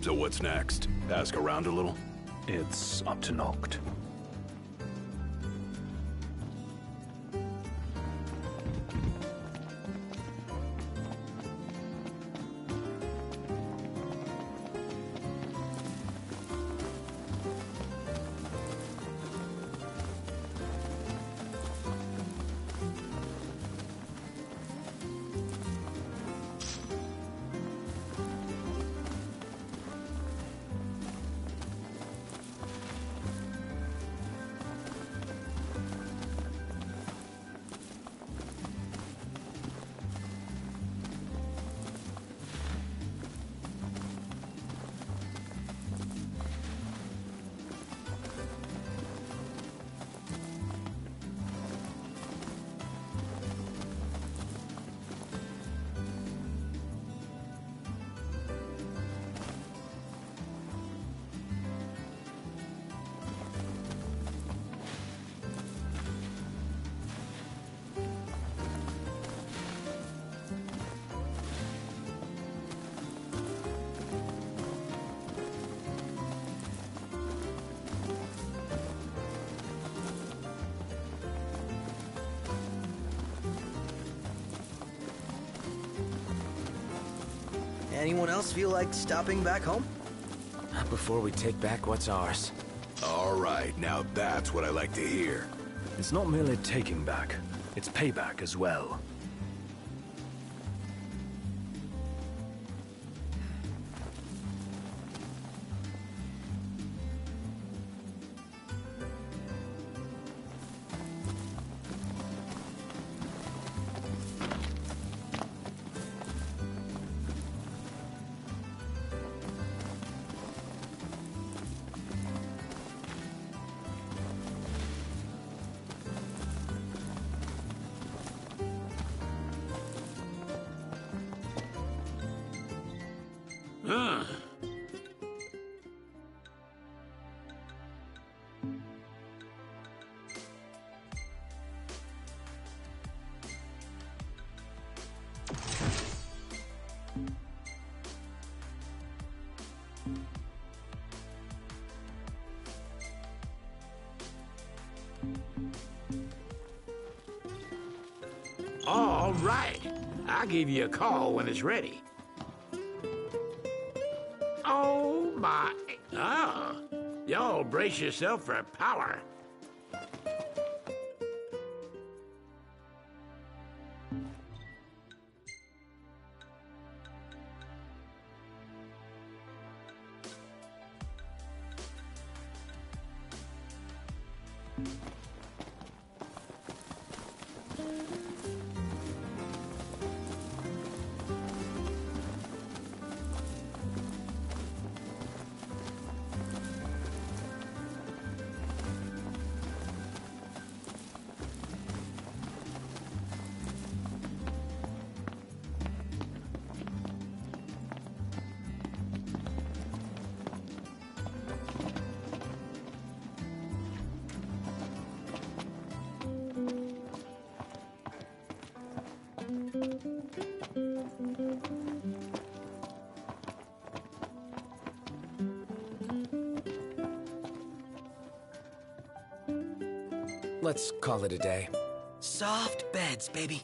So what's next? Ask around a little? It's up to Noct. Like stopping back home? Not before we take back what's ours. All right, now that's what I like to hear. It's not merely taking back, it's payback as well. Give you a call when it's ready. Oh, my. Oh. Y'all brace yourself for power. Call it a day. Soft beds, baby.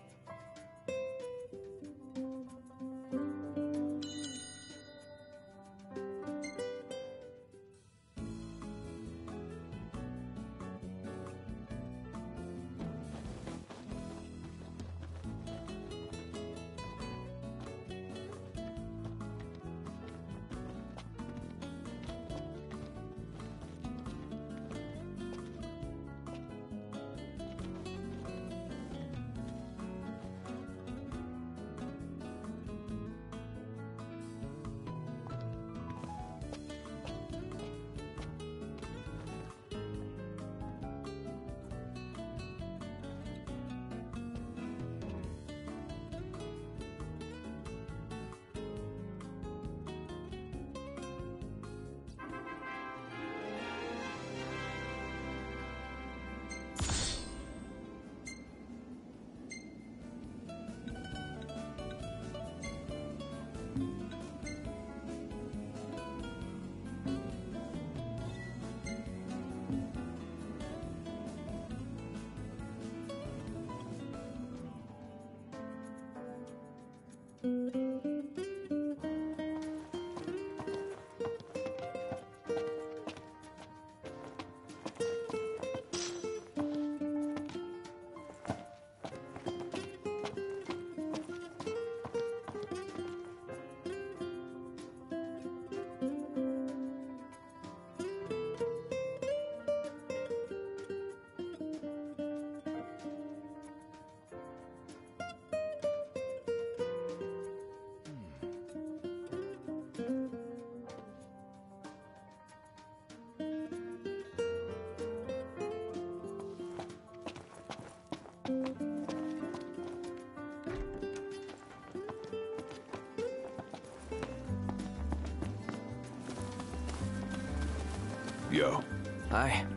Hi.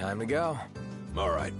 Time to go. All right.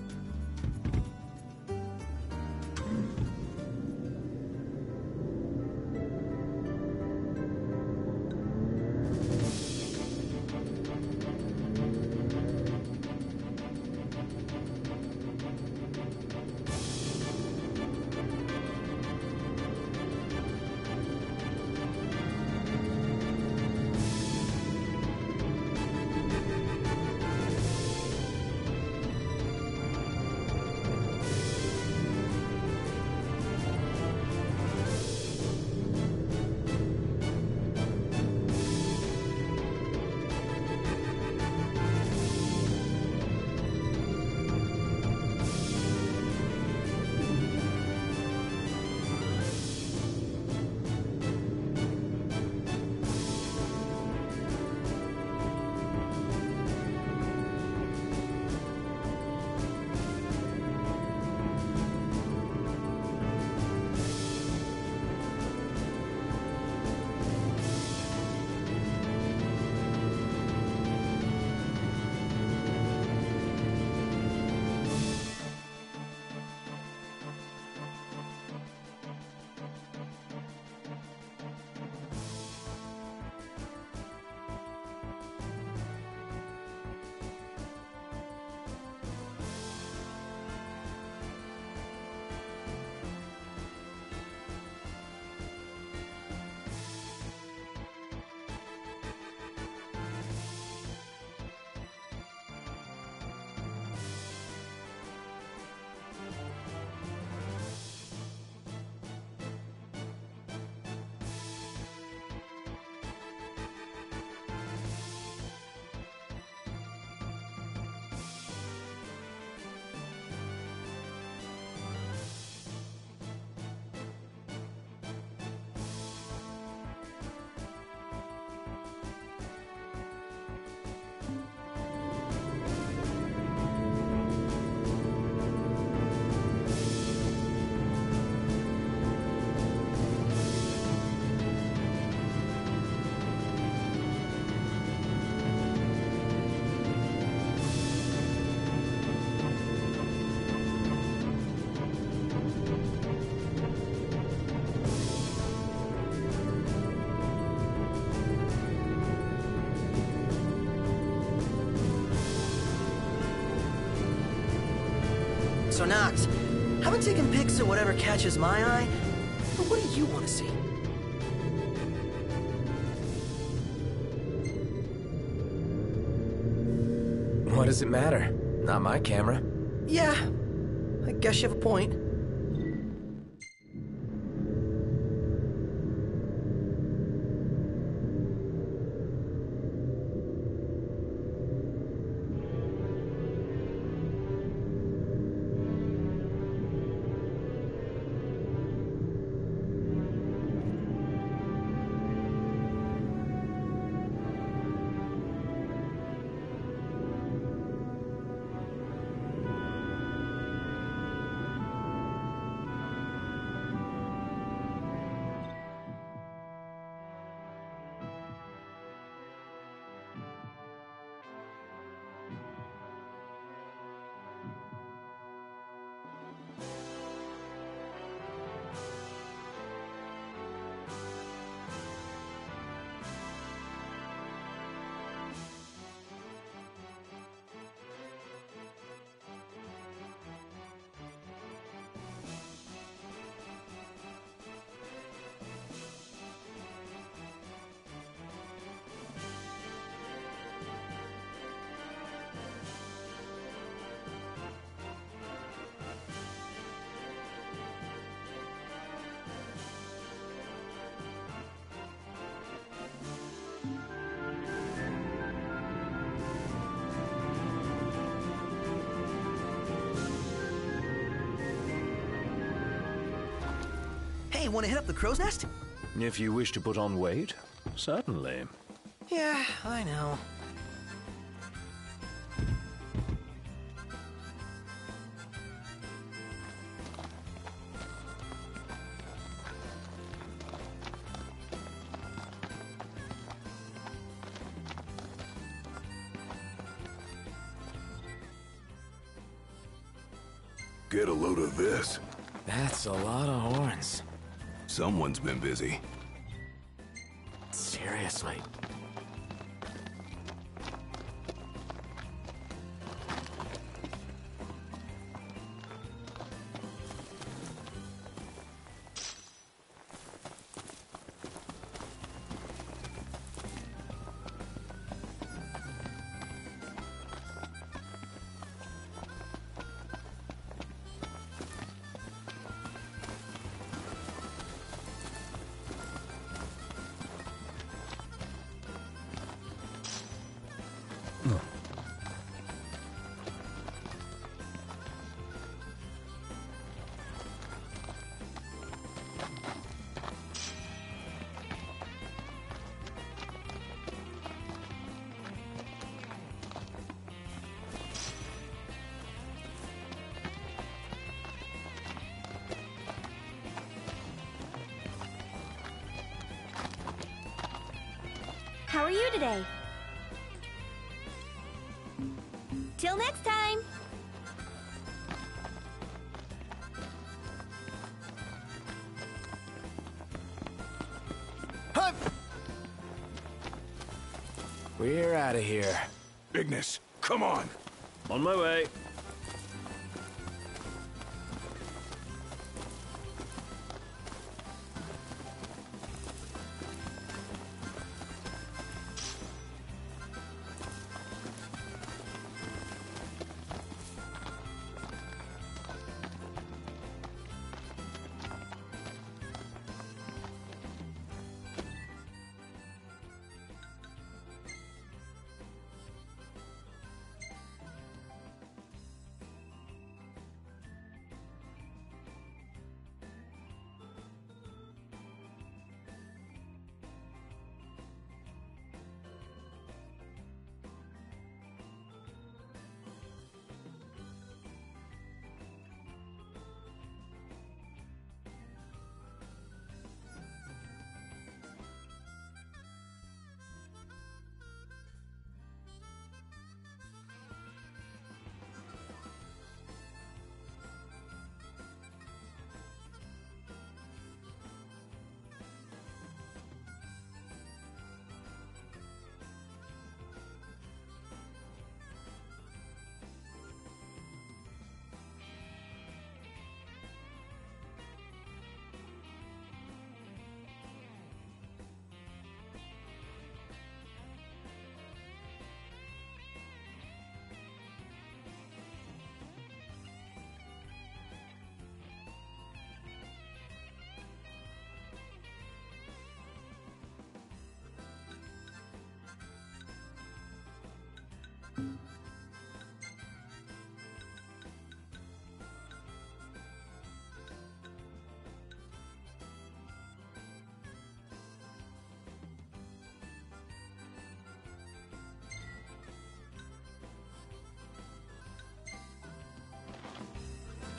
Noct, I've been taking pics of whatever catches my eye, but what do you want to see? What does it matter? Not my camera. Yeah, I guess you have a point. Want to hit up the crow's nest? If you wish to put on weight, certainly. Yeah, I know. Get a load of this. That's a lot of horns. Someone's been busy. Out of here. Ignis, come on. On my way.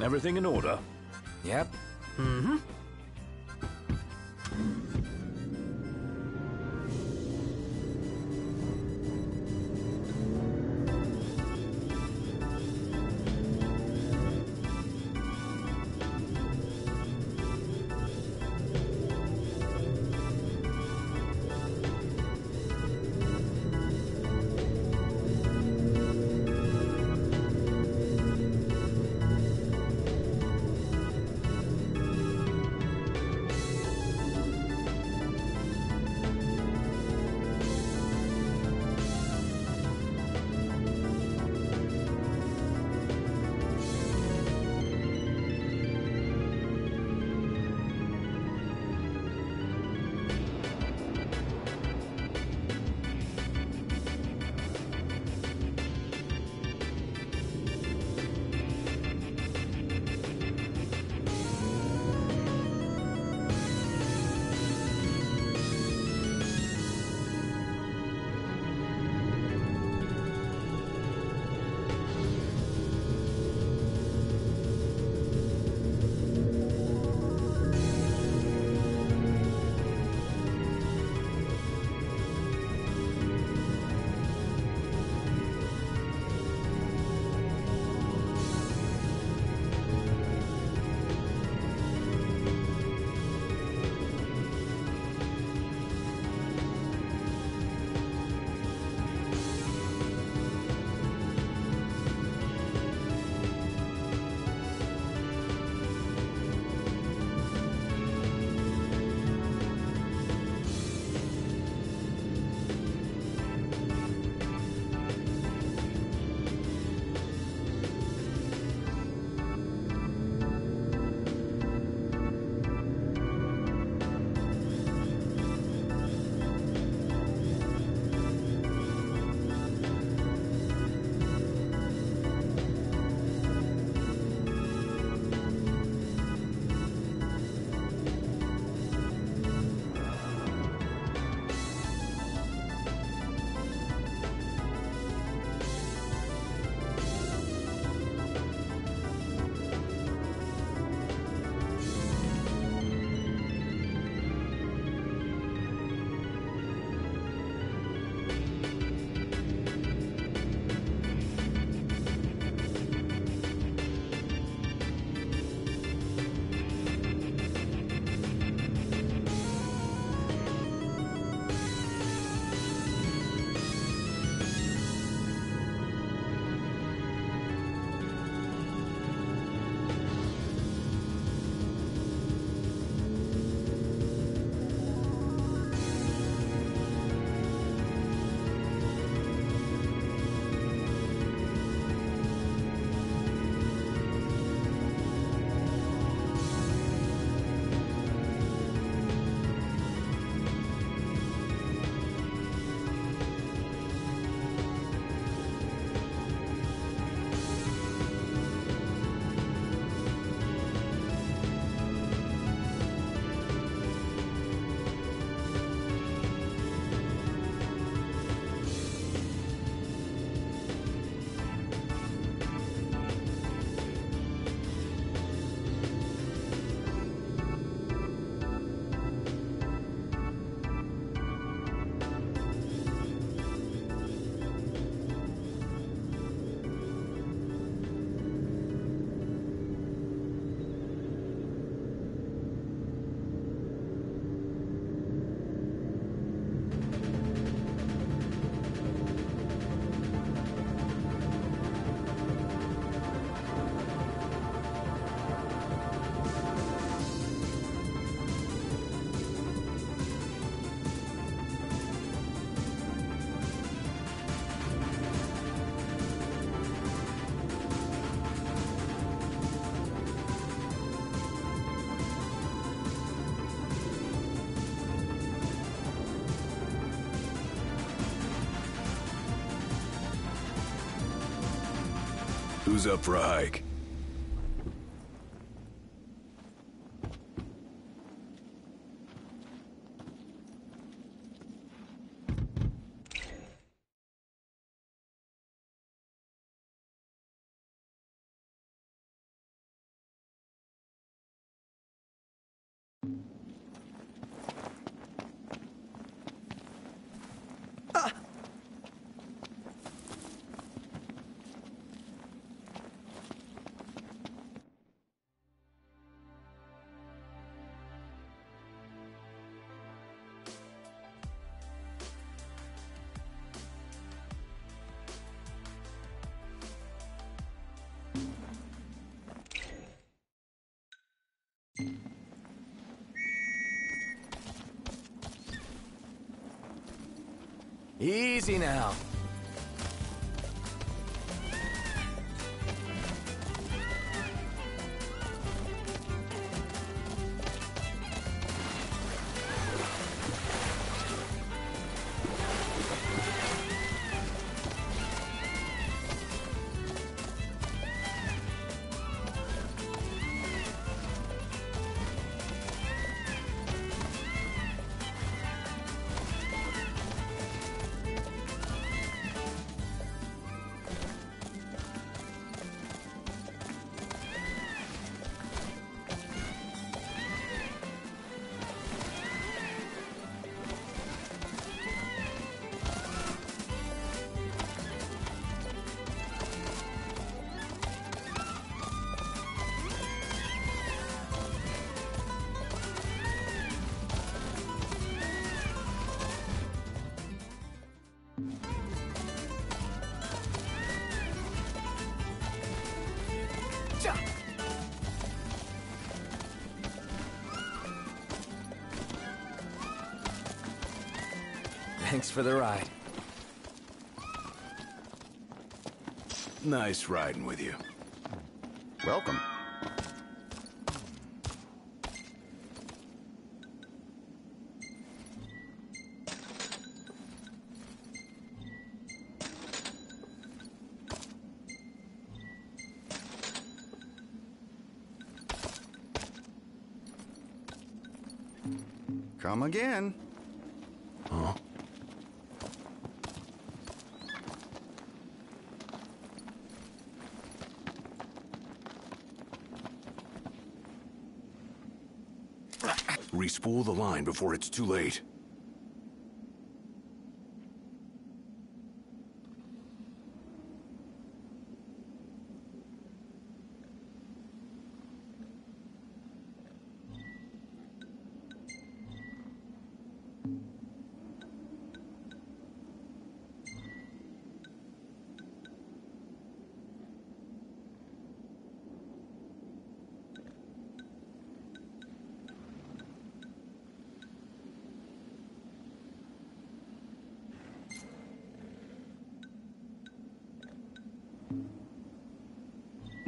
Everything in order? Yep. Mm-hmm. Who's up for a hike? Easy now. Thanks for the ride. Nice riding with you. Welcome. Come again. Huh? Respool the line before it's too late.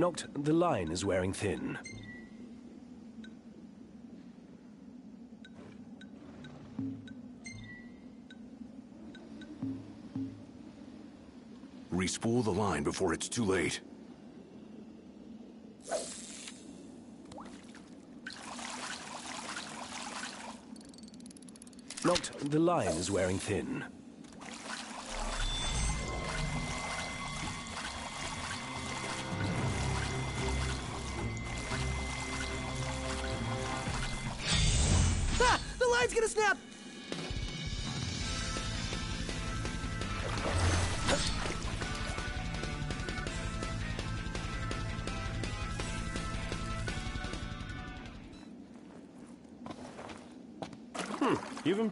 Noct, the line is wearing thin. Respool the line before it's too late. Noct, the line is wearing thin.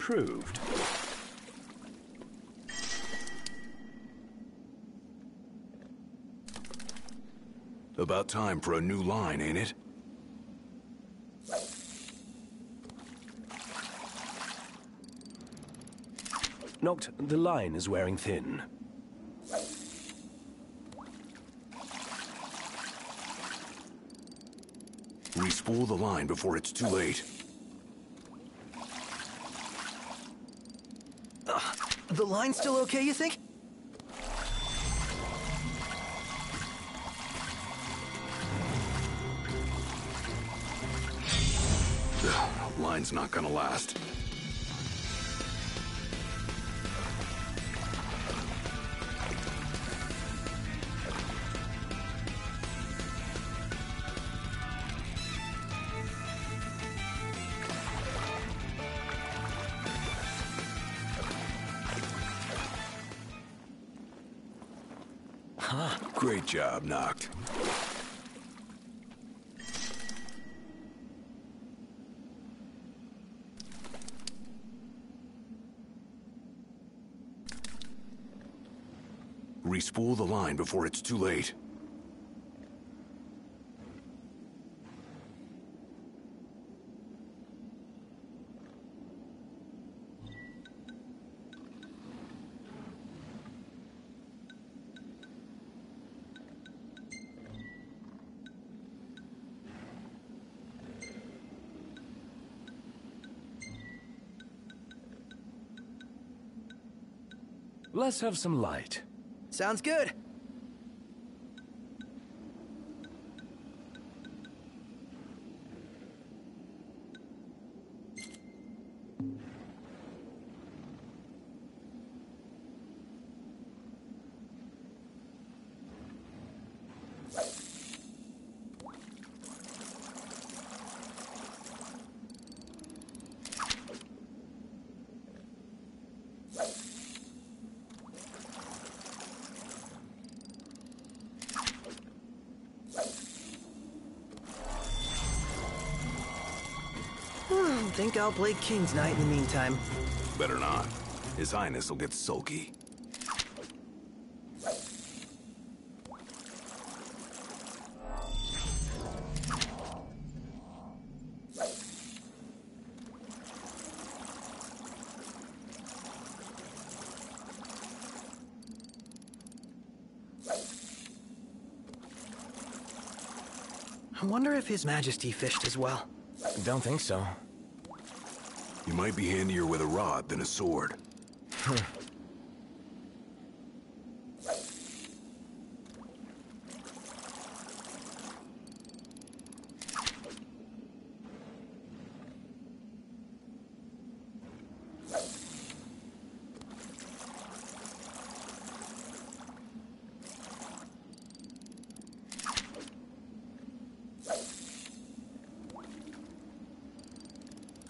Improved. About time for a new line, ain't it? Noct, the line is wearing thin. Respool the line before it's too late. Line's still okay, you think? Line's not gonna last. Job, Noct. Respool the line before it's too late. Let's have some light. Sounds good. Hmm, think I'll play King's Knight in the meantime. Better not. His Highness will get sulky. I wonder if His Majesty fished as well. Don't think so. You might be handier with a rod than a sword.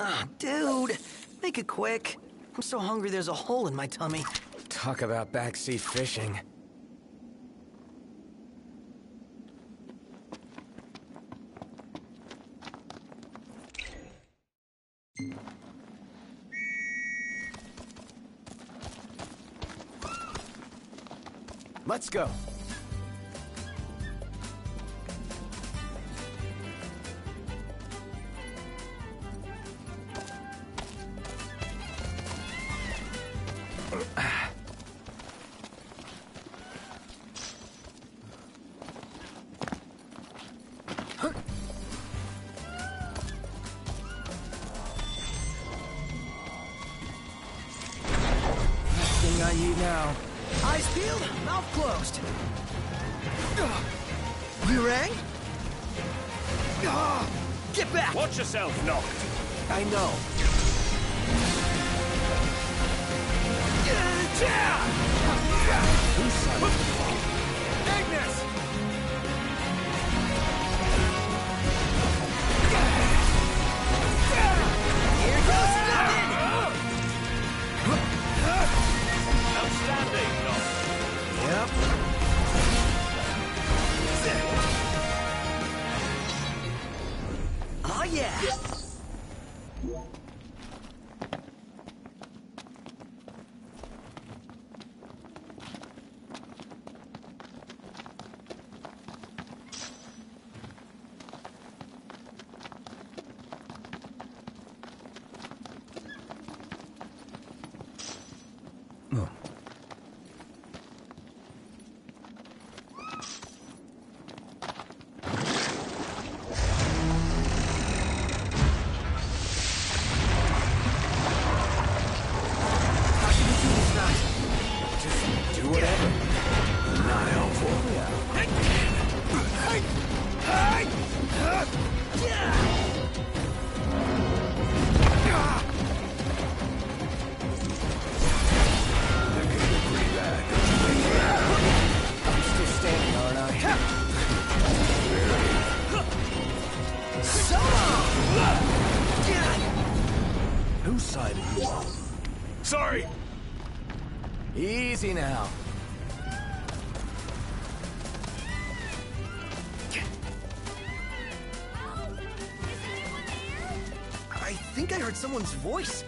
Ah, dude, make it quick. I'm so hungry there's a hole in my tummy. Talk about backseat fishing. Let's go. Someone's voice.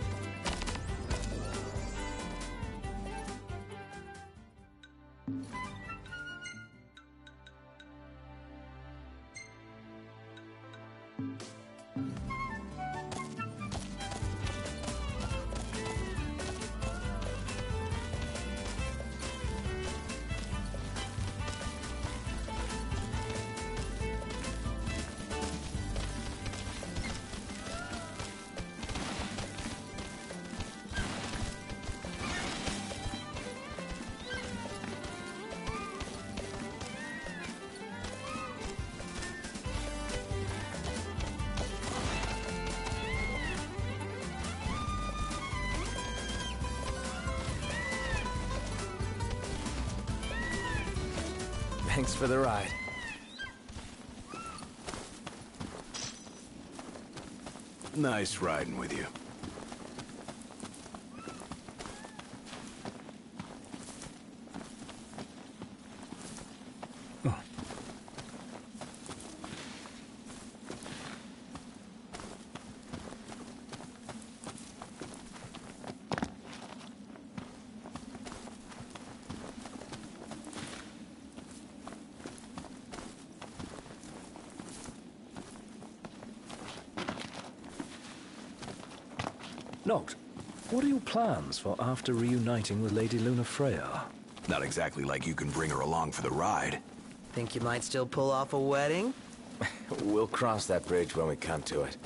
Thanks for the ride. Nice riding with you. Noct, what are your plans for after reuniting with Lady Lunafreya. Not exactly like you can bring her along for the ride. Think you might still pull off a wedding? We'll cross that bridge when we come to it.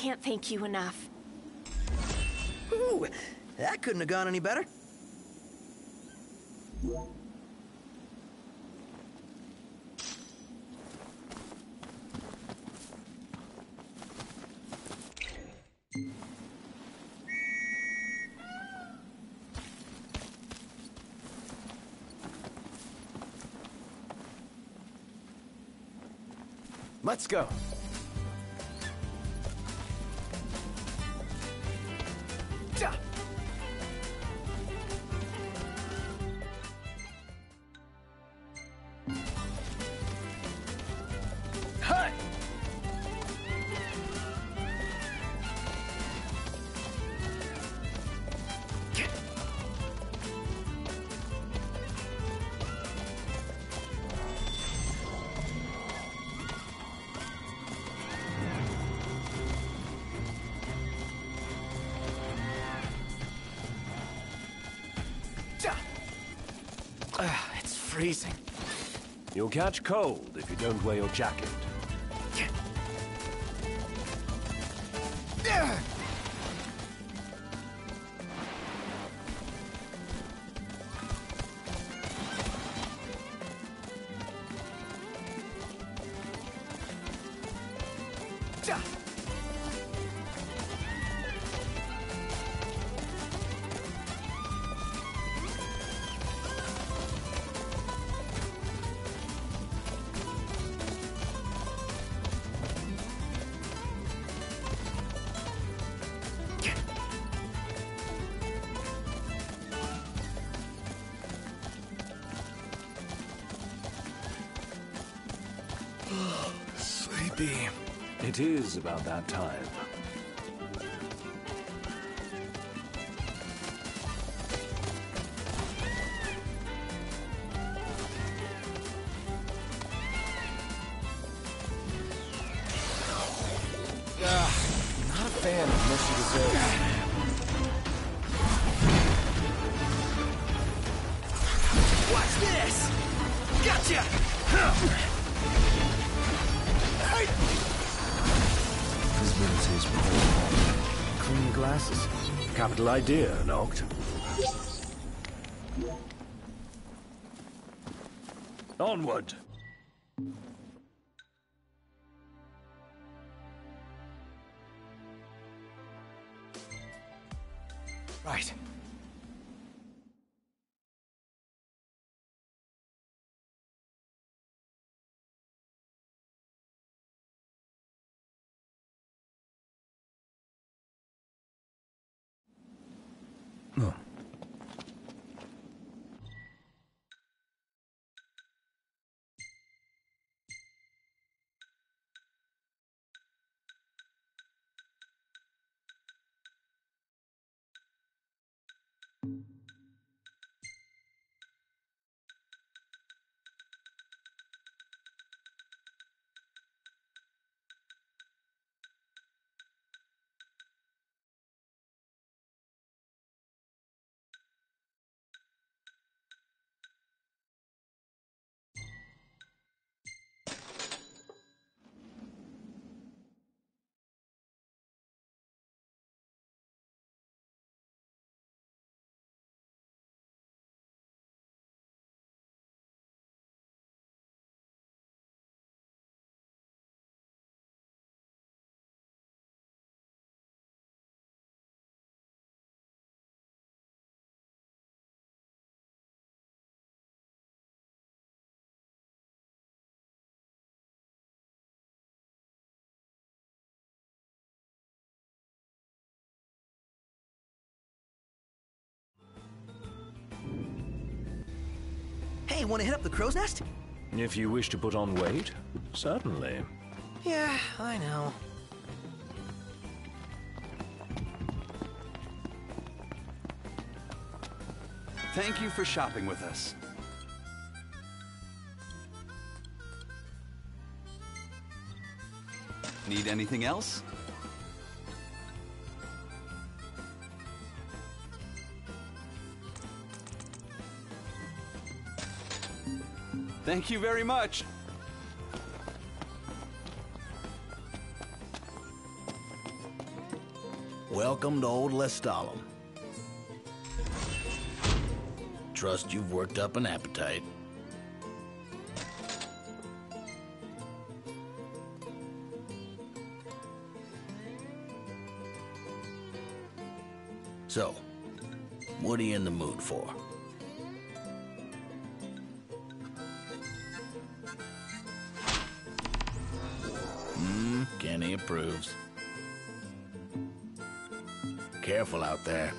Can't thank you enough. Ooh, that couldn't have gone any better. Let's go. Catch cold if you don't wear your jacket. Is about that time. Idea, Noct. Onward! Hey, wanna hit up the crow's nest? If you wish to put on weight, certainly. Yeah, I know. Thank you for shopping with us. Need anything else? Thank you very much. Welcome to Old Lestallum. Trust you've worked up an appetite. So, what are you in the mood for? Kenny approves. Careful out there.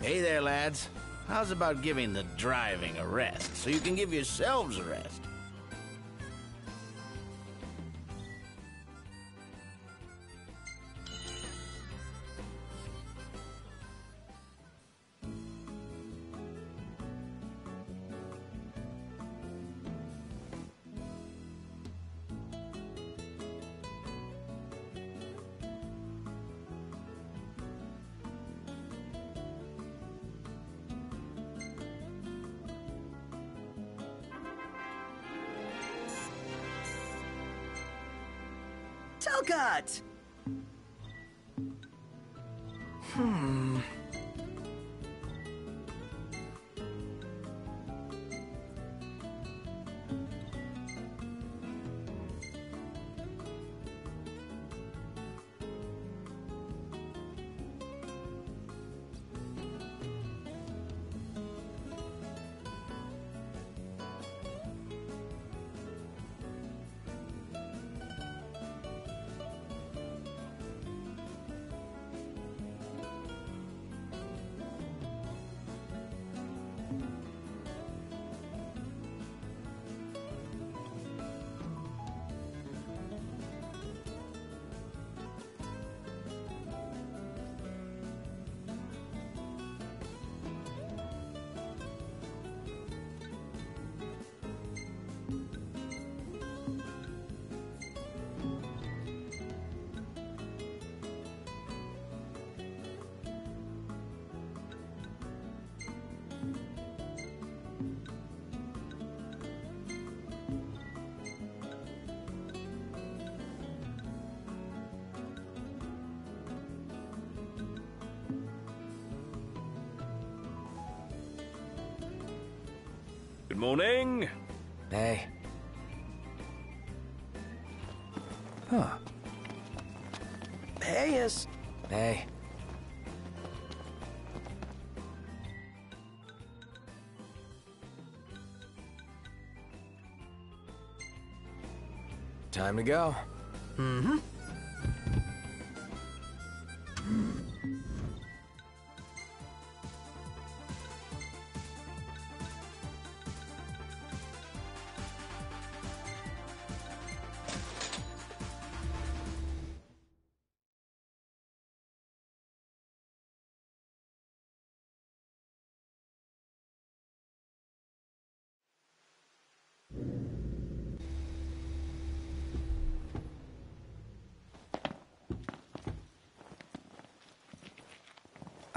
Hey there, lads. How's about giving the driving a rest so you can give yourselves a rest? Hey, Huh. Payas. hey. Time to go. Mm-hmm.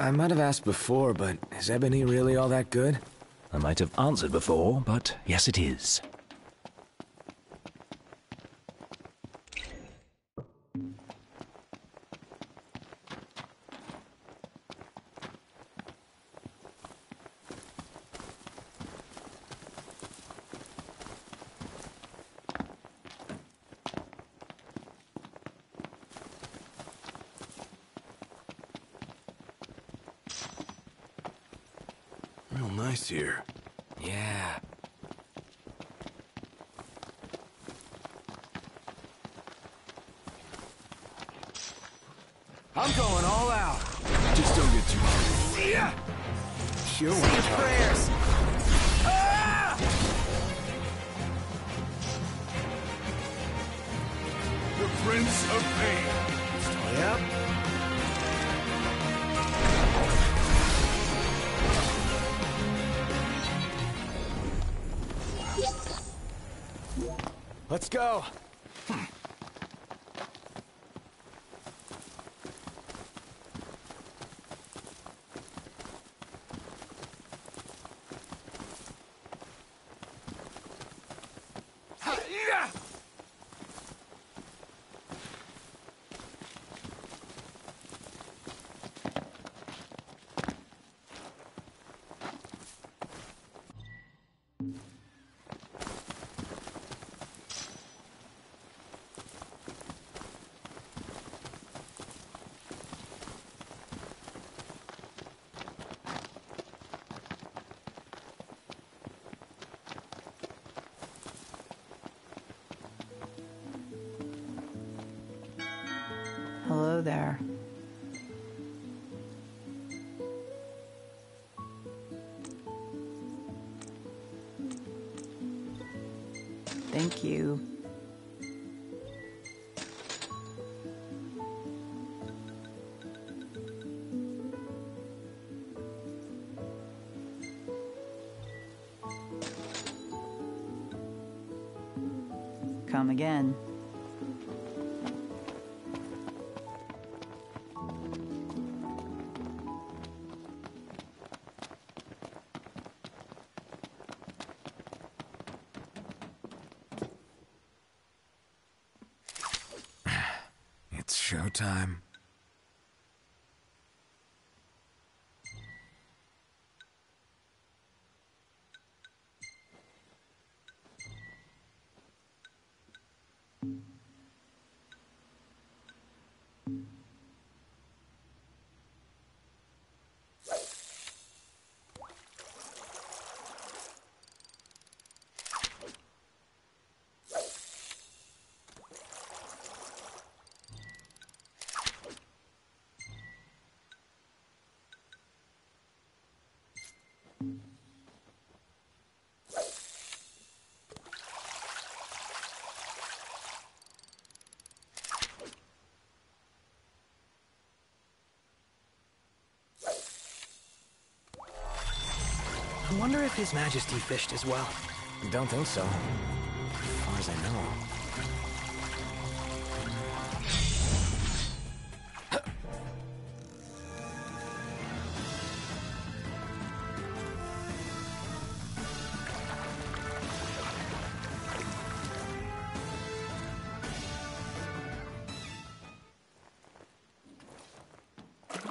I might have asked before, but is ebony really all that good? I might have answered before, but yes, it is. Let's go. Come again. It's showtime. Wonder if His Majesty fished as well. Don't think so. As far as I know.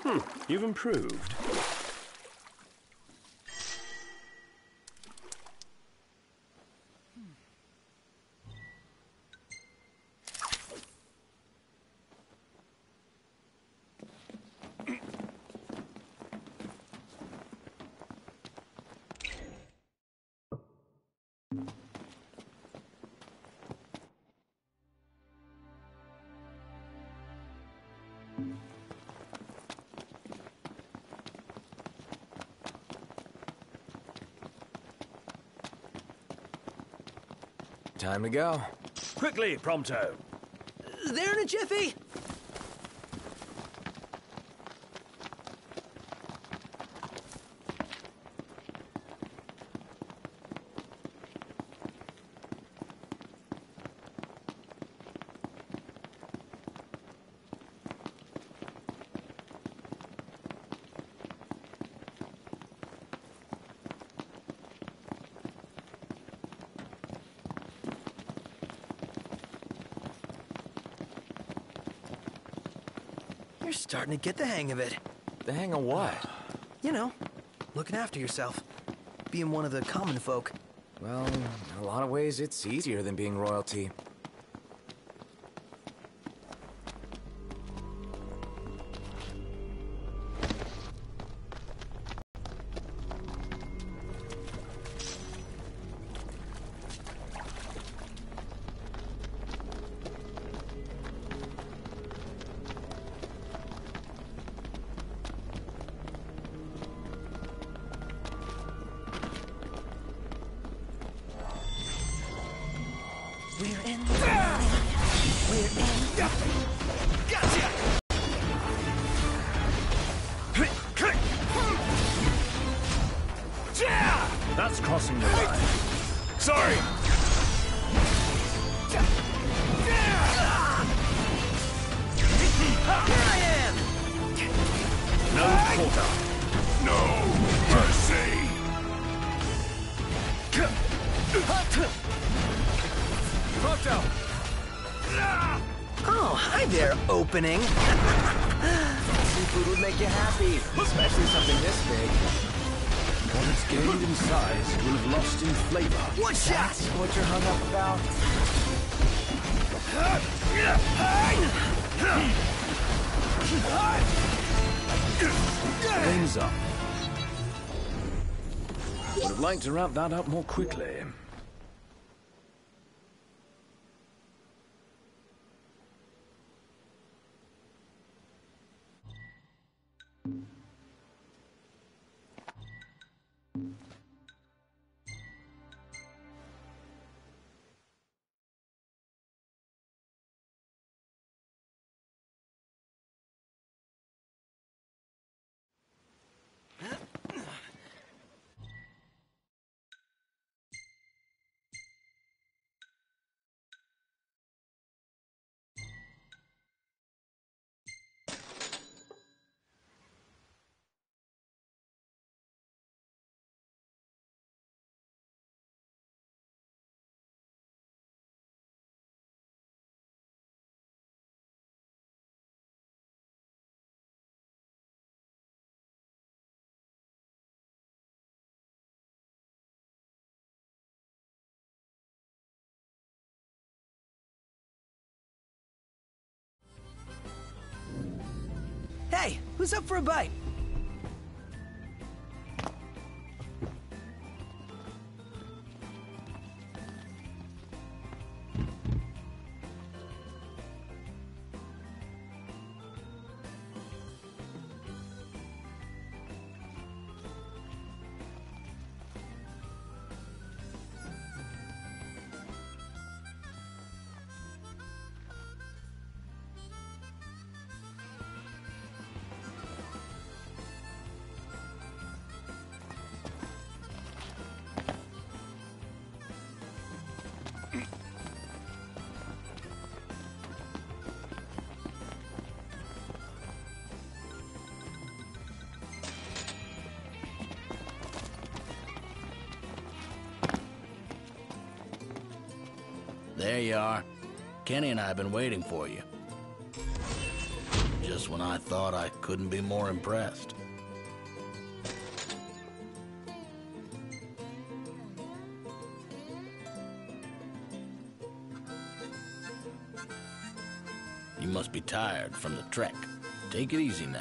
Hmm, you've improved. Time to go. Quickly, Prompto. There in a jiffy. You're starting to get the hang of it. The hang of what? You know, looking after yourself. Being one of the common folk. Well, in a lot of ways, it's easier than being royalty. Opening. Seafood would make you happy, especially something this big. What it's gained in size will have lost in flavor. One shot! What you're hung up about? Flames up. Would have liked to wrap that up more quickly. Who's up for a bite? Are. Kenny and I have been waiting for you. Just when I thought I couldn't be more impressed. You must be tired from the trek. Take it easy now.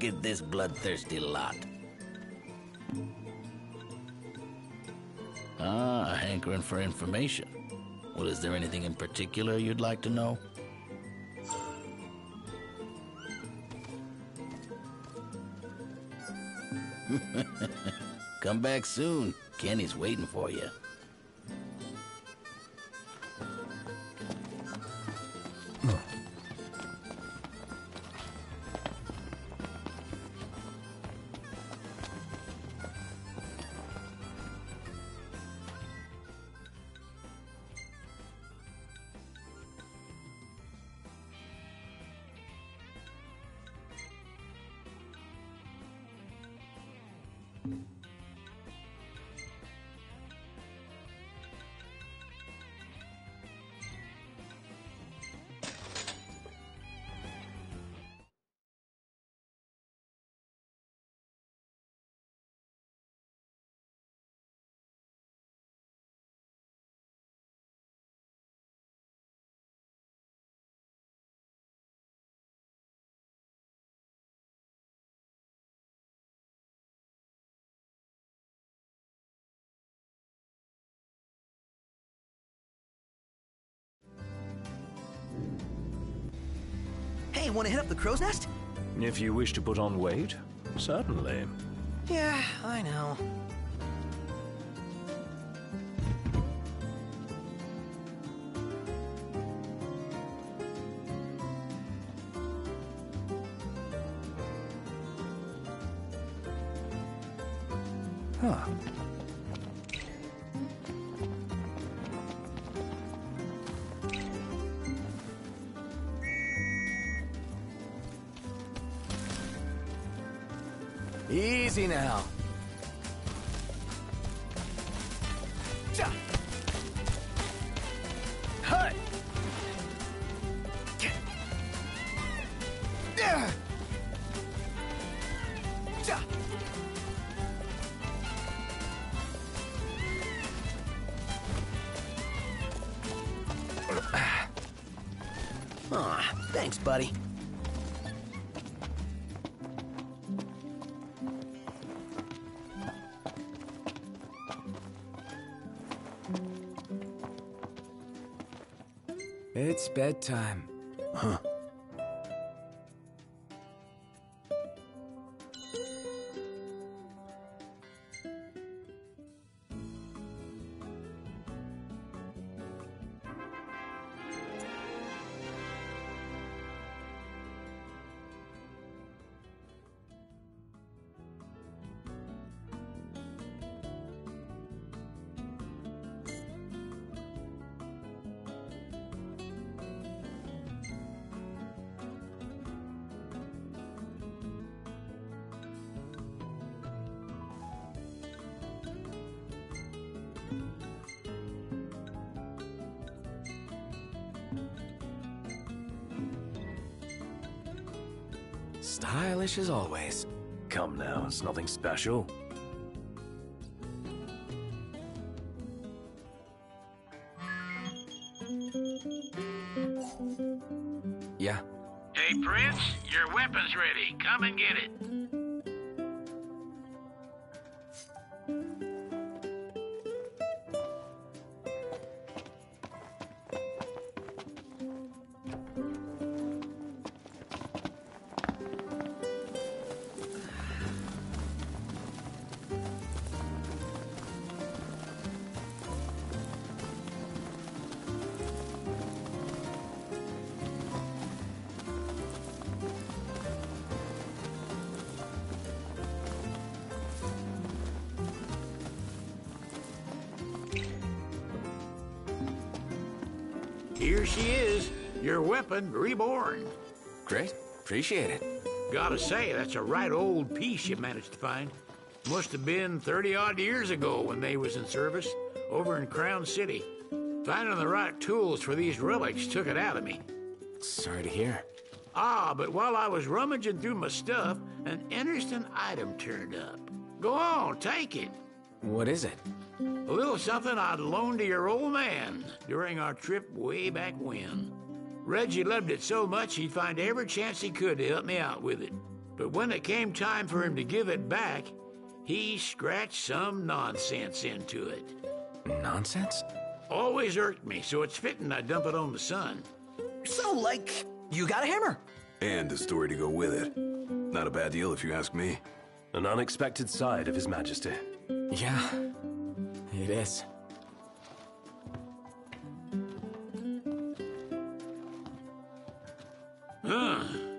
Look at this bloodthirsty lot. Ah, hankering for information. Well, is there anything in particular you'd like to know? Come back soon. Kenny's waiting for you. The crow's nest? If you wish to put on weight, certainly. Yeah, I know. Bedtime. As always. Come now, it's nothing special. Weapon reborn. Great. Appreciate it. Gotta say, that's a right old piece you managed to find. Must have been 30 odd years ago when they was in service over in Crown City. Finding the right tools for these relics took it out of me. Sorry to hear. Ah, but while I was rummaging through my stuff, an interesting item turned up. Go on, take it. What is it? A little something I'd loaned to your old man during our trip way back when. Reggie loved it so much he'd find every chance he could to help me out with it. But when it came time for him to give it back, he scratched some nonsense into it. Nonsense? Always irked me, so it's fitting I dump it on the son. So, like, you got a hammer? And a story to go with it. Not a bad deal if you ask me. An unexpected side of His Majesty. Yeah. It is. Huh.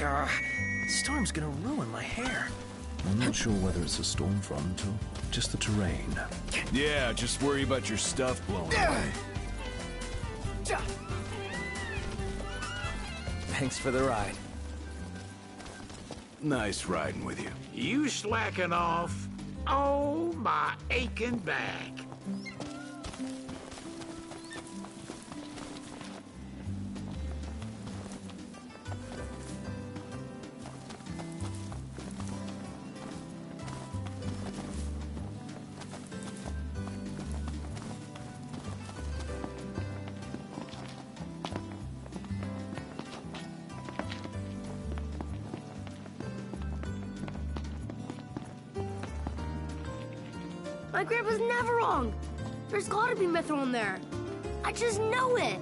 Ugh, Storm's gonna ruin my hair. I'm not sure whether it's a storm front or just the terrain. Yeah, just worry about your stuff blowing away. Thanks for the ride. Nice riding with you. You slacking off? Oh, my aching back. Mithril there. I just know it.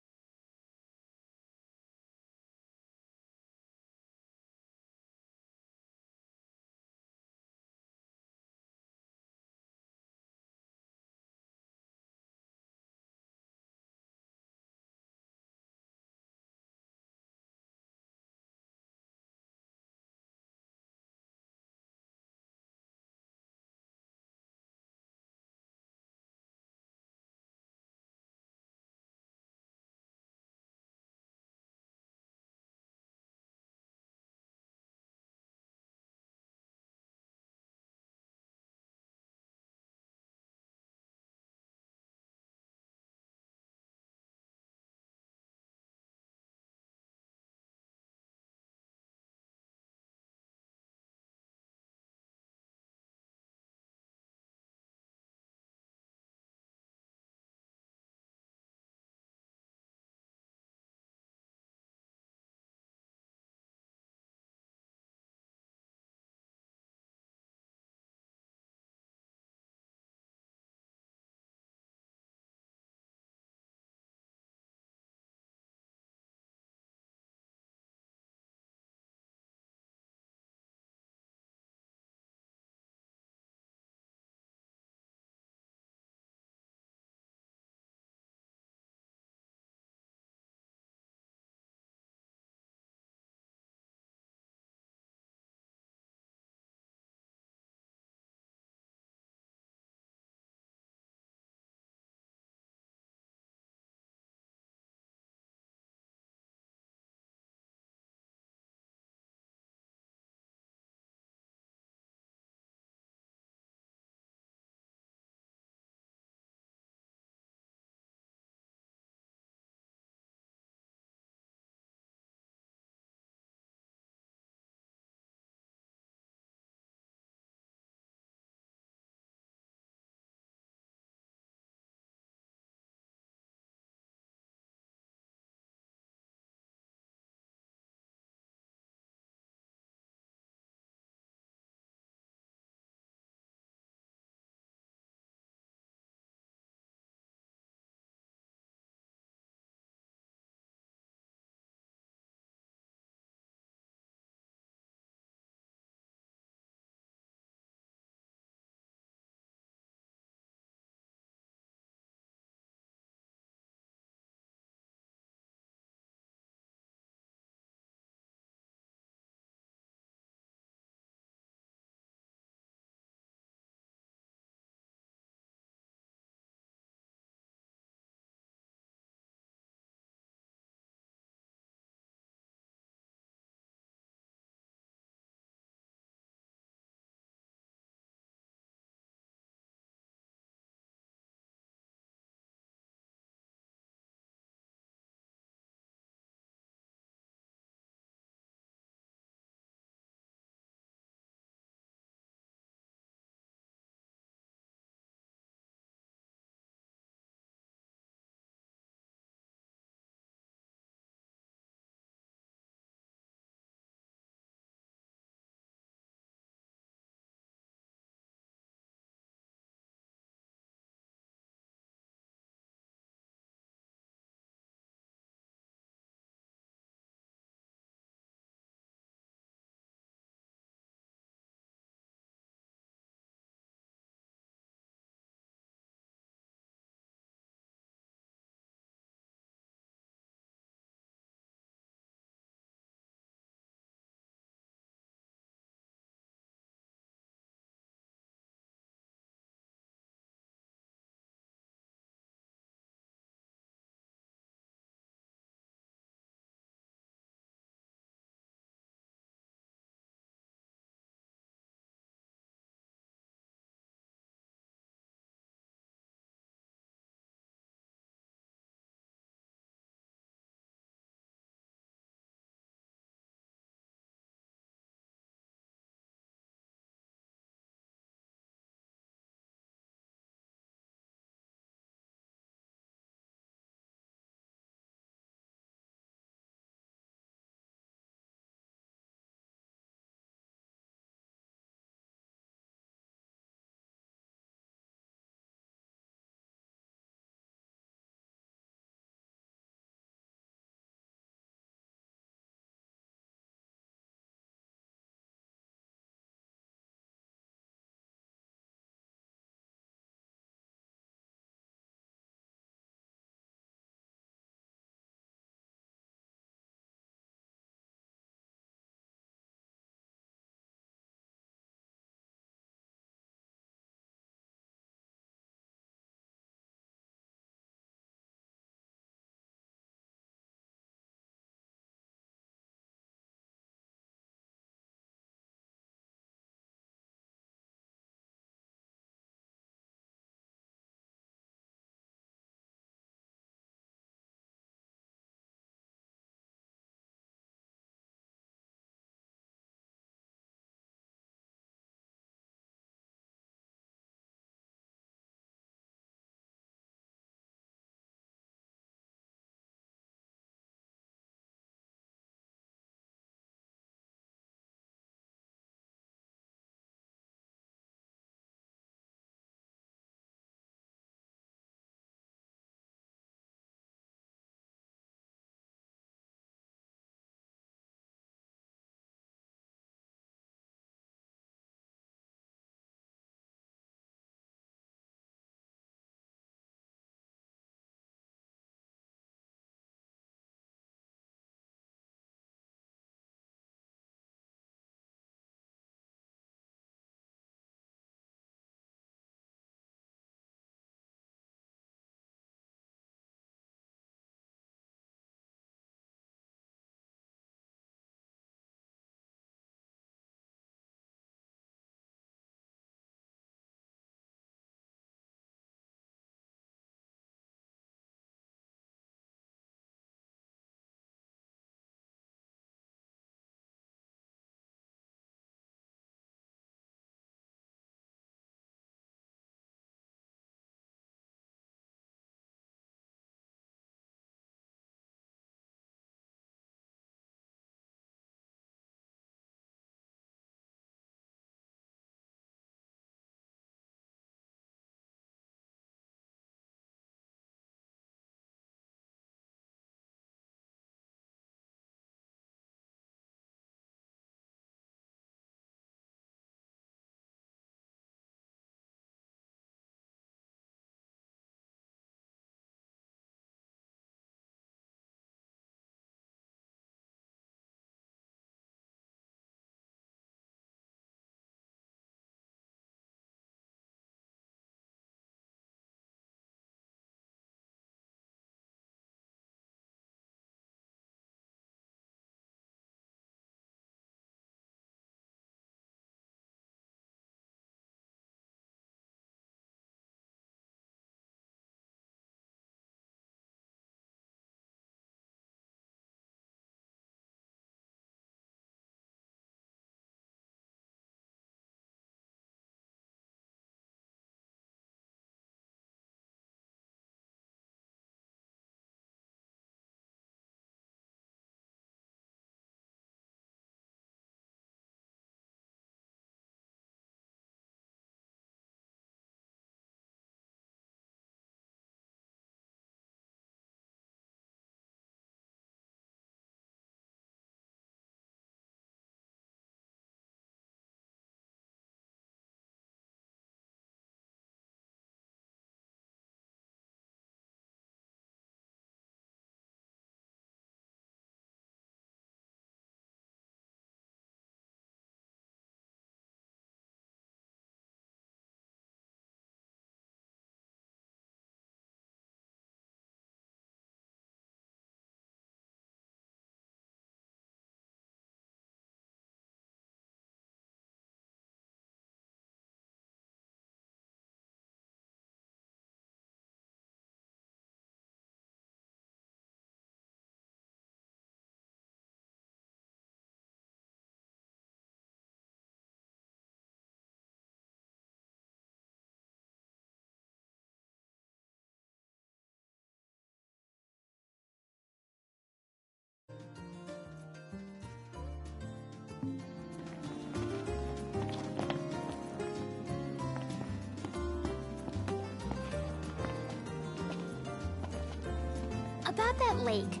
About that lake.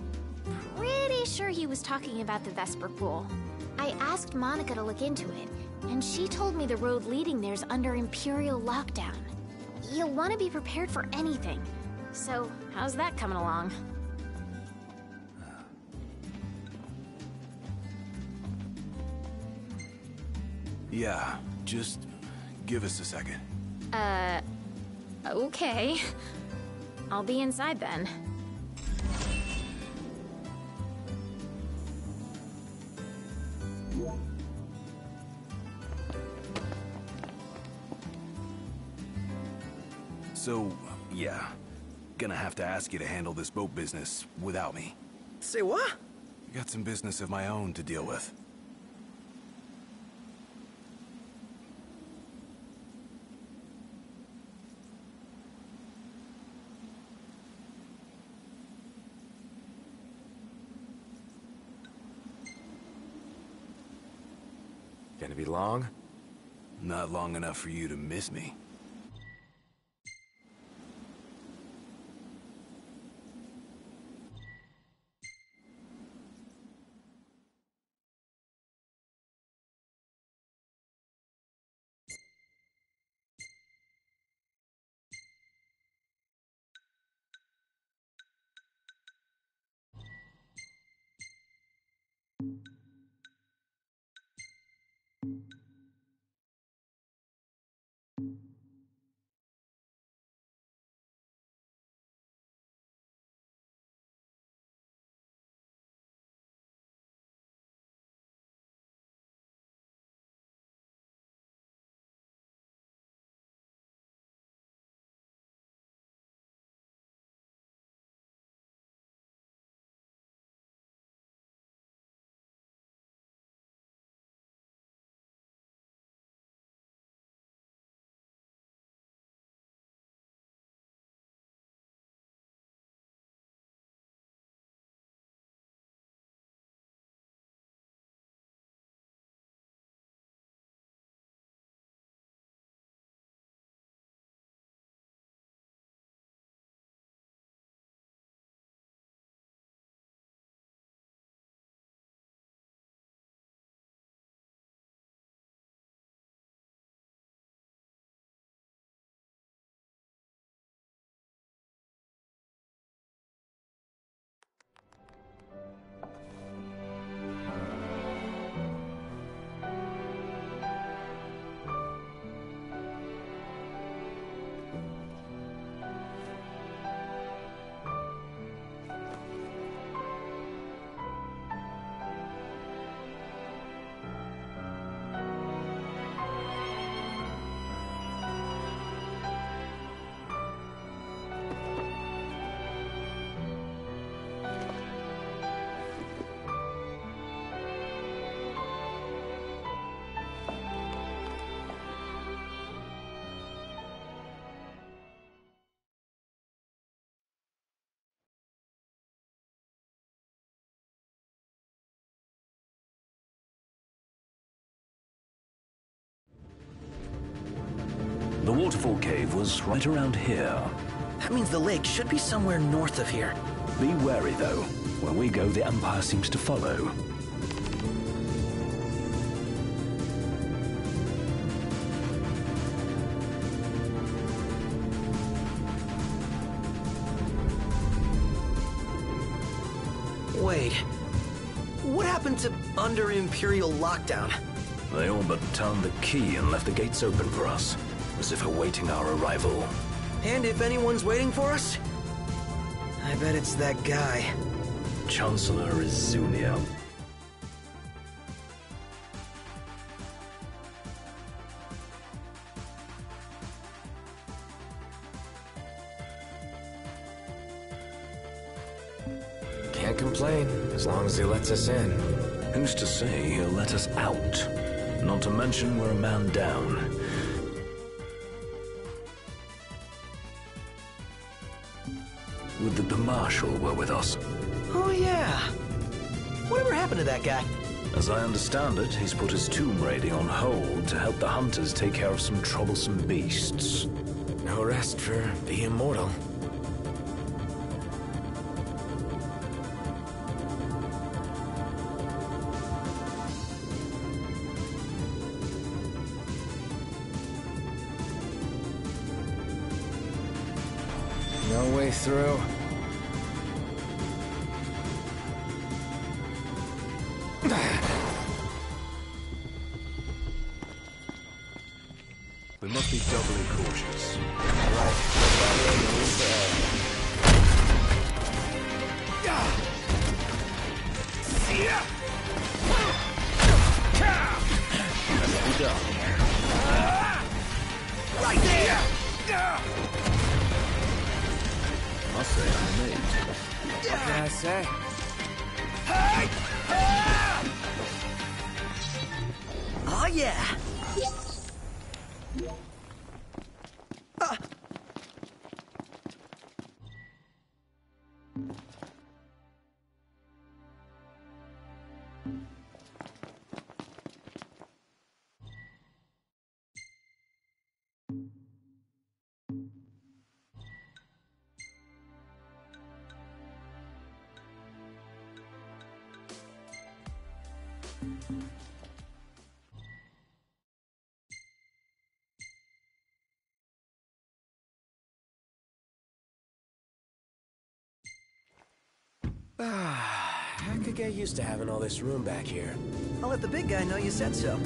Pretty sure he was talking about the Vesper Pool. I asked Monica to look into it, and she told me the road leading there's under Imperial lockdown. You'll want to be prepared for anything. So, how's that coming along? Yeah, just give us a second. Uh, okay. I'll be inside then. Have to ask you to handle this boat business without me. Say what? Got some business of my own to deal with. Gonna be long? Not long enough for you to miss me. Waterfall cave was right around here. That means the lake should be somewhere north of here. Be wary, though. Where we go, the Empire seems to follow. Wait. What happened to under Imperial lockdown? They all but turned the key and left the gates open for us, as if awaiting our arrival. And if anyone's waiting for us? I bet it's that guy. Chancellor Izunia. Can't complain, as long as he lets us in. Who's to say he'll let us out? Not to mention we're a man down. Would that the Marshal were with us. Oh, yeah. Whatever happened to that guy? As I understand it, he's put his tomb raiding on hold to help the hunters take care of some troublesome beasts. No rest for the immortal. No way through. Used to having all this room back here. I'll let the big guy know you said so.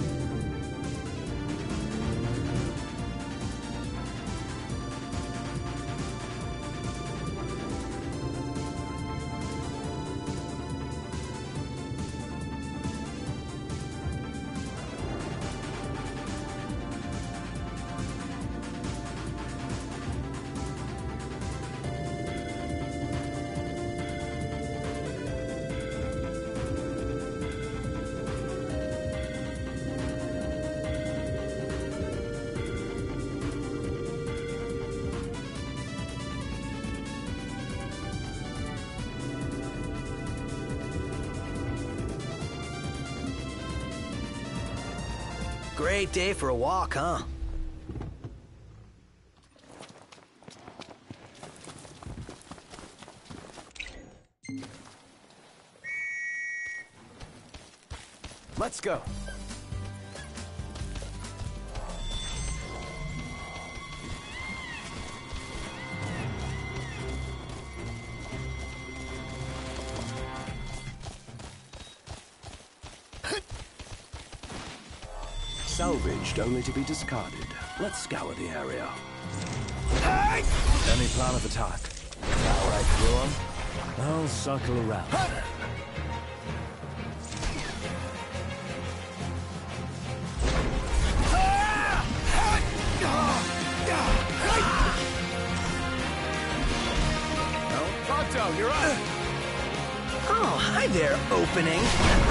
Great day for a walk, huh? Let's go. Salvaged only to be discarded. Let's scour the area. Any plan of attack? Power right through him? I'll circle around. Prompto, you're up. Oh, hi there, opening.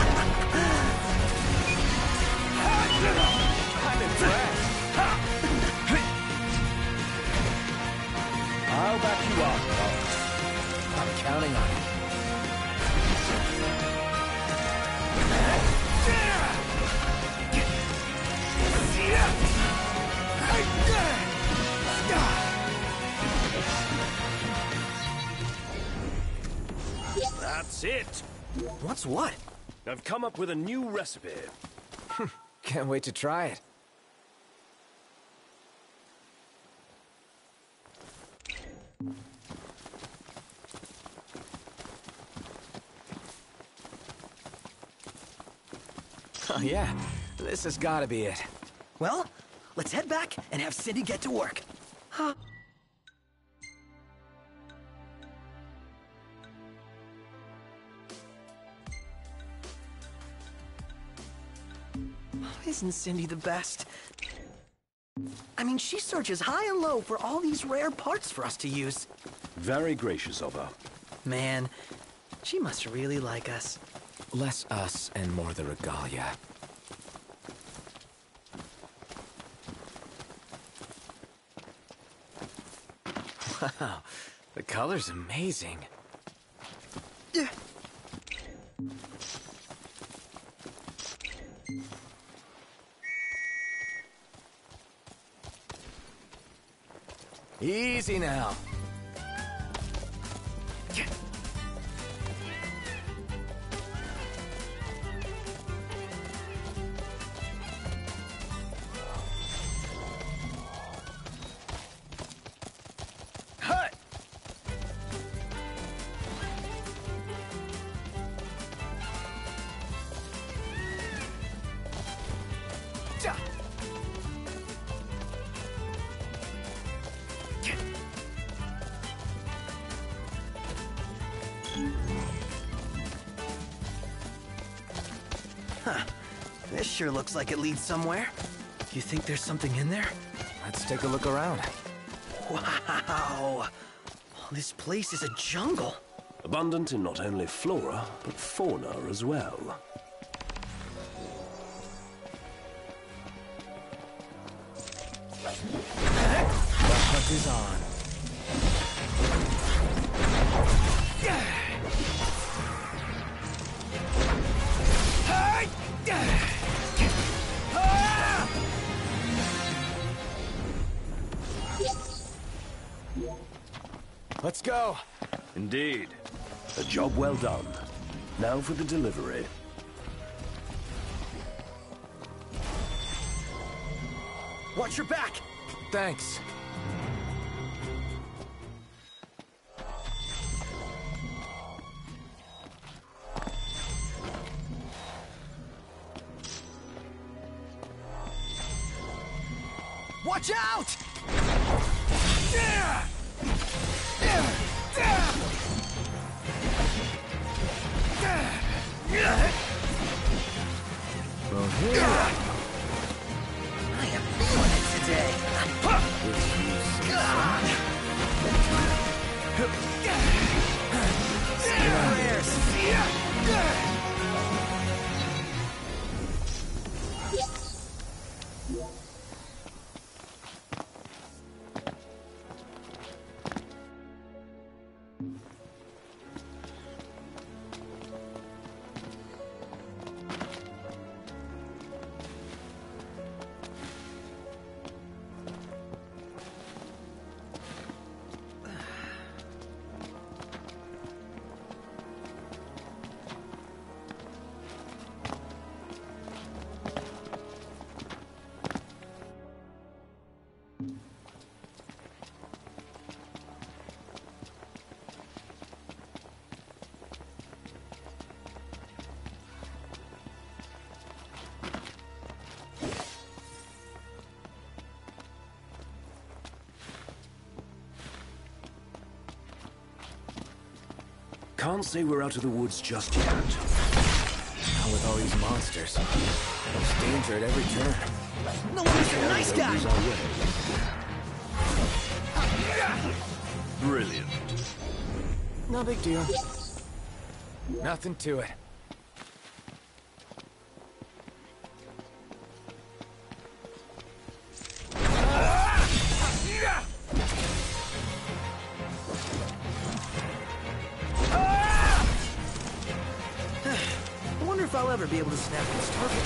I've come up with a new recipe. Can't wait to try it. Oh yeah, this has got to be it. Well, let's head back and have Cindy get to work. Huh? Isn't Cindy the best? I mean, she searches high and low for all these rare parts for us to use. Very gracious of her. Man, she must really like us. Less us and more the regalia. Wow, the color's amazing. Easy now. Like it leads somewhere. You think there's something in there? Let's take a look around. Wow! This place is a jungle. Abundant in not only flora, but fauna as well. The hunt is on. Let's go. Indeed. A job well done. Now for the delivery. Watch your back! Thanks. Can't say we're out of the woods just yet. Not with all these monsters. There's danger at every turn. No, he's a nice guy! Lose our. Brilliant. No big deal. Nothing to it. Snap this target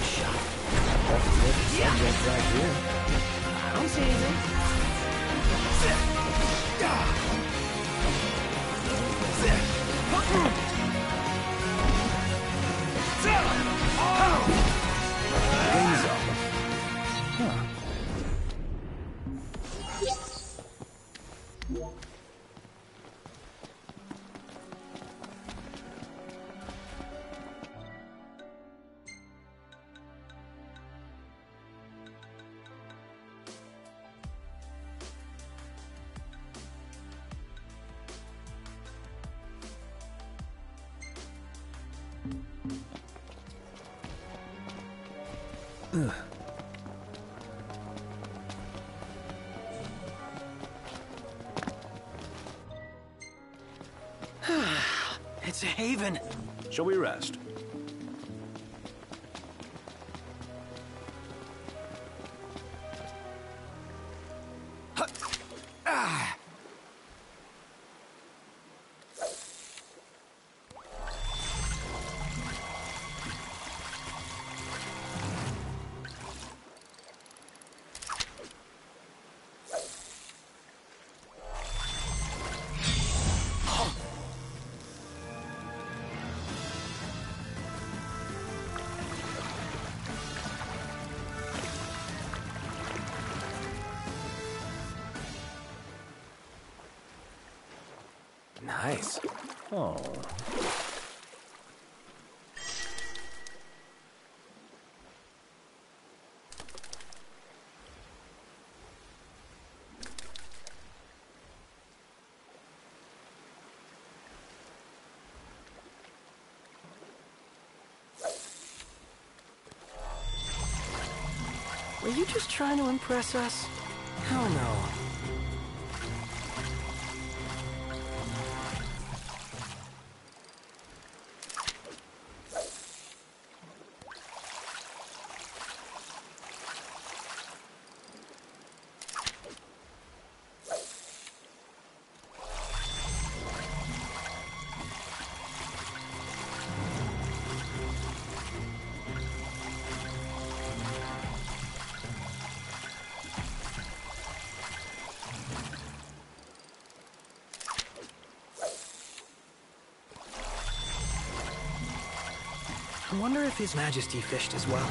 haven. Shall we rest? Were you just trying to impress us? Hell no. Wonder if His Majesty fished as well.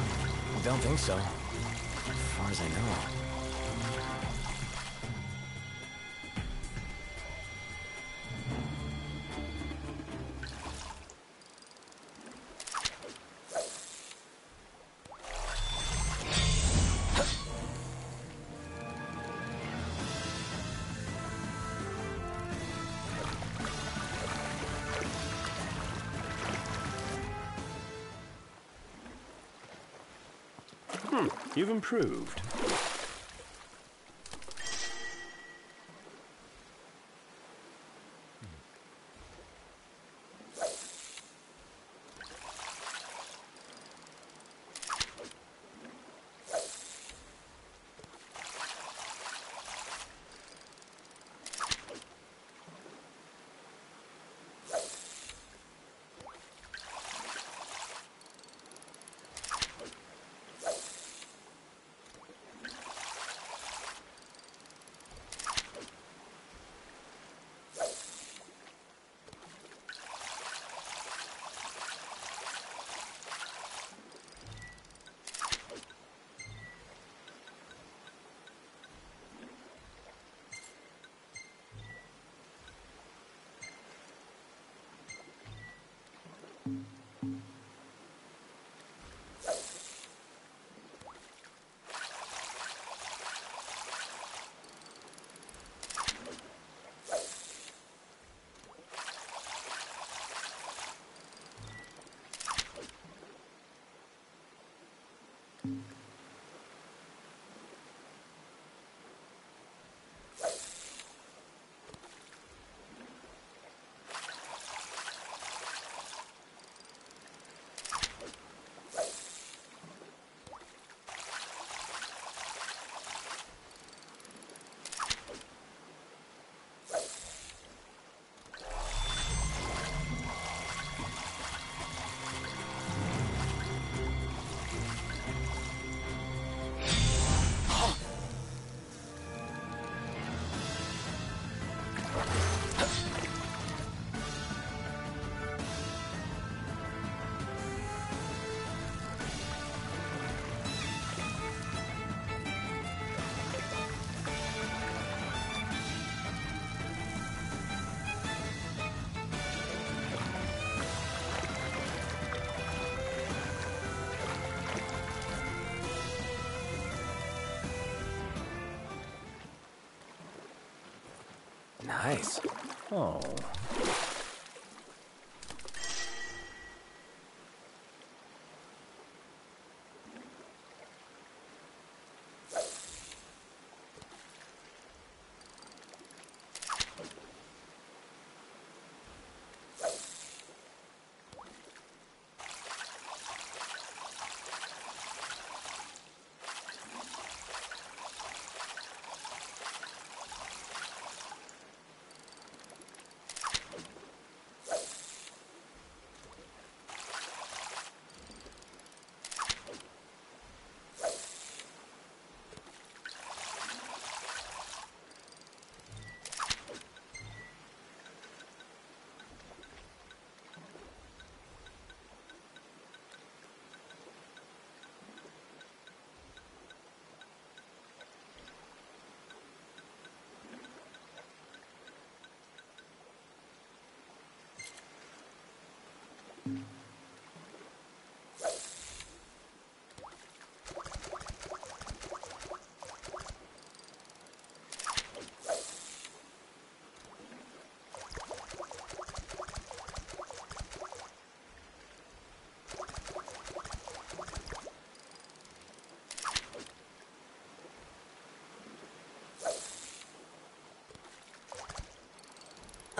Don't think so. As far as I know. You've improved. Oh.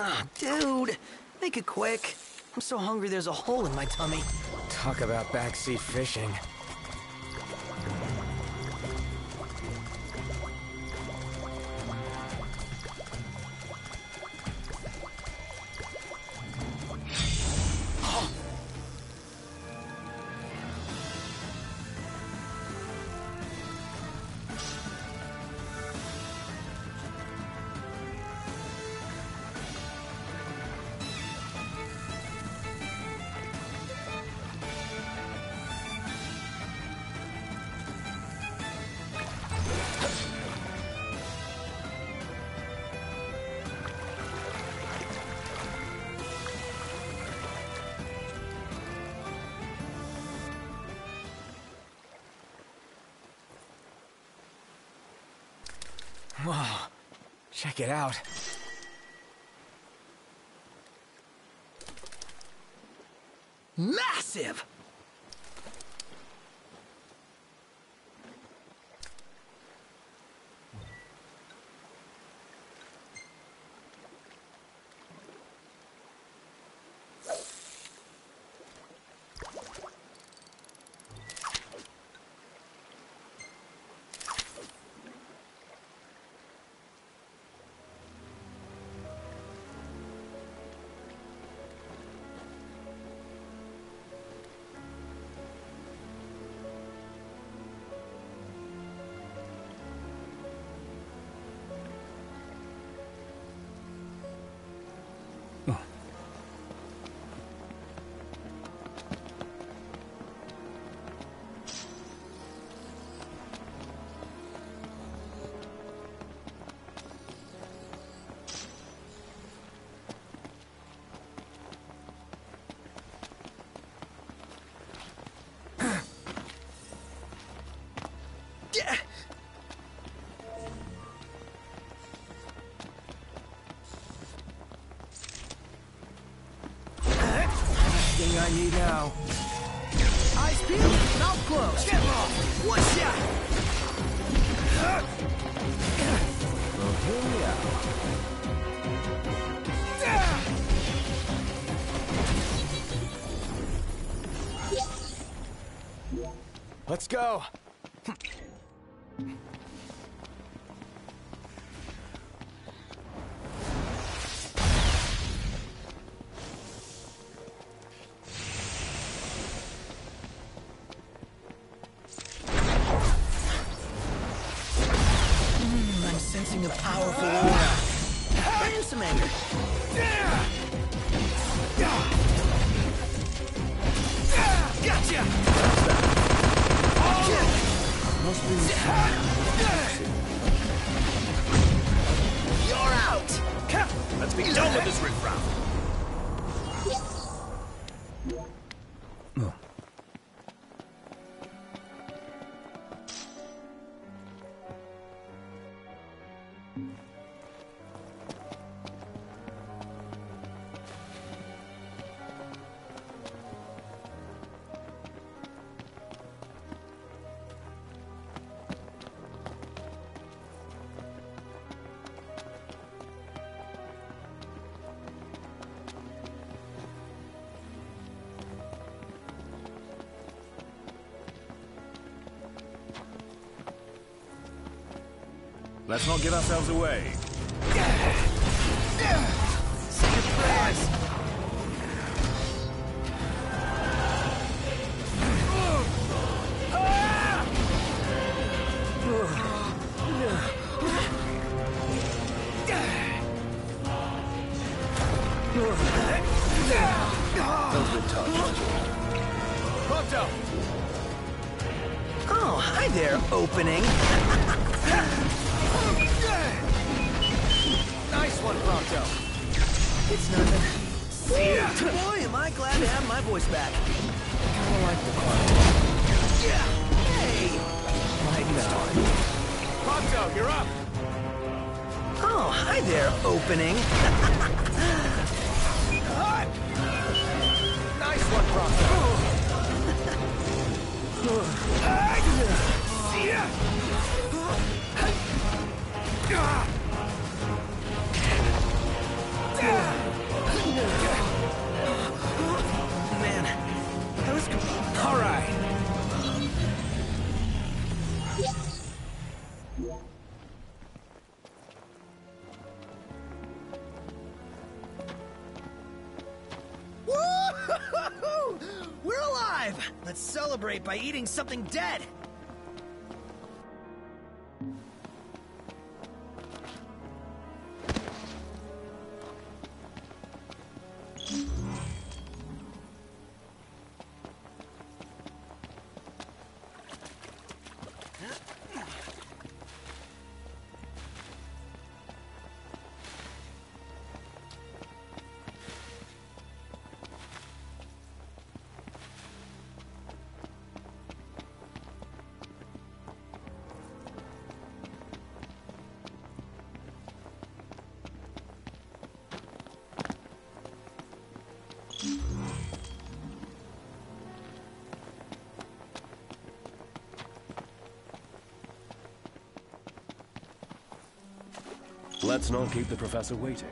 Ah, dude, make it quick. I'm so hungry there's a hole in my tummy. Talk about backseat fishing. Check it out. Massive! Need now. Eyes peeled, mouth closed. Get off! One shot! Well, here we are. Let's go. Let's not get ourselves away. By eating something dead. Let's not keep the professor waiting.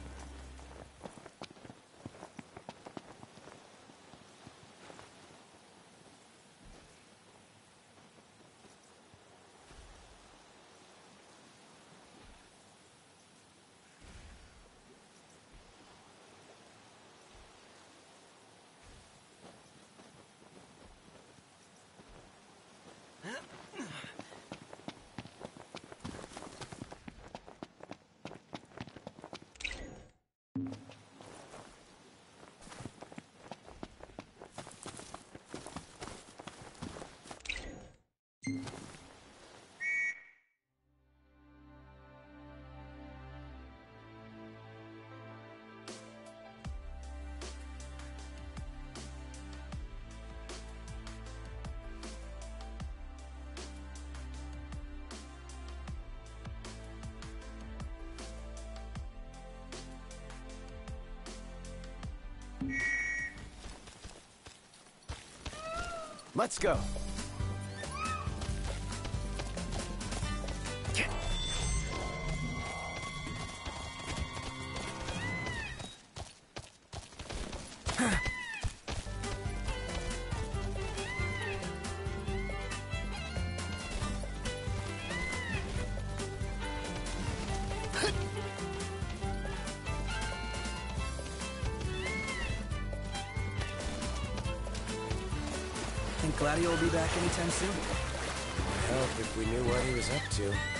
Let's go. Will be back anytime soon? Help if we knew what he was up to.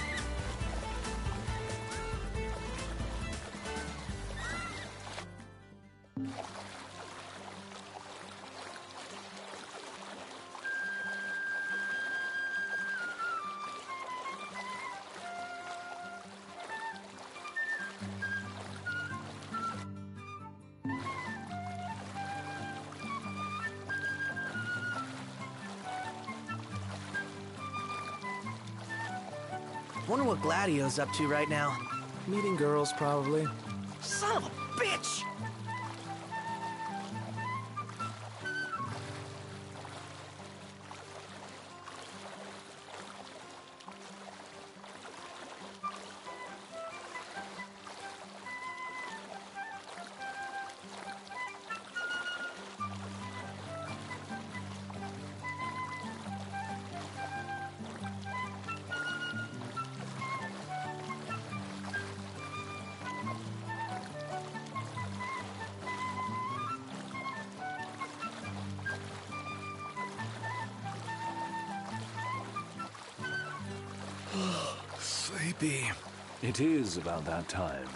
Wonder what Gladio's up to right now. Meeting girls, probably. Sleepy. It is about that time.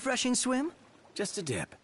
Refreshing swim? Just a dip.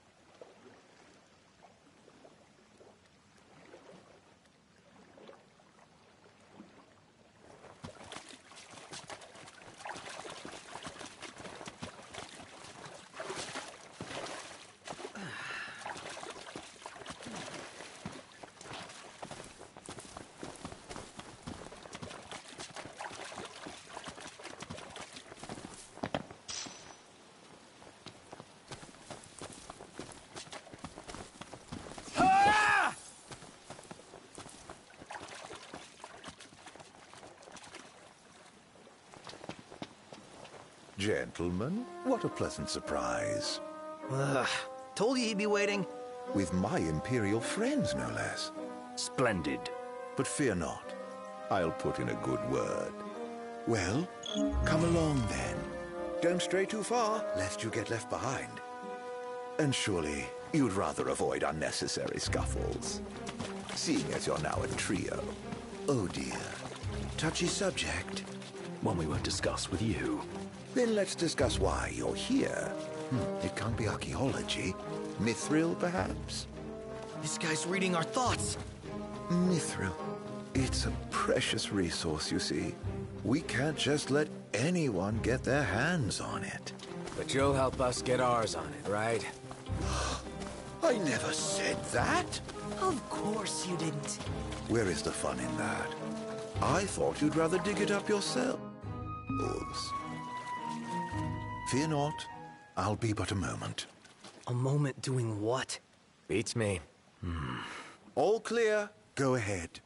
Gentlemen, what a pleasant surprise. Ugh. Told you he'd be waiting. With my Imperial friends, no less. Splendid. But fear not. I'll put in a good word. Well, come along then. Don't stray too far, lest you get left behind. And surely you'd rather avoid unnecessary scuffles. Seeing as you're now a trio. Oh dear. Touchy subject. One we won't discuss with you. Then let's discuss why you're here. Hmm, it can't be archaeology. Mithril, perhaps? This guy's reading our thoughts. Mithril. It's a precious resource, you see. We can't just let anyone get their hands on it. But you'll help us get ours on it, right? I never said that. Of course you didn't. Where is the fun in that? I thought you'd rather dig it up yourself. Oops. Fear not. I'll be but a moment. A moment doing what? Beats me. All clear. Go ahead.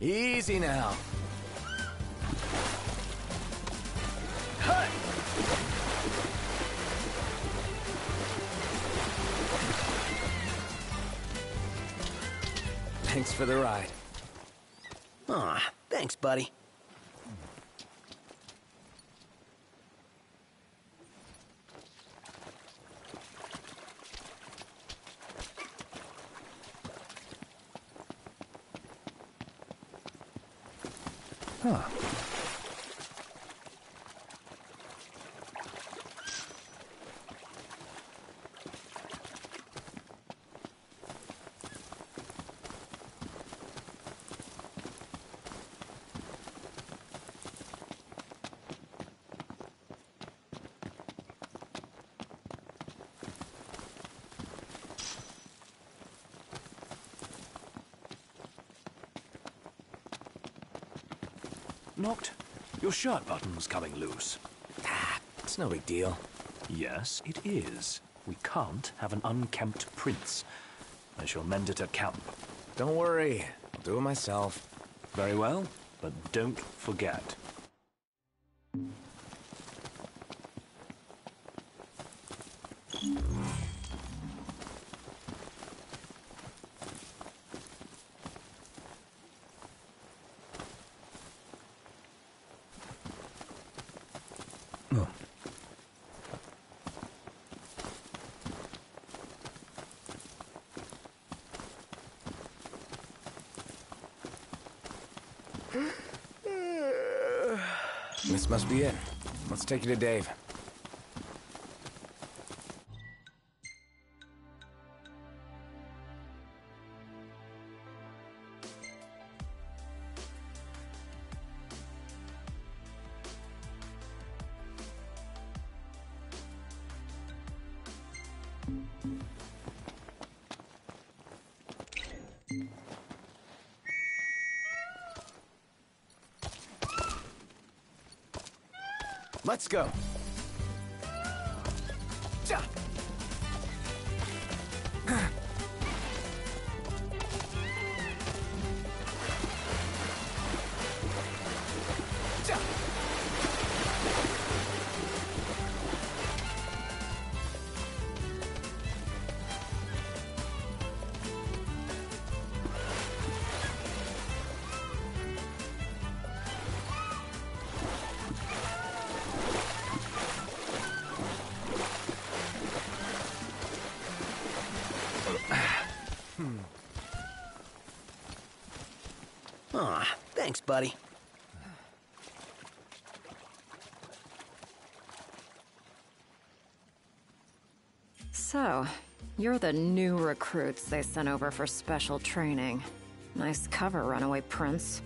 Easy now. Thanks for the ride. Aw, thanks, buddy. Your shirt button's coming loose. Ah, it's no big deal. Yes, it is. We can't have an unkempt prince. I shall mend it at camp. Don't worry. I'll do it myself. Very well, but don't forget. This must be it. Let's take you to Dave. Let's go. Buddy. So, you're the new recruits they sent over for special training. Nice cover, Runaway Prince.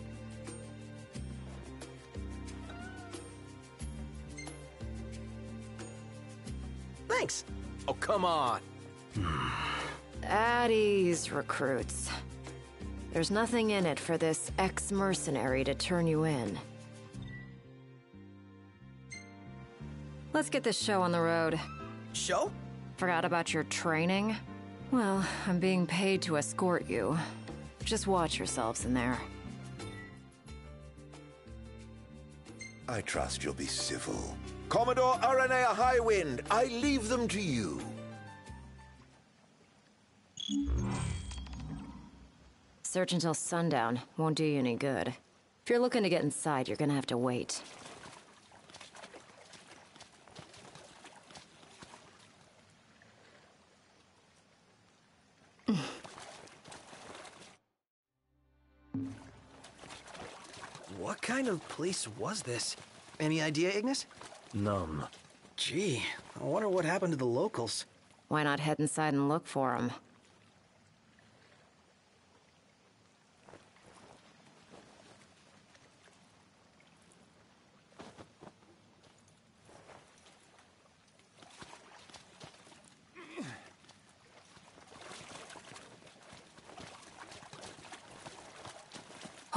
Thanks. Oh, come on. At ease, recruits. There's nothing in it for this ex-mercenary to turn you in. Let's get this show on the road. Show? Forgot about your training? Well, I'm being paid to escort you. Just watch yourselves in there. I trust you'll be civil. Commodore Aranea Highwind, I leave them to you. Search until sundown. Won't do you any good. If you're looking to get inside, you're gonna have to wait. What kind of place was this? Any idea, Ignis? None. Gee, I wonder what happened to the locals. Why not head inside and look for him?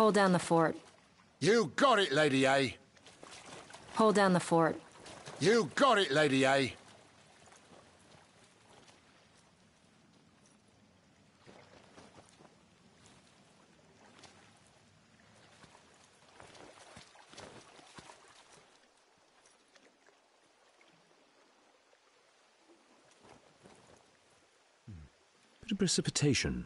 Hold down the fort. You got it, Lady A. Hold down the fort. You got it, Lady A. Bit of precipitation.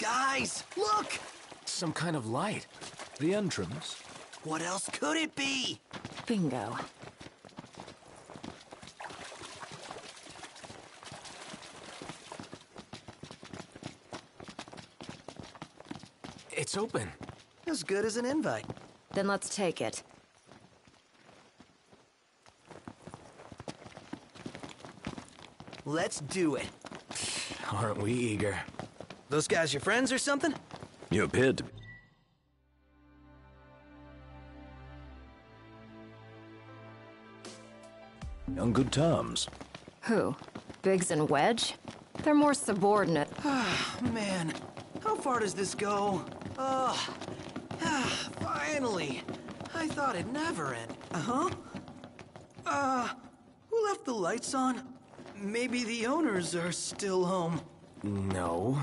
Guys, look! Some kind of light. The entrance? What else could it be? Bingo. It's open. As good as an invite. Then let's take it. Let's do it. Aren't we eager? Those guys your friends or something? You appeared to be. On good terms. Who? Biggs and Wedge? They're more subordinate. Man, how far does this go? Ugh. Finally. I thought it'd never end. Uh-huh. Uh, who left the lights on? Maybe the owners are still home. No.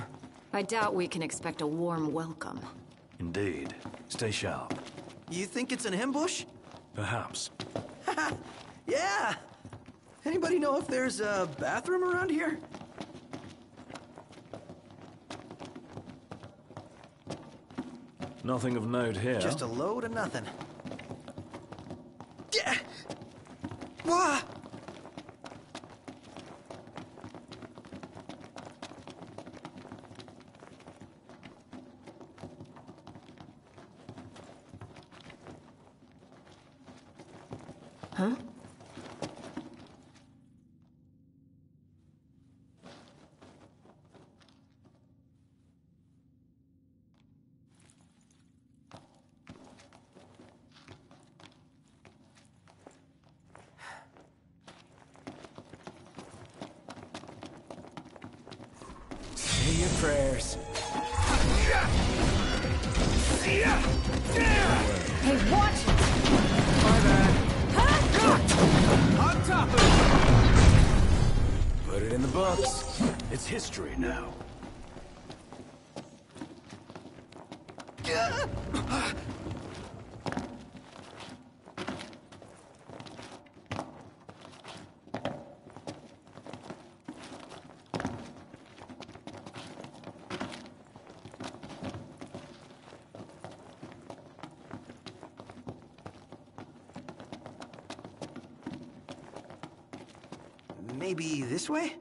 I doubt we can expect a warm welcome. Indeed. Stay sharp. You think it's an ambush? Perhaps. Yeah. Anybody know if there's a bathroom around here? Nothing of note here. Just a load of nothing. Maybe this way?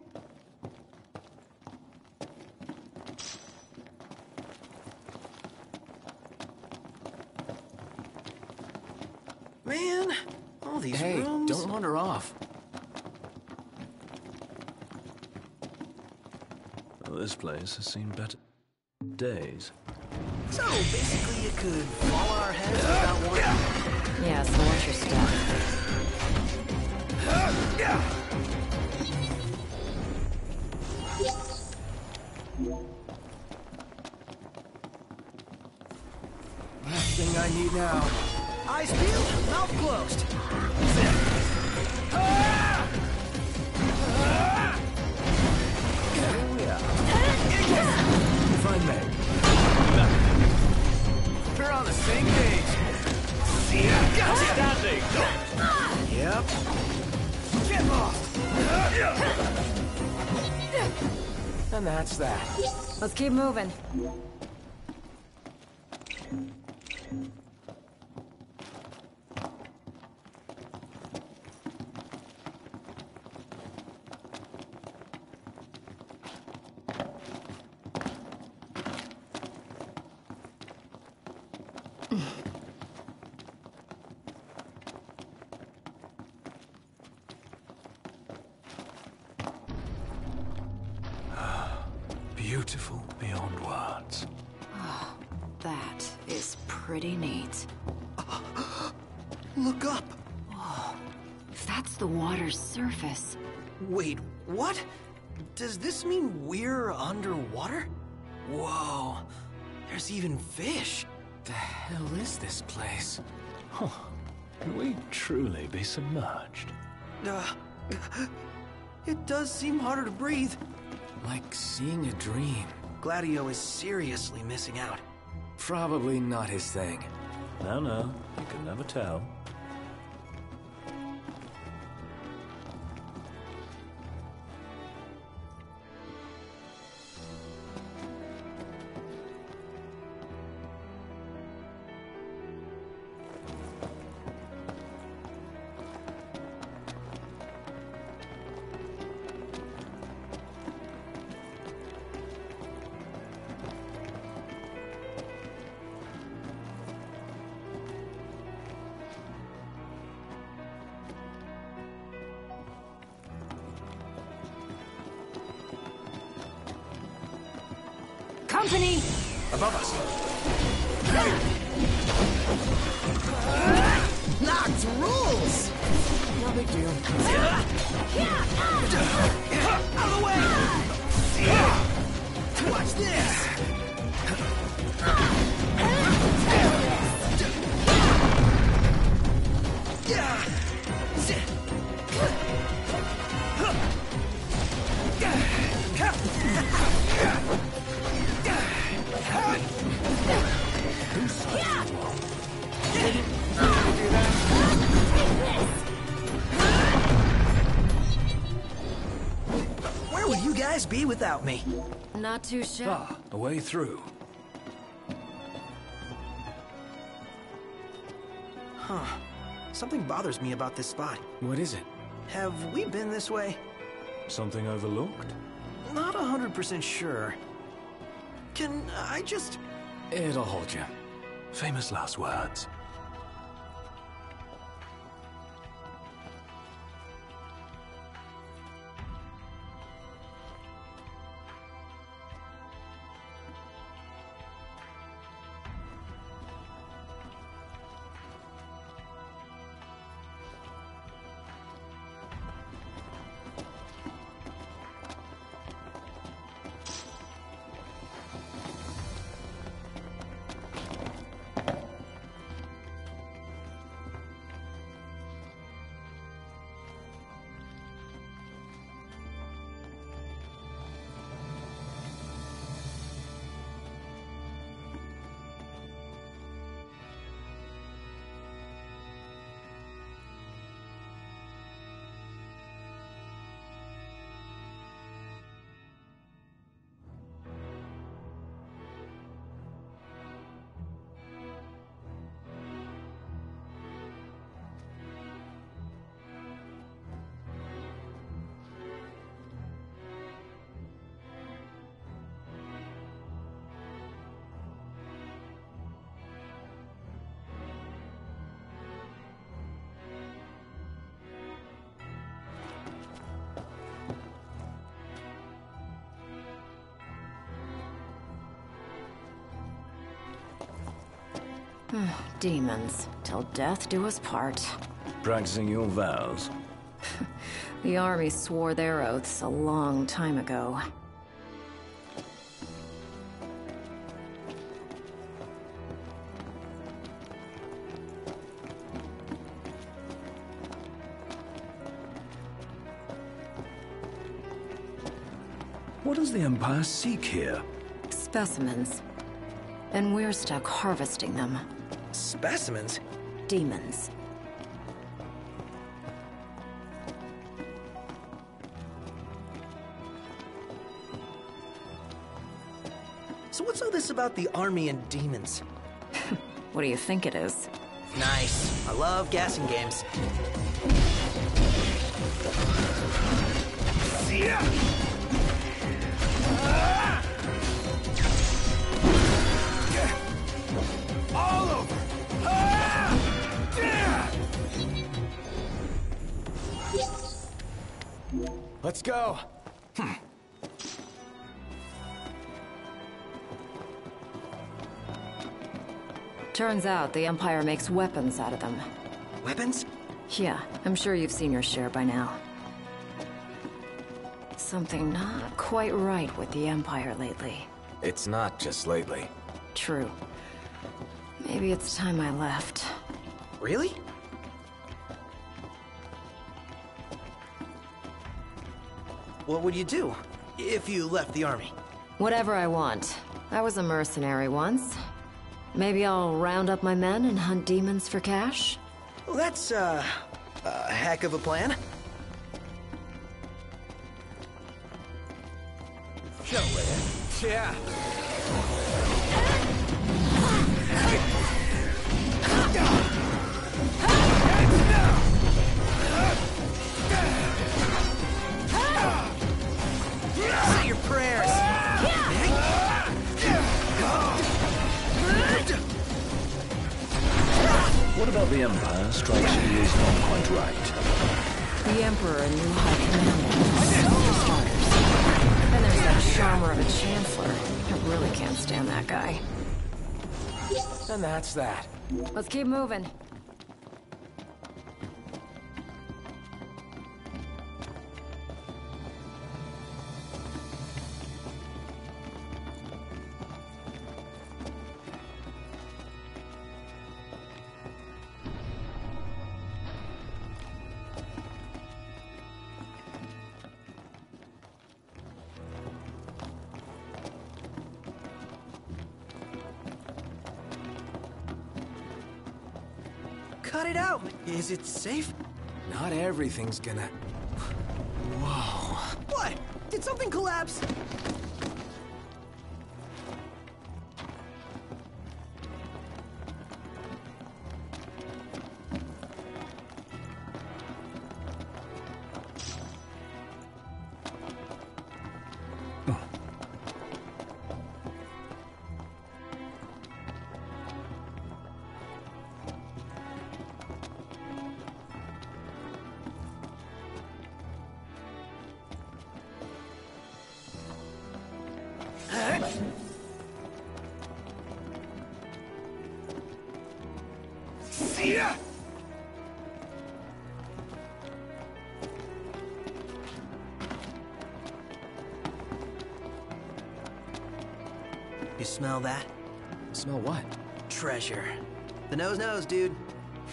Man, all these Hey, rooms. don't wander off. Well, this place has seen better days. So basically, you could fall on our heads without warning. Yeah, so watch your step. Now. Eyes peeled, mouth closed. If I may. We're on the same page. Outstanding! Yep. Get lost. And that's that. Let's keep moving. There's even fish. The hell is this place? Huh. Can we truly be submerged? Uh, it does seem harder to breathe. Like seeing a dream. Gladio is seriously missing out. Probably not his thing. No, no. You can never tell. Without me? Not too sure. Ah, a way through. Huh. Something bothers me about this spot. What is it? Have we been this way? Something overlooked? Not a hundred percent sure. Can I just... It'll hold you. Famous last words. Demons, till death do us part. Practicing your vows? the army swore their oaths a long time ago. What does the Empire seek here? Specimens. And we're stuck harvesting them. Specimens? Demons. So what's all this about the army and demons? What do you think it is? Nice. I love gassing games. All Let's go. Hmm. Turns out the Empire makes weapons out of them. Weapons? Yeah, I'm sure you've seen your share by now. Something not quite right with the Empire lately. It's not just lately. True. Maybe it's time I left. Really? What would you do if you left the army? Whatever I want. I was a mercenary once. Maybe I'll round up my men and hunt demons for cash? Well, that's, uh, a heck of a plan. Show Yeah. What about the Empire strikes me as not quite right? The Emperor and new High Commander, for starters. Then there's that charmer of a Chancellor. I really can't stand that guy. And that's that. Let's keep moving. Is it safe? Not everything's gonna... Whoa. What? Did something collapse? Treasure. The nose knows, dude.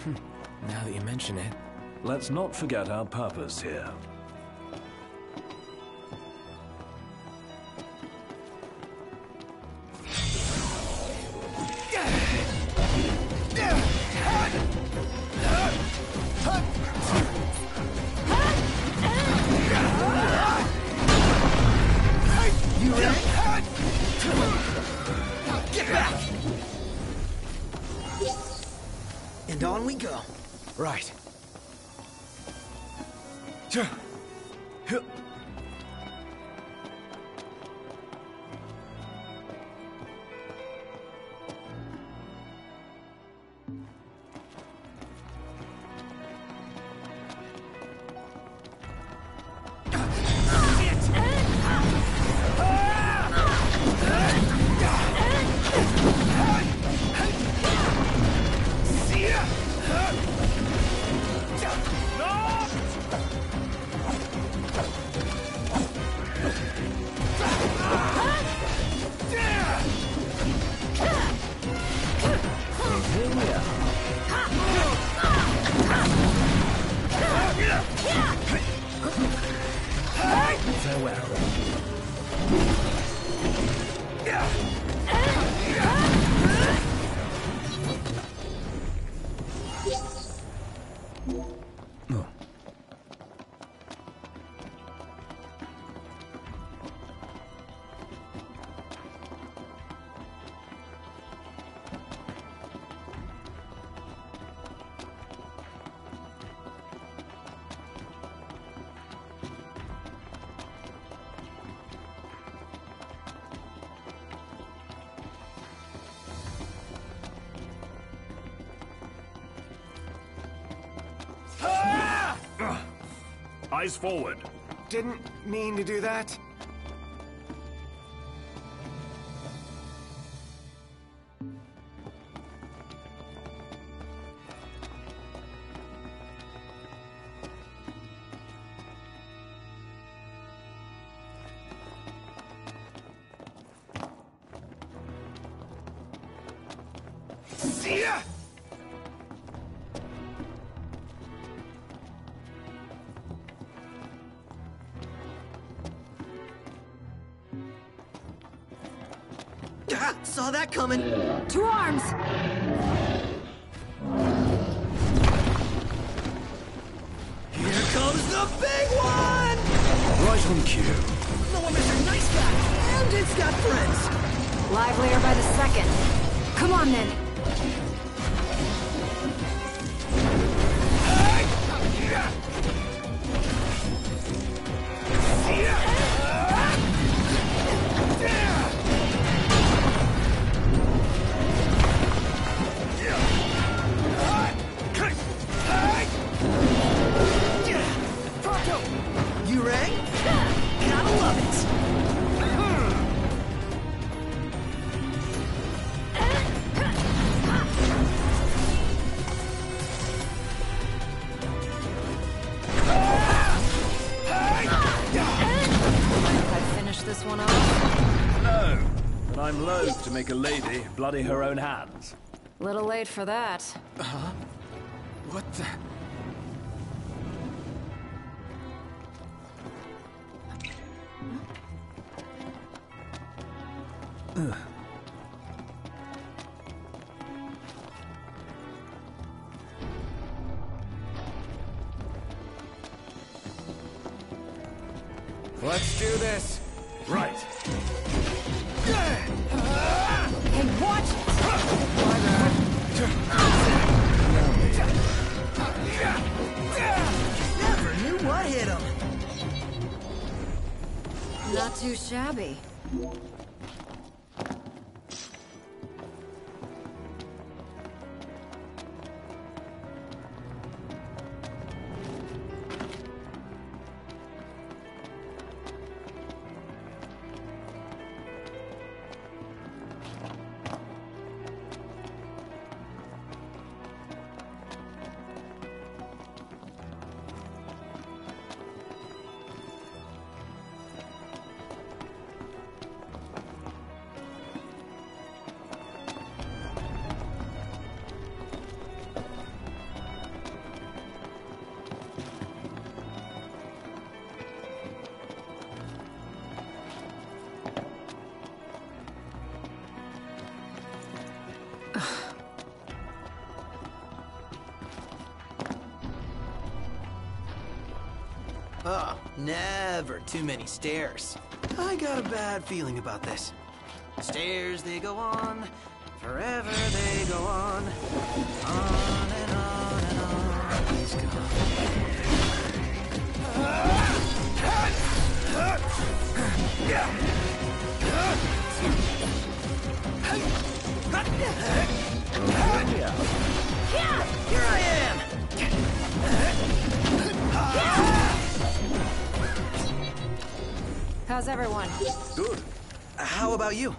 Now that you mention it. Let's not forget our purpose here. Eyes forward. Didn't mean to do that. Coming. To arms! Here comes the big one! Right on cue. No one Mr. Nice Guy! And it's got friends! Livelier by the second. Come on then. Bloody her own hands. Little late for that. Never too many stairs. I got a bad feeling about this. Stairs, they go on. Forever they go on. On and on and on. He's gone. Here I am! How's everyone? Good. How about you?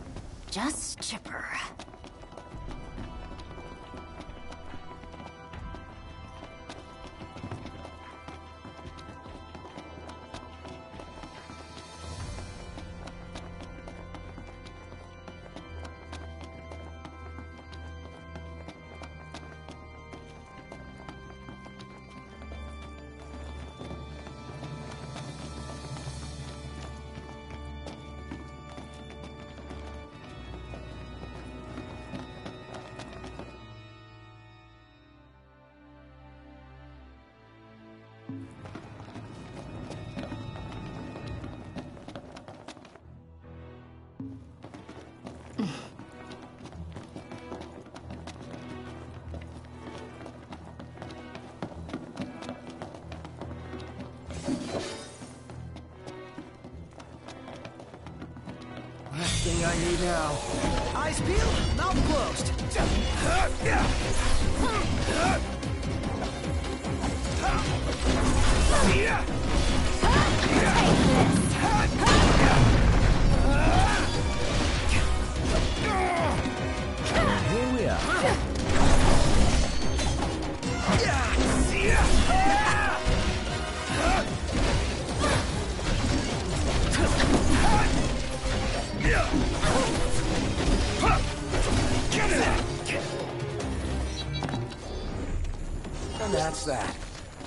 And that.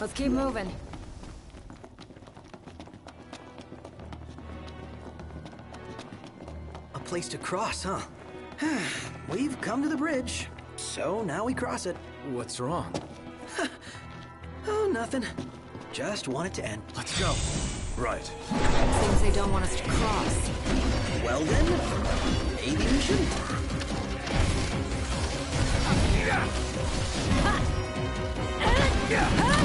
Let's keep moving. A place to cross, huh? We've come to the bridge, so now we cross it. What's wrong? Oh, nothing. Just want it to end. Let's go. Right. Seems they don't want us to cross. Well then, maybe we shouldn't. Ah! Ignis,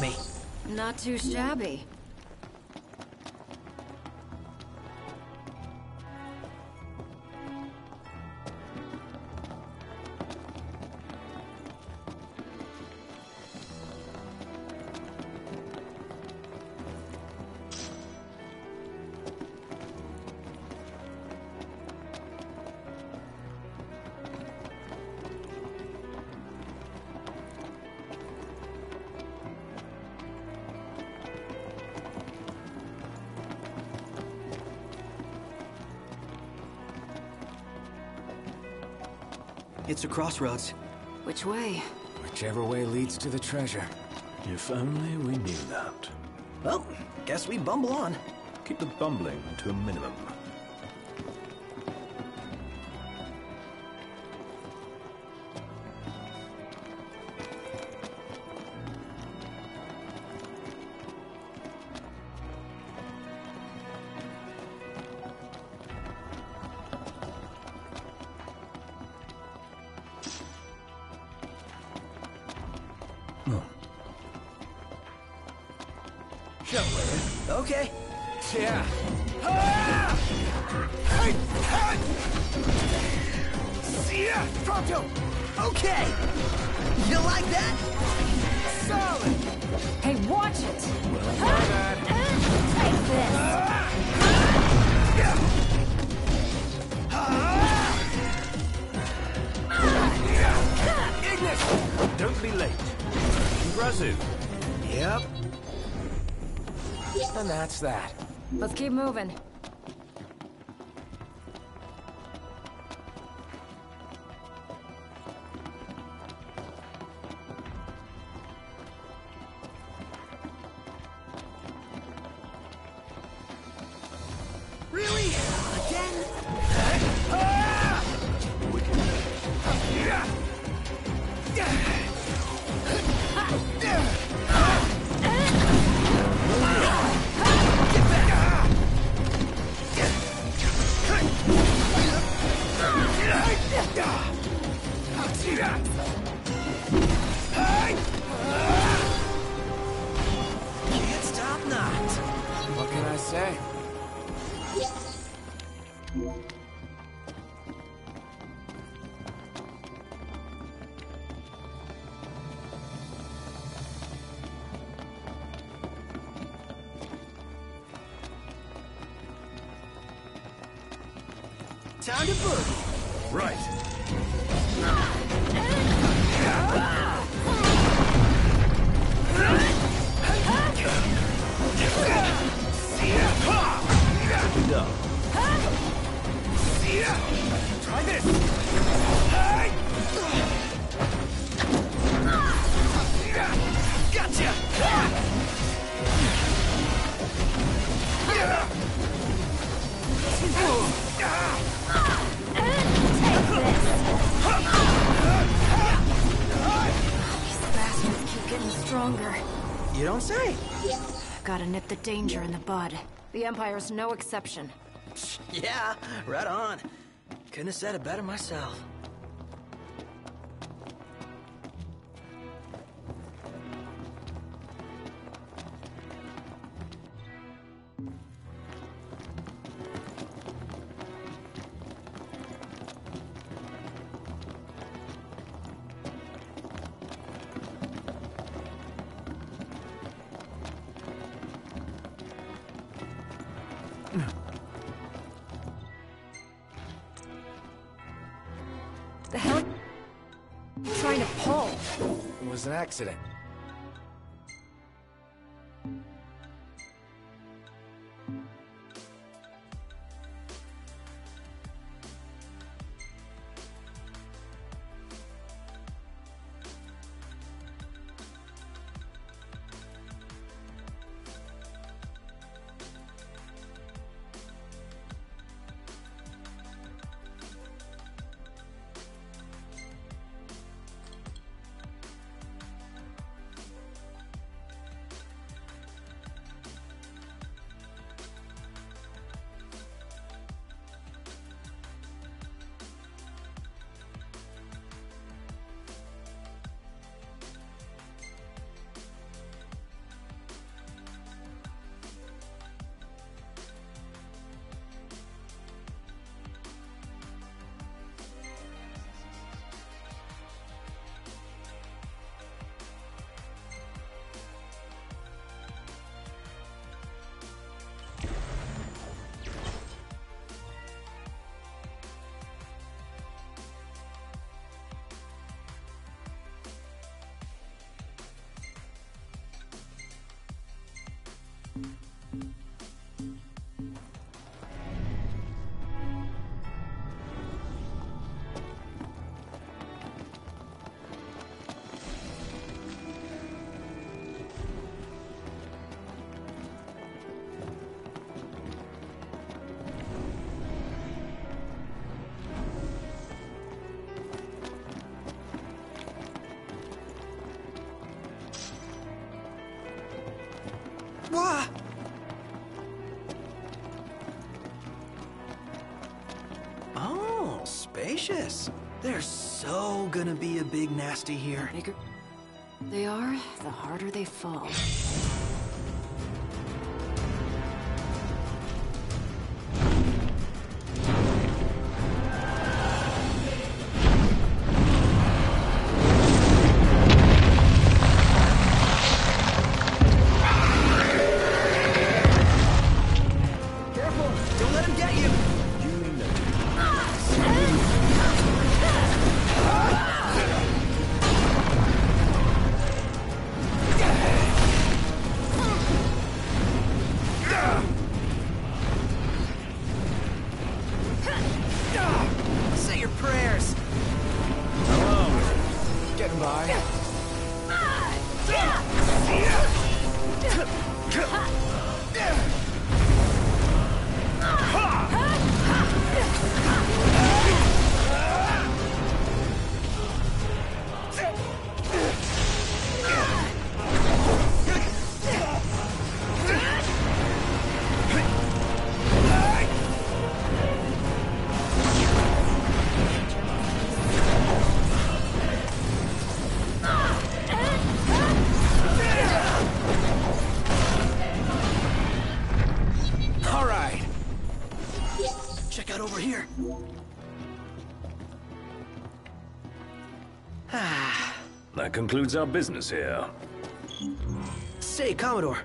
me? Not too shabby. It's a crossroads. Which way? Whichever way leads to the treasure. If only we knew that. Well, guess we bumble on. Keep the bumbling to a minimum. Nip the danger in the bud. The Empire's no exception. Yeah, right on. Couldn't have said it better myself. Spacious. There's so gonna be a big nasty here. They are, the harder they fall. Concludes our business here. Say, Commodore,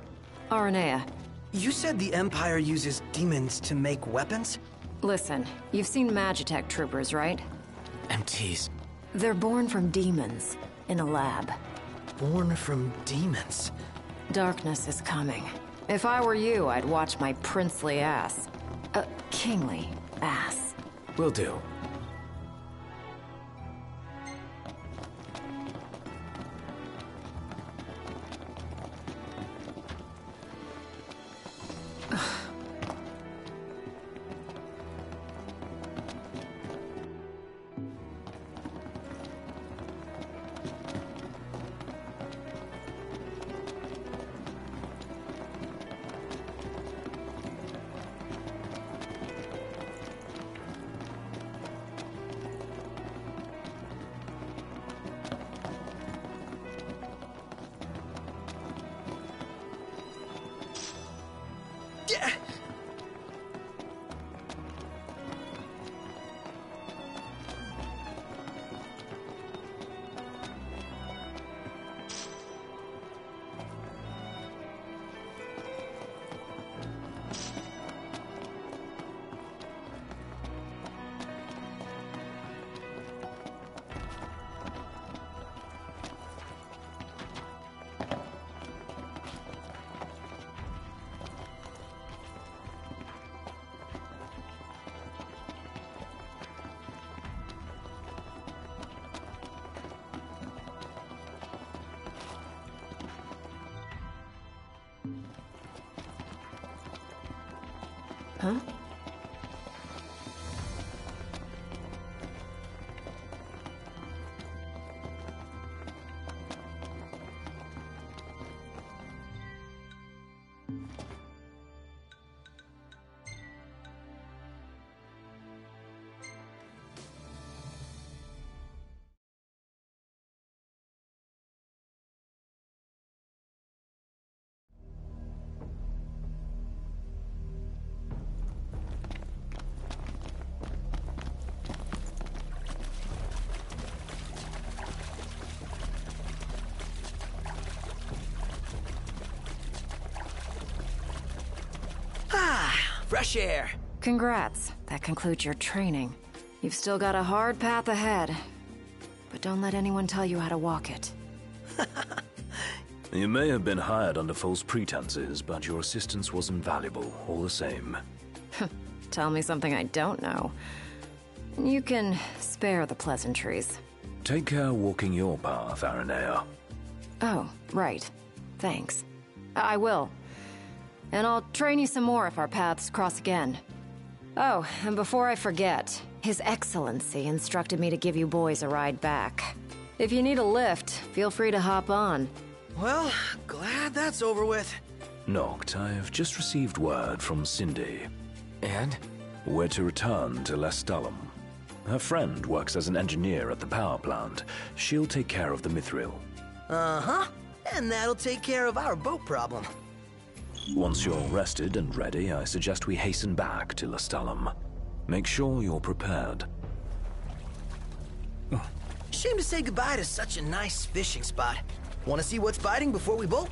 Aranea, you said the Empire uses demons to make weapons? listen, you've seen Magitech troopers, right? tease. They're born from demons in a lab. Born from demons? Darkness is coming. If I were you, I'd watch my princely ass. Uh, kingly ass. Will do. Fresh air. Congrats. That concludes your training. You've still got a hard path ahead. But don't let anyone tell you how to walk it. You may have been hired under false pretenses, but your assistance was invaluable, all the same. Tell me something I don't know. You can spare the pleasantries. Take care walking your path, Aranea. Oh, right. Thanks. I will. And I'll train you some more if our paths cross again. Oh, and before I forget, His Excellency instructed me to give you boys a ride back. If you need a lift, feel free to hop on. Well, glad that's over with. Noct, I've just received word from Cindy. And? We're to return to Lestallum. Her friend works as an engineer at the power plant. She'll take care of the Mithril. Uh-huh. And that'll take care of our boat problem. Once you're rested and ready, I suggest we hasten back to Lestallum. Make sure you're prepared. Shame to say goodbye to such a nice fishing spot. Want to see what's biting before we bolt?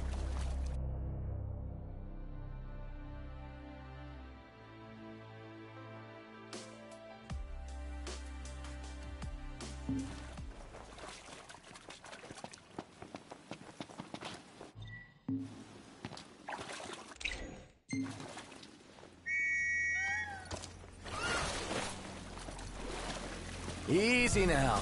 Easy now.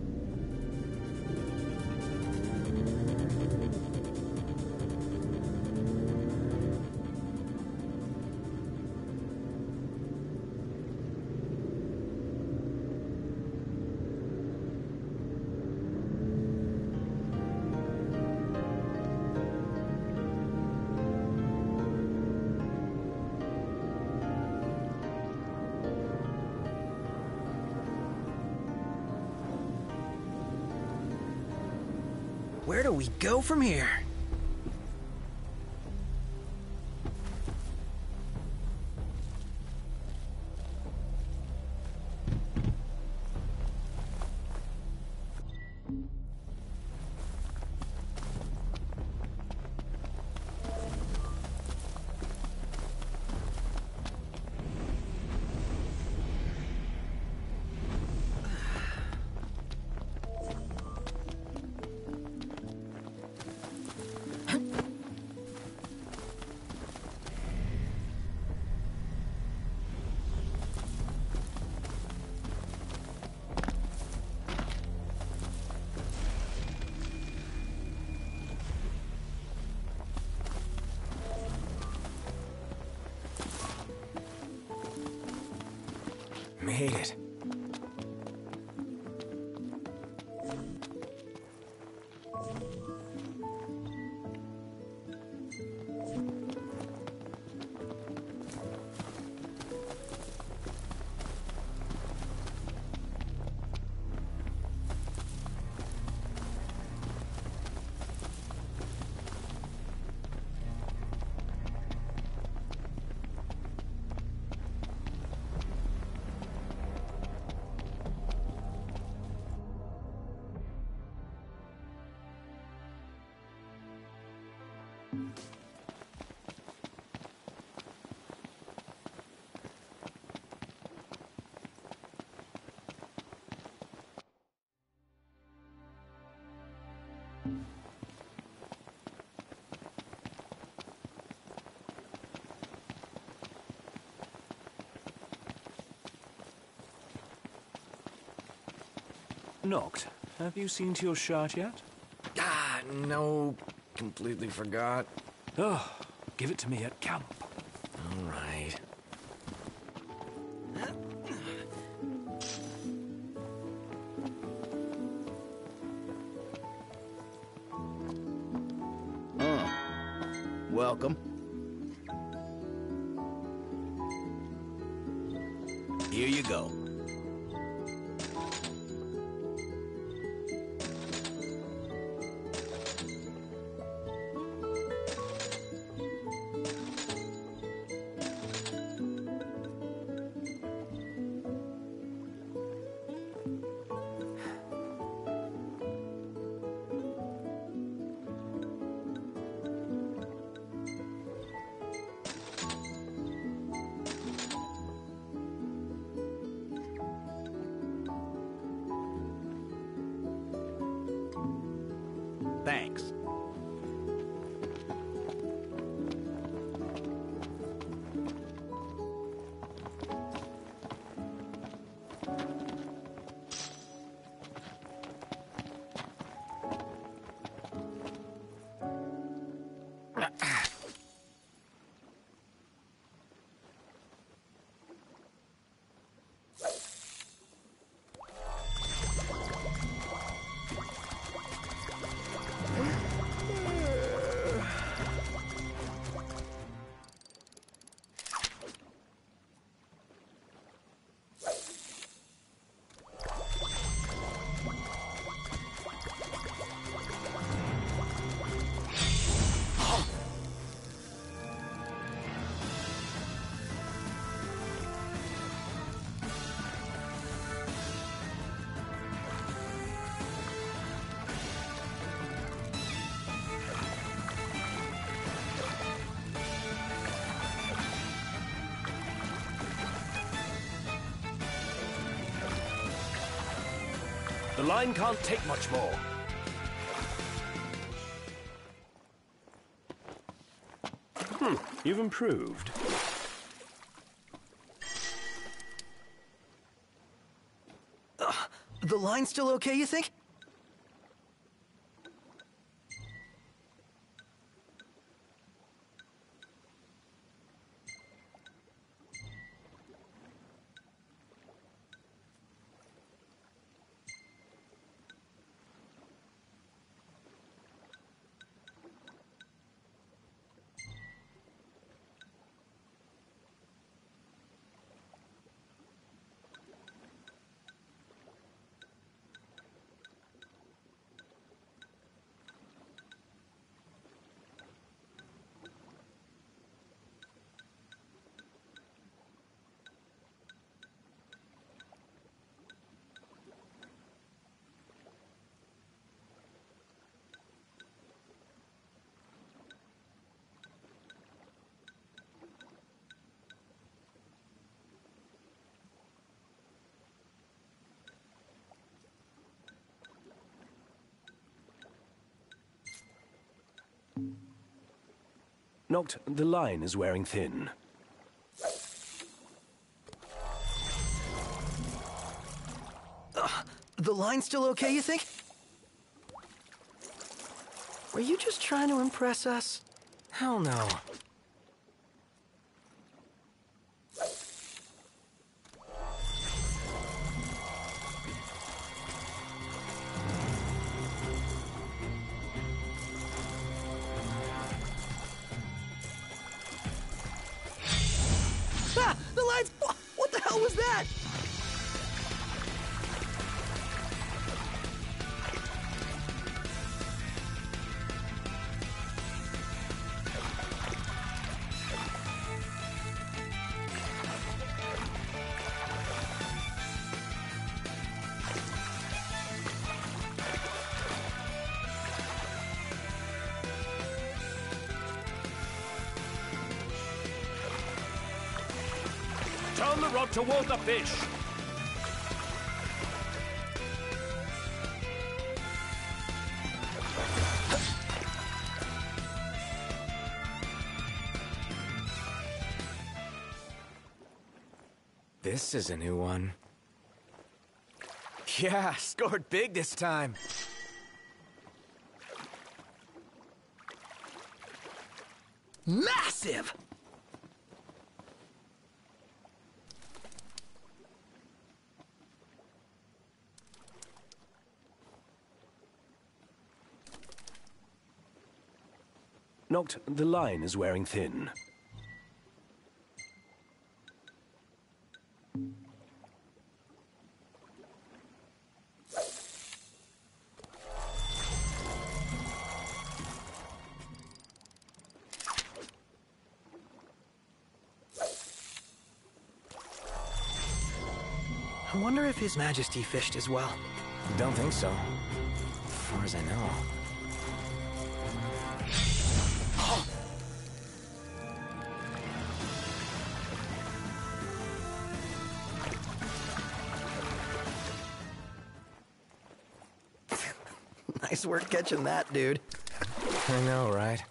We go from here? Noct, have you seen to your shirt yet? Ah, no. Completely forgot. Oh, give it to me at camp. All right. Line can't take much more. Hmm, you've improved. The line's still okay, you think? Noct, the line is wearing thin. Uh, the line's still okay, you think? Were you just trying to impress us? Hell no. Toward the fish. This is a new one. Yeah, scored big this time. Massive! The line is wearing thin. I wonder if His Majesty fished as well. Don't think so. As far as I know. Work catching that, dude. I know, right?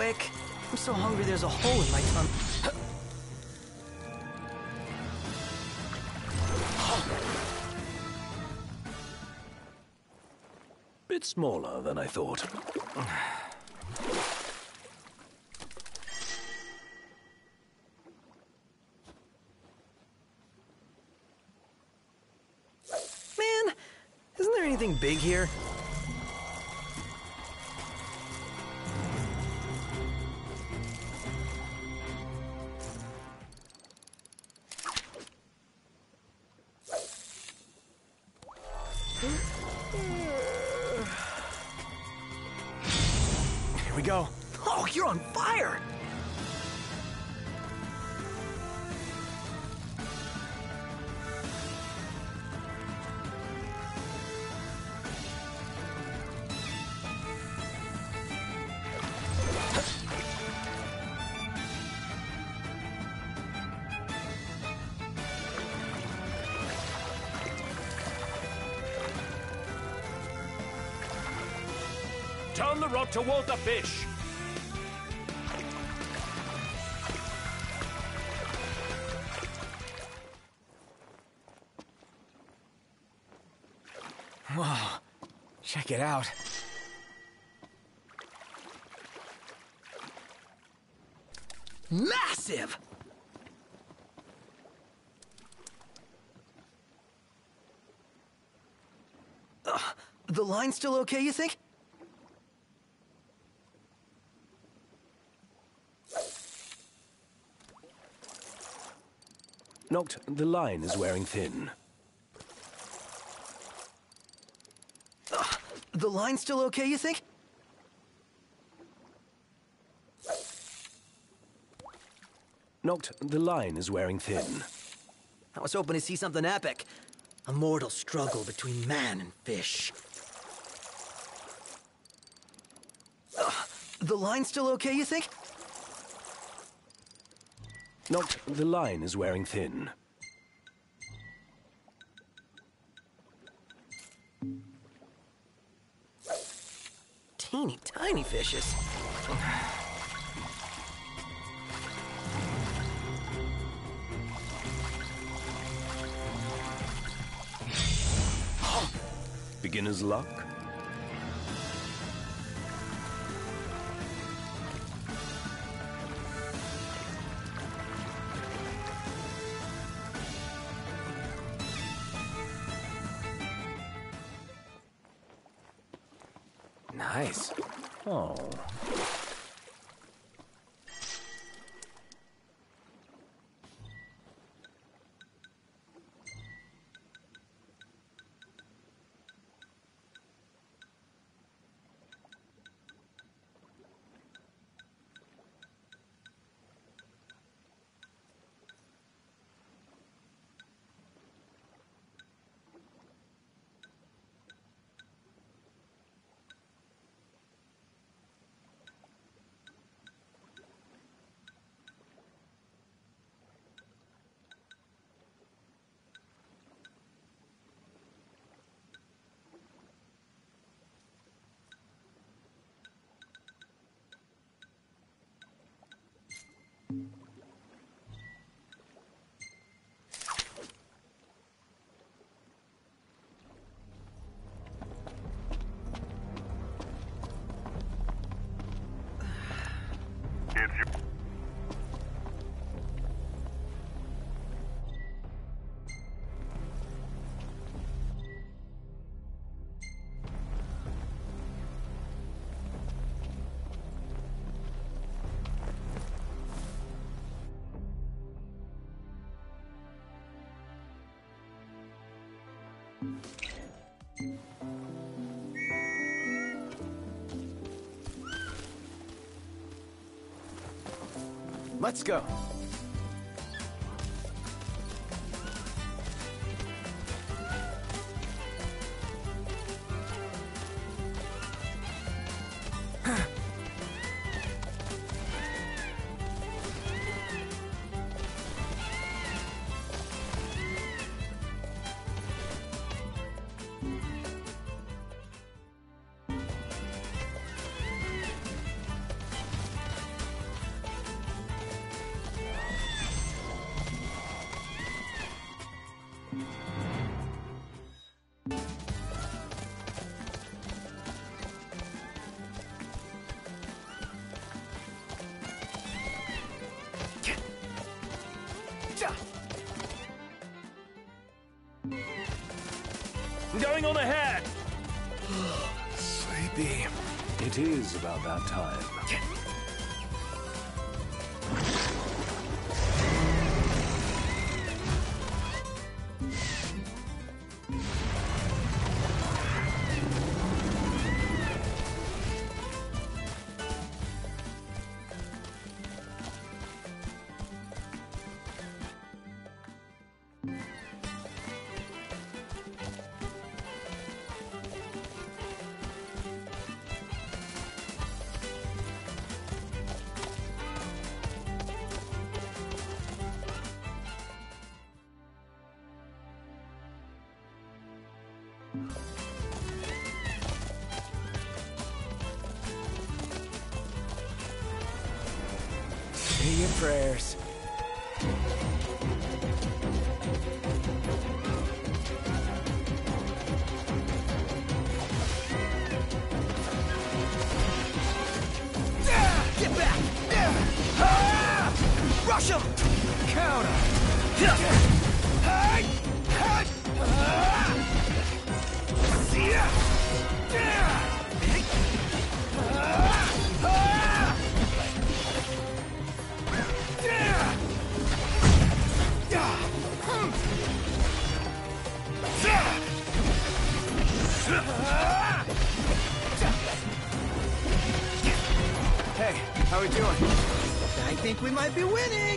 Quick. I'm so hungry there's a hole in my tongue. Bit smaller than I thought. Man, isn't there anything big here? Here toward the fish. Wow, check it out. Massive! Uh, the line's still okay, you think? Noct, the line is wearing thin. The line still okay, you think? Noct, the line is wearing thin. I was hoping to see something epic. A mortal struggle between man and fish. Ugh, the line still okay, you think? Noct, the line is wearing thin. Teeny tiny fishes. Beginner's luck? Let's go. Prayers. Be winning.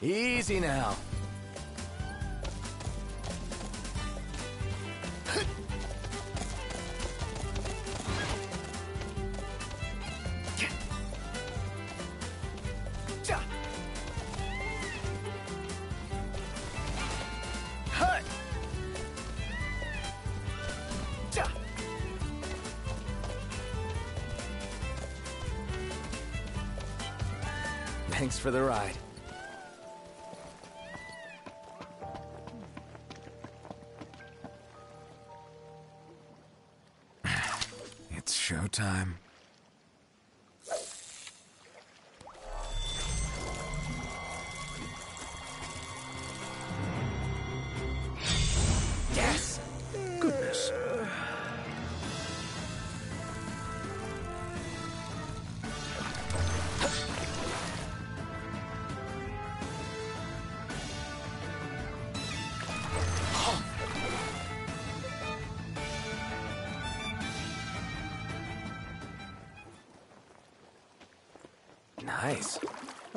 Easy now. Thanks for the ride.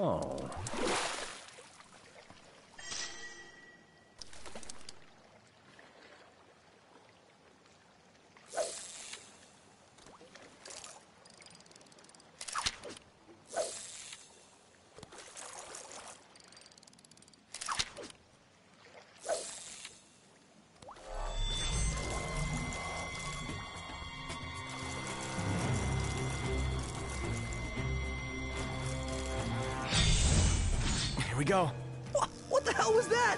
Oh. Go. What, what the hell was that?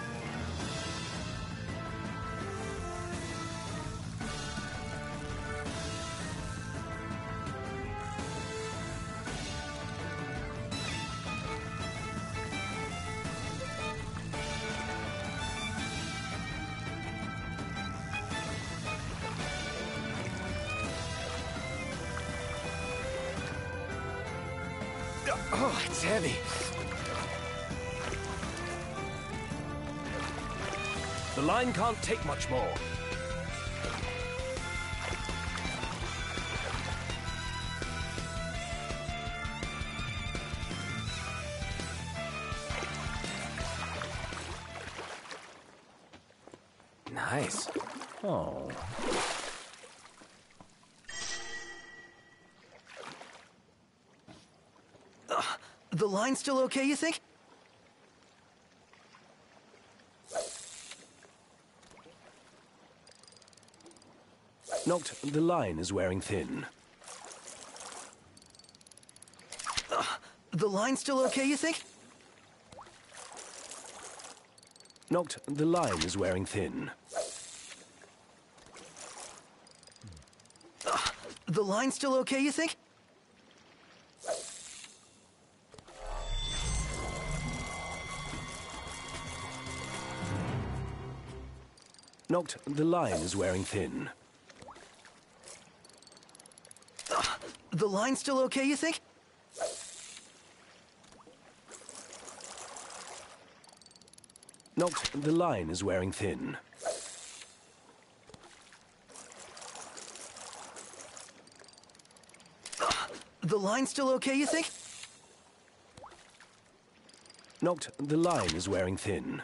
Line can't take much more. Nice. Oh. Uh, the line's still okay, you think? Noct, the line is wearing thin. Uh, the line's still okay, you think? Noct, the line is wearing thin. Uh, the line's still okay, you think? Noct, the line is wearing thin. The line's still okay, you think? Noct, the line is wearing thin. The line's still okay, you think? Noct, the line is wearing thin.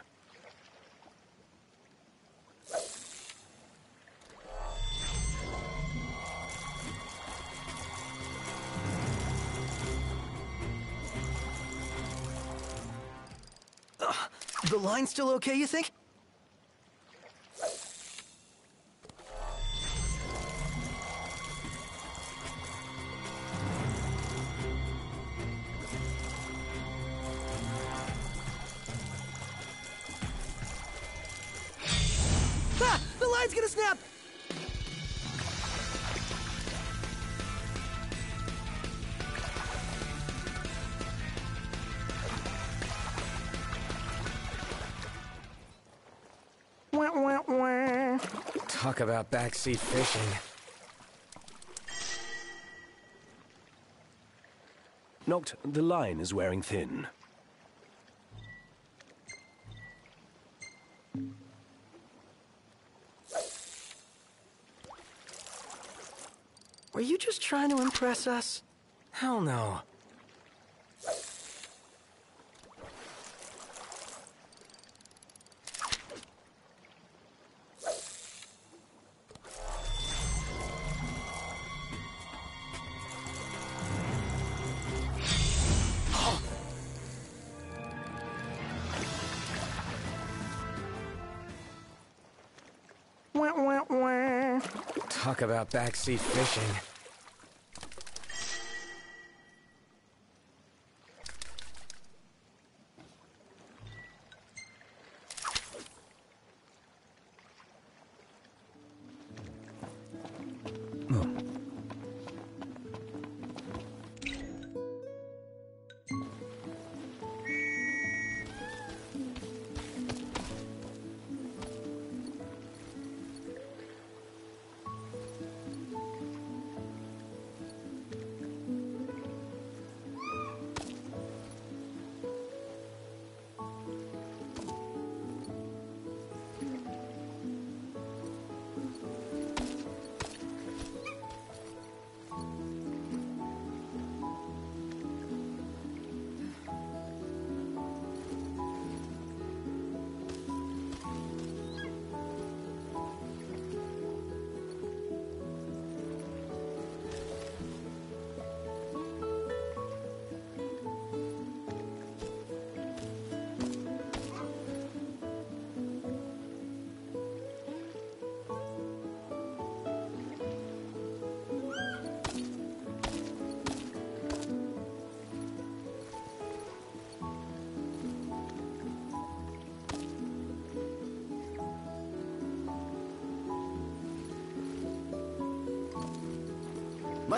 Still okay, you think? Talk about backseat fishing. Noct, the line is wearing thin. Were you just trying to impress us? Hell no. Talk about backseat fishing.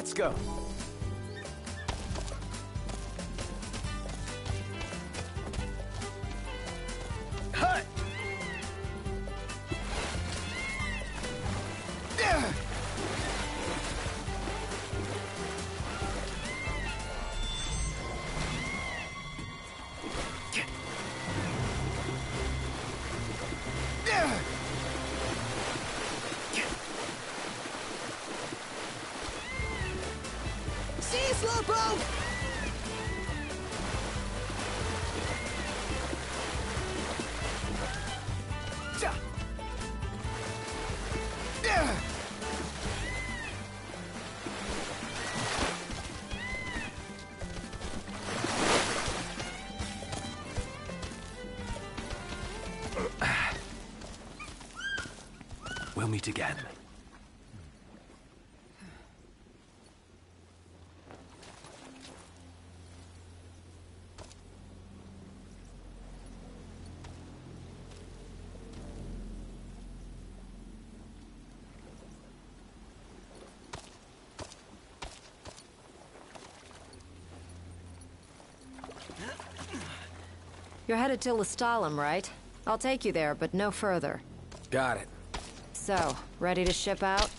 Let's go. Meet again. You're headed to Lestallum, right? I'll take you there, but no further. Got it. So, ready to ship out?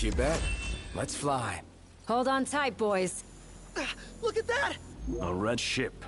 You bet. Let's fly. Hold on tight, boys. Ah, look at that! A red ship.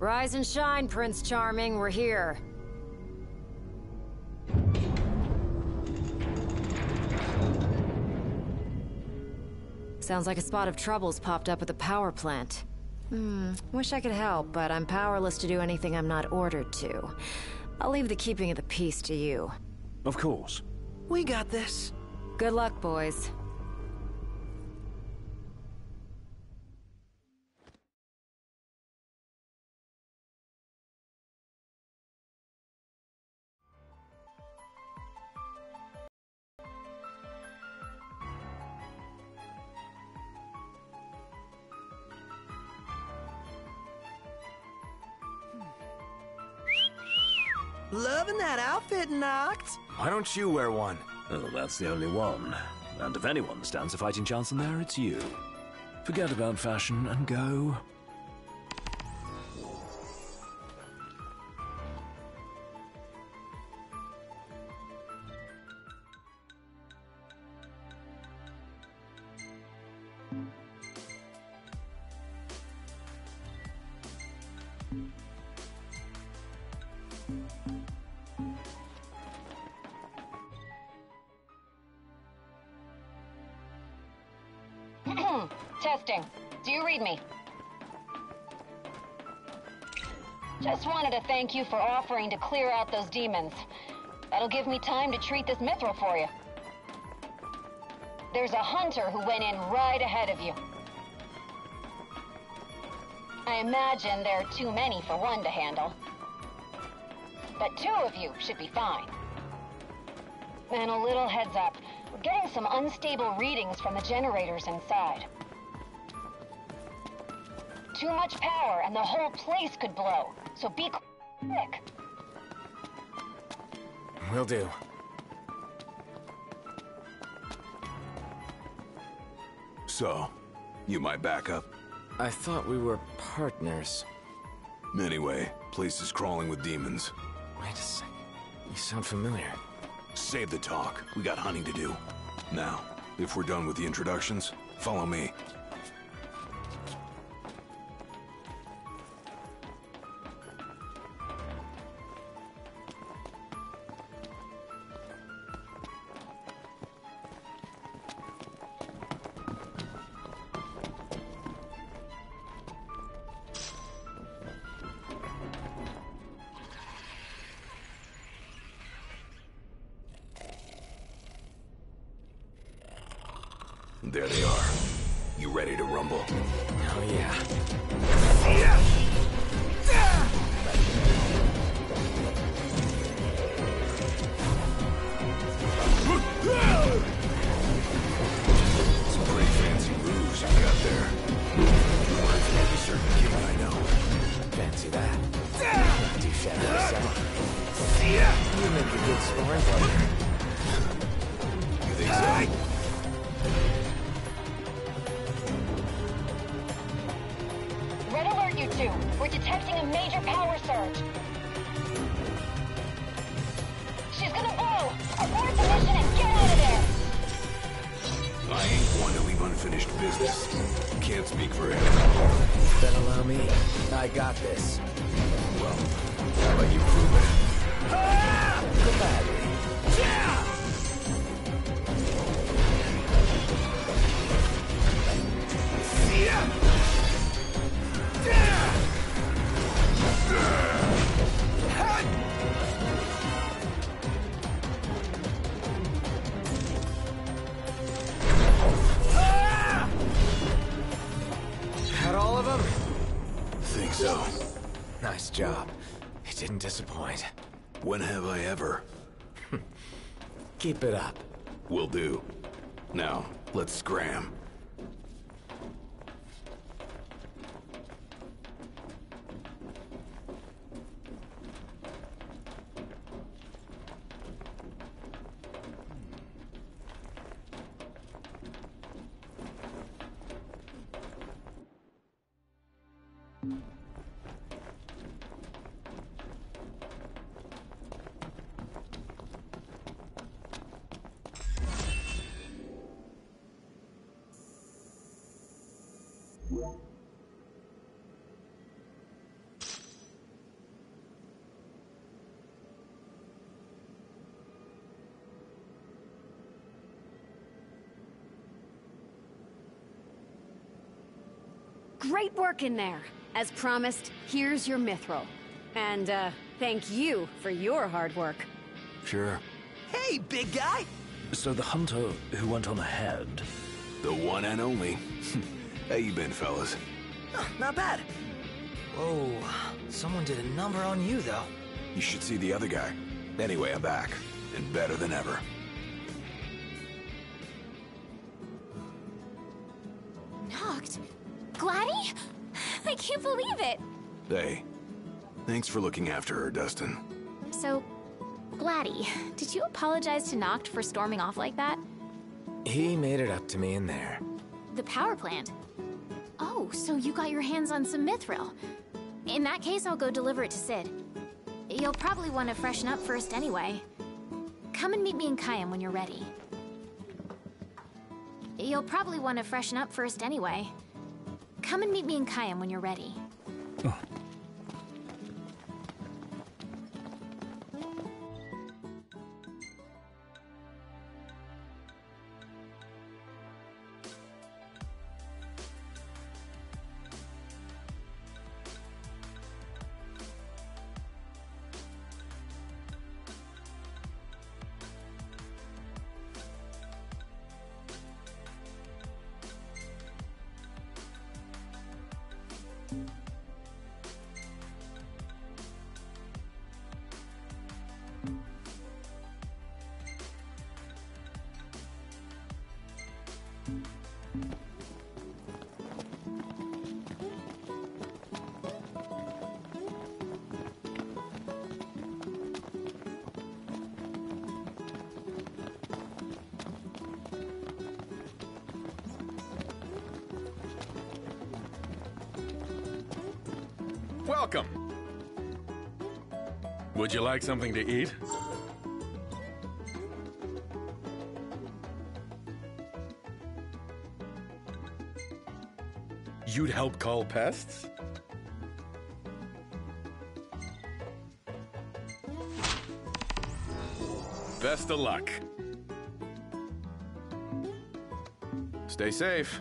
Rise and shine, Prince Charming. We're here. Sounds like a spot of trouble's popped up at the power plant. Hmm, wish I could help, but I'm powerless to do anything I'm not ordered to. I'll leave the keeping of the peace to you. Of course. We got this. Good luck, boys. Loving that outfit, Noct. Why don't you wear one? Oh, that's the only one. And if anyone stands a fighting chance in there, it's you. Forget about fashion and go. Thank you for offering to clear out those demons. That'll give me time to treat this mithril for you. There's a hunter who went in right ahead of you. I imagine there are too many for one to handle. But two of you should be fine. And a little heads up, we're getting some unstable readings from the generators inside. Too much power and the whole place could blow, so be quick. Will do. So, you my backup? I thought we were partners. Anyway, place is crawling with demons. Wait a second. You sound familiar. Save the talk. We got hunting to do. Now, if we're done with the introductions, follow me. Great work in there. As promised, here's your mithril. And, uh, thank you for your hard work. Sure. Hey, big guy! So the hunter who went on ahead... The one and only. How you been, fellas? Oh, not bad. Whoa, someone did a number on you, though. You should see the other guy. Anyway, I'm back. And better than ever. It. Hey, thanks for looking after her, Dustin. So, Gladdy, did you apologize to Noct for storming off like that? He made it up to me in there. The power plant? Oh, so you got your hands on some mithril. In that case, I'll go deliver it to Cid. You'll probably want to freshen up first anyway. Come and meet me in Caem when you're ready. You'll probably want to freshen up first anyway. Come and meet me in Caem when you're ready. Welcome. Would you like something to eat? You'd help call pests? Best of luck. Stay safe.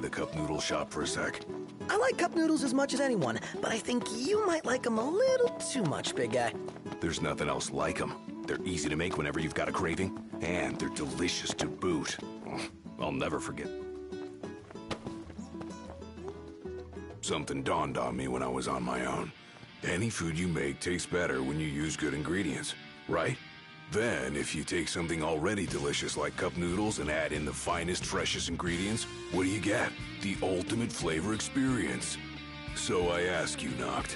The cup noodle shop for a sec? I like cup noodles as much as anyone, but I think you might like them a little too much, big guy. There's nothing else like them. They're easy to make whenever you've got a craving, and they're delicious to boot. I'll never forget. Something dawned on me when I was on my own. Any food you make tastes better when you use good ingredients, right? Then, if you take something already delicious like cup noodles and add in the finest, freshest ingredients, what do you get? The ultimate flavor experience. So I ask you, Noct,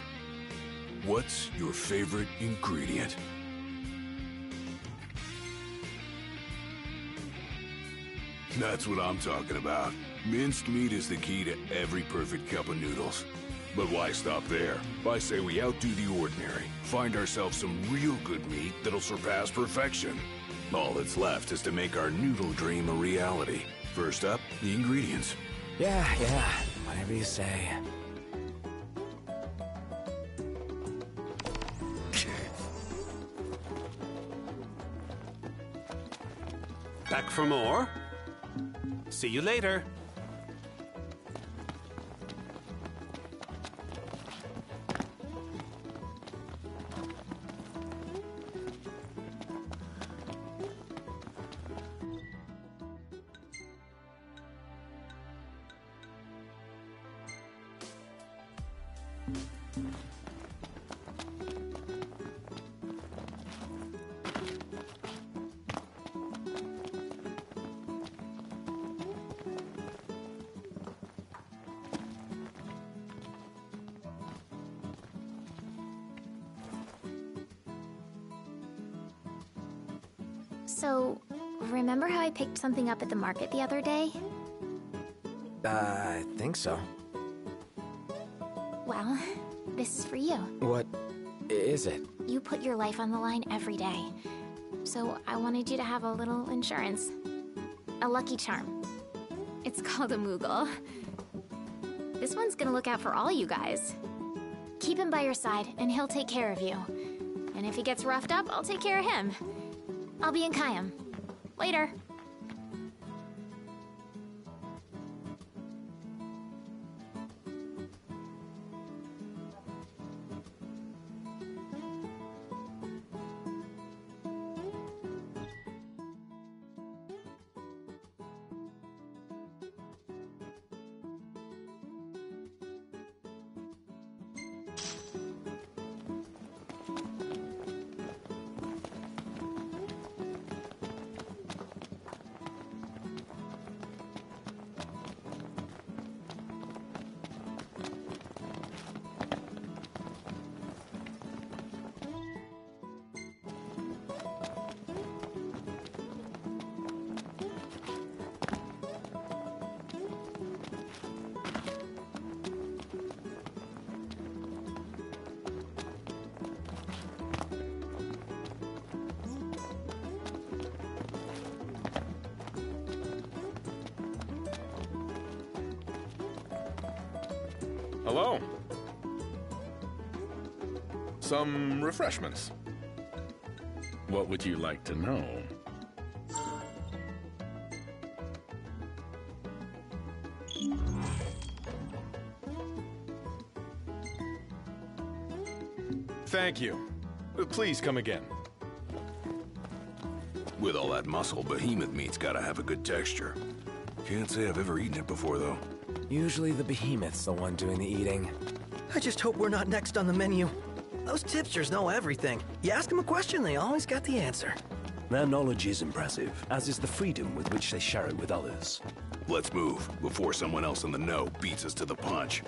what's your favorite ingredient? That's what I'm talking about. Minced meat is the key to every perfect cup of noodles. But why stop there? I say we outdo the ordinary, find ourselves some real good meat that'll surpass perfection. All that's left is to make our noodle dream a reality. First up, the ingredients. Yeah, yeah, whatever you say. Back for more? See you later. Something up at the market the other day? Uh, I think so. Well, this is for you. What is it? You put your life on the line every day. So I wanted you to have a little insurance. A lucky charm. It's called a Moogle. This one's gonna look out for all you guys. Keep him by your side, and he'll take care of you. And if he gets roughed up, I'll take care of him. I'll be in Caem. Later. Some refreshments. What would you like to know? Thank you. Please come again. With all that muscle, behemoth meat's gotta have a good texture. Can't say I've ever eaten it before, though. Usually the behemoth's the one doing the eating. I just hope we're not next on the menu. Those tipsters know everything. You ask them a question, they always got the answer. Their knowledge is impressive, as is the freedom with which they share it with others. Let's move before someone else in the know beats us to the punch.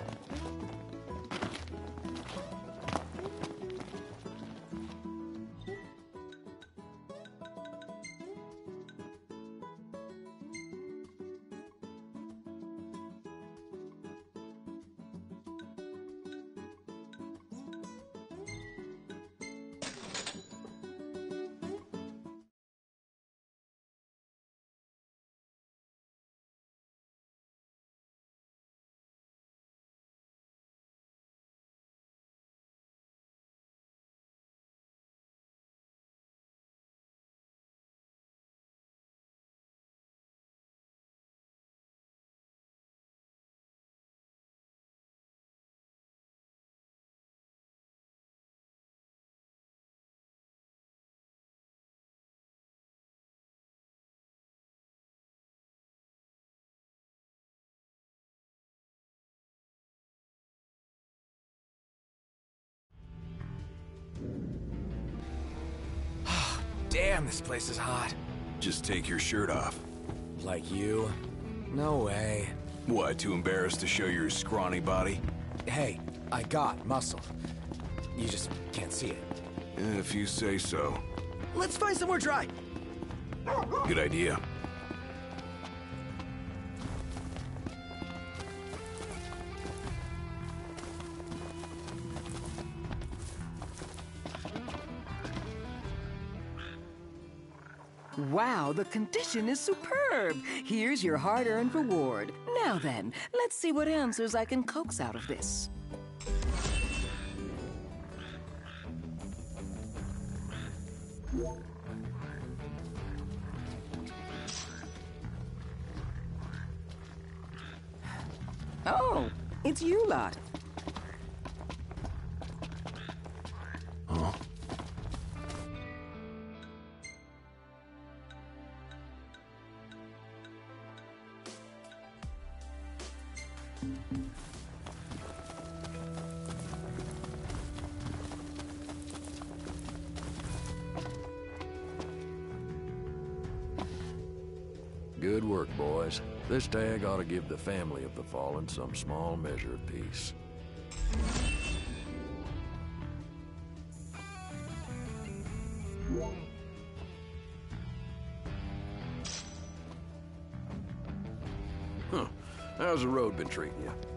This place is hot. Just take your shirt off. Like you? No way. What, too embarrassed to show your scrawny body? Hey, I got muscle. You just can't see it. If you say so. Let's find somewhere dry. Good idea. Wow, the condition is superb. Here's your hard-earned reward. Now then, let's see what answers I can coax out of this. Oh, it's you lot. Ought to give the family of the fallen some small measure of peace. Huh. How's the road been treating you?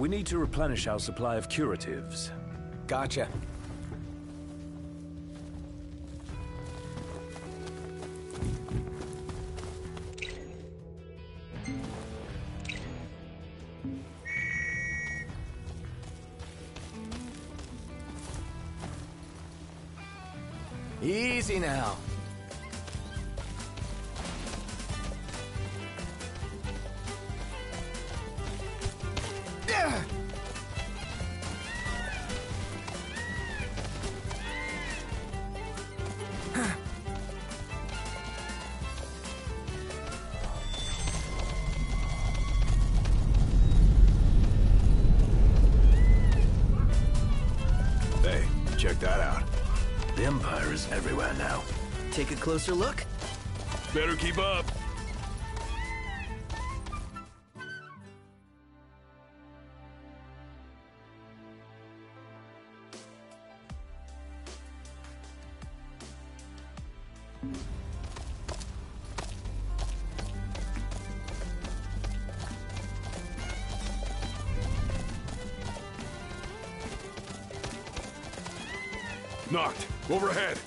We need to replenish our supply of curatives. Gotcha. Easy now. Closer look. Better keep up. Knocked. Overhead.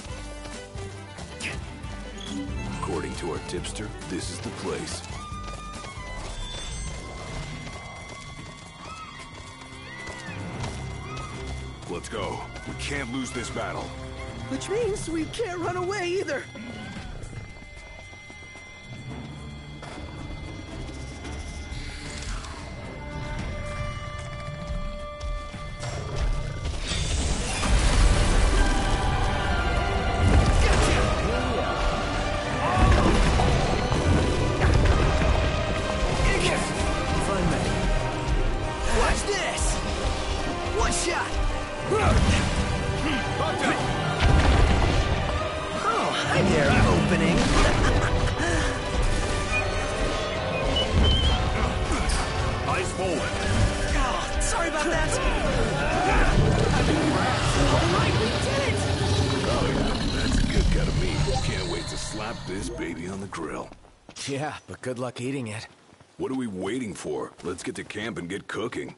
To our tipster, this is the place. Let's go. We can't lose this battle. Which means we can't run away either. Good luck eating it. What are we waiting for? Let's get to camp and get cooking.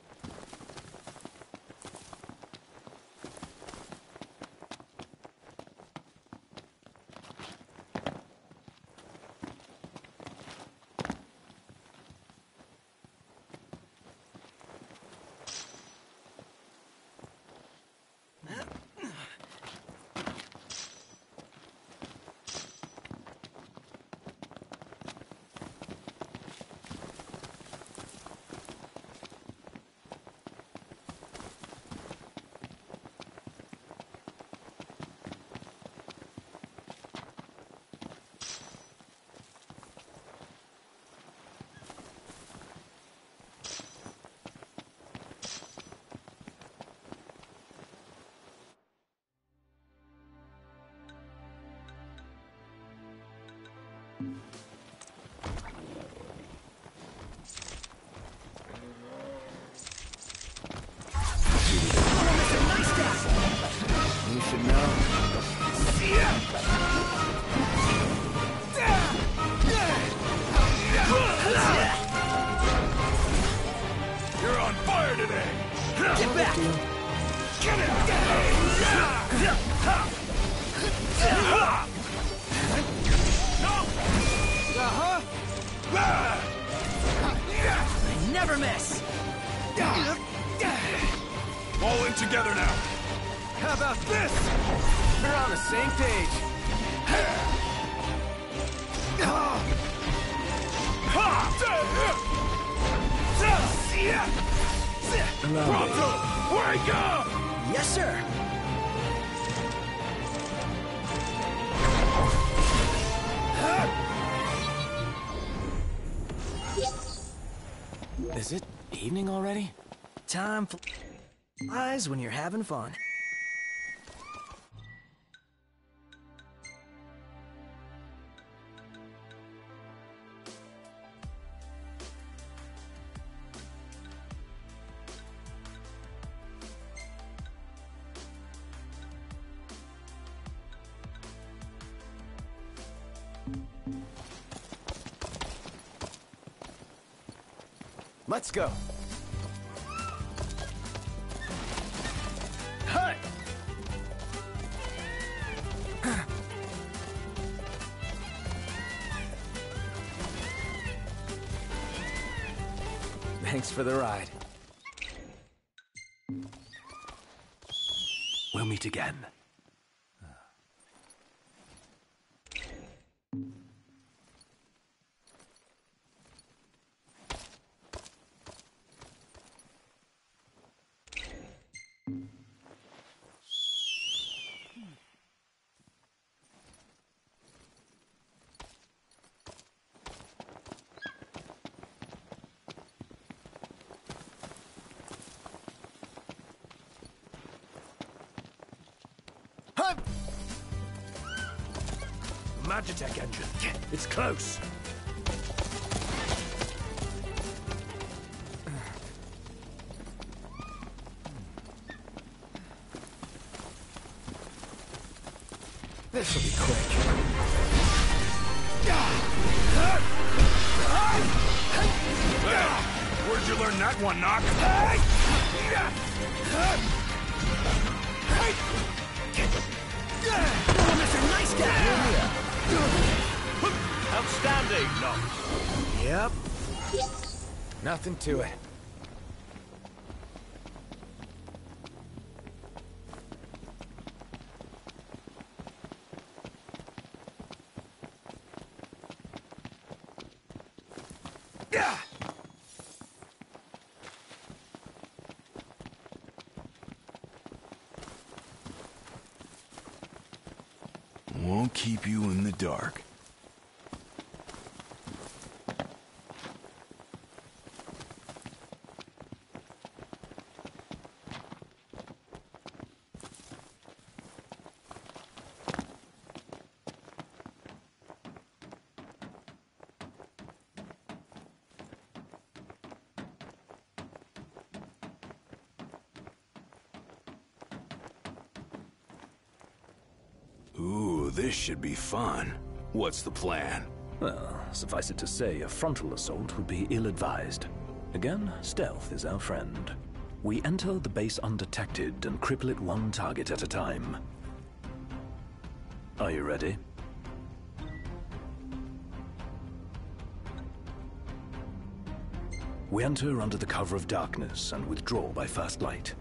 Evening already? Time flies when you're having fun. Let's go. For the ride. We'll meet again. Magitech engine. It's close. This'll be quick. Where'd you learn that one, Noct? Oh, Mr. Nice Guy! Outstanding, Noct. Yep. Nothing to it. Won't keep you in the dark. Ooh, this should be fun. What's the plan? Well, suffice it to say, a frontal assault would be ill-advised. Again, stealth is our friend. We enter the base undetected and cripple it one target at a time. Are you ready? We enter under the cover of darkness and withdraw by first light.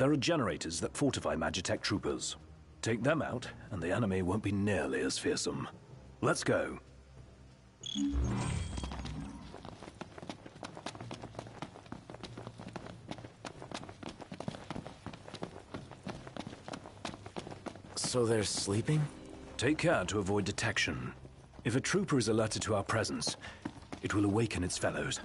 There are generators that fortify Magitech troopers. Take them out, and the enemy won't be nearly as fearsome. Let's go. So they're sleeping? Take care to avoid detection. If a trooper is alerted to our presence, it will awaken its fellows.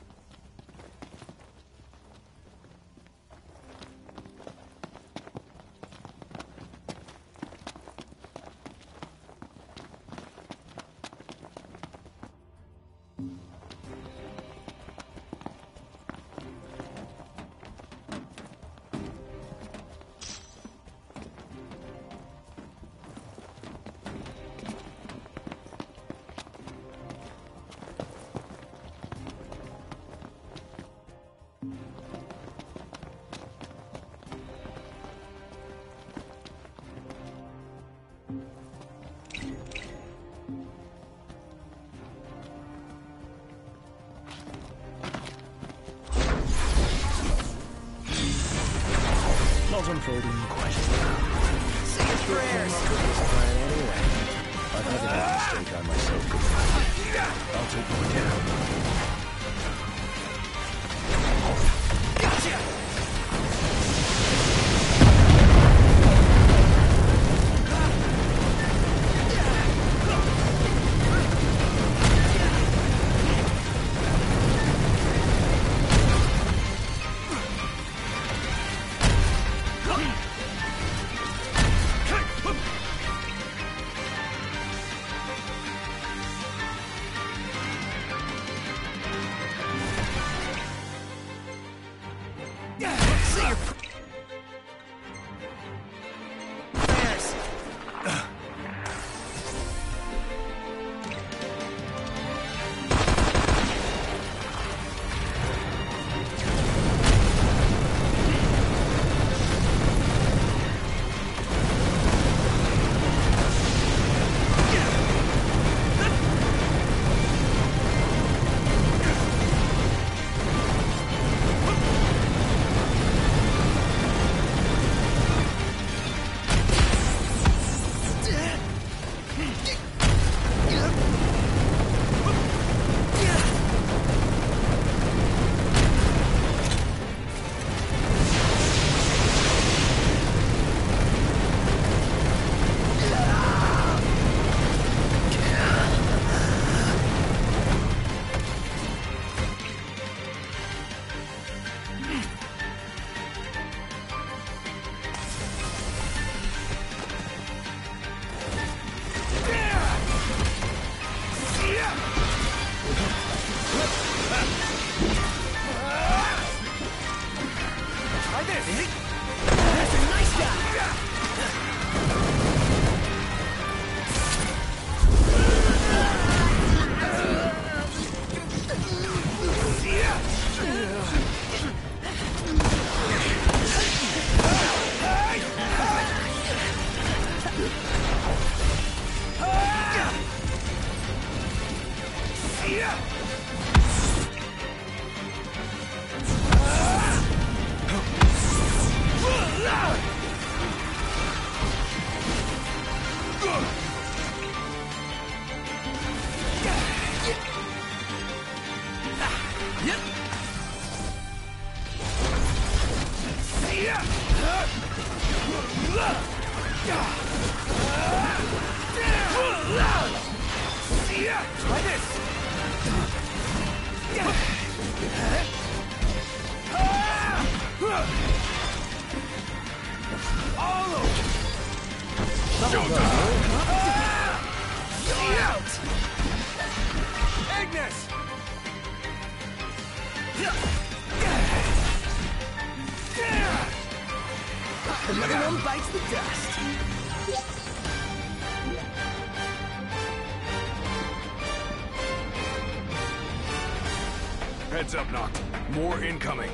Incoming.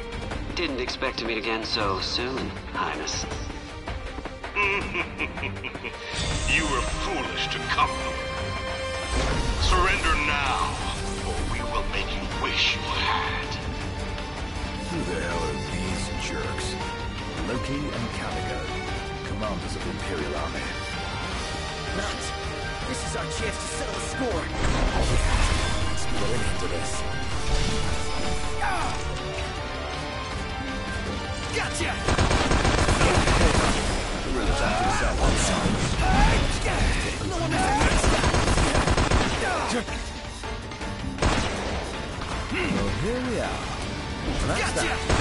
Didn't expect to meet again so soon, Highness. you were foolish to come. Surrender now, or we will make you wish you had. Who the hell are these jerks? Loqi and Caligo, commanders of the Imperial Army. Nuts. This is our chance to settle the score. Oh, Let's put an end to this. Gotcha! Well, here we are. That's that.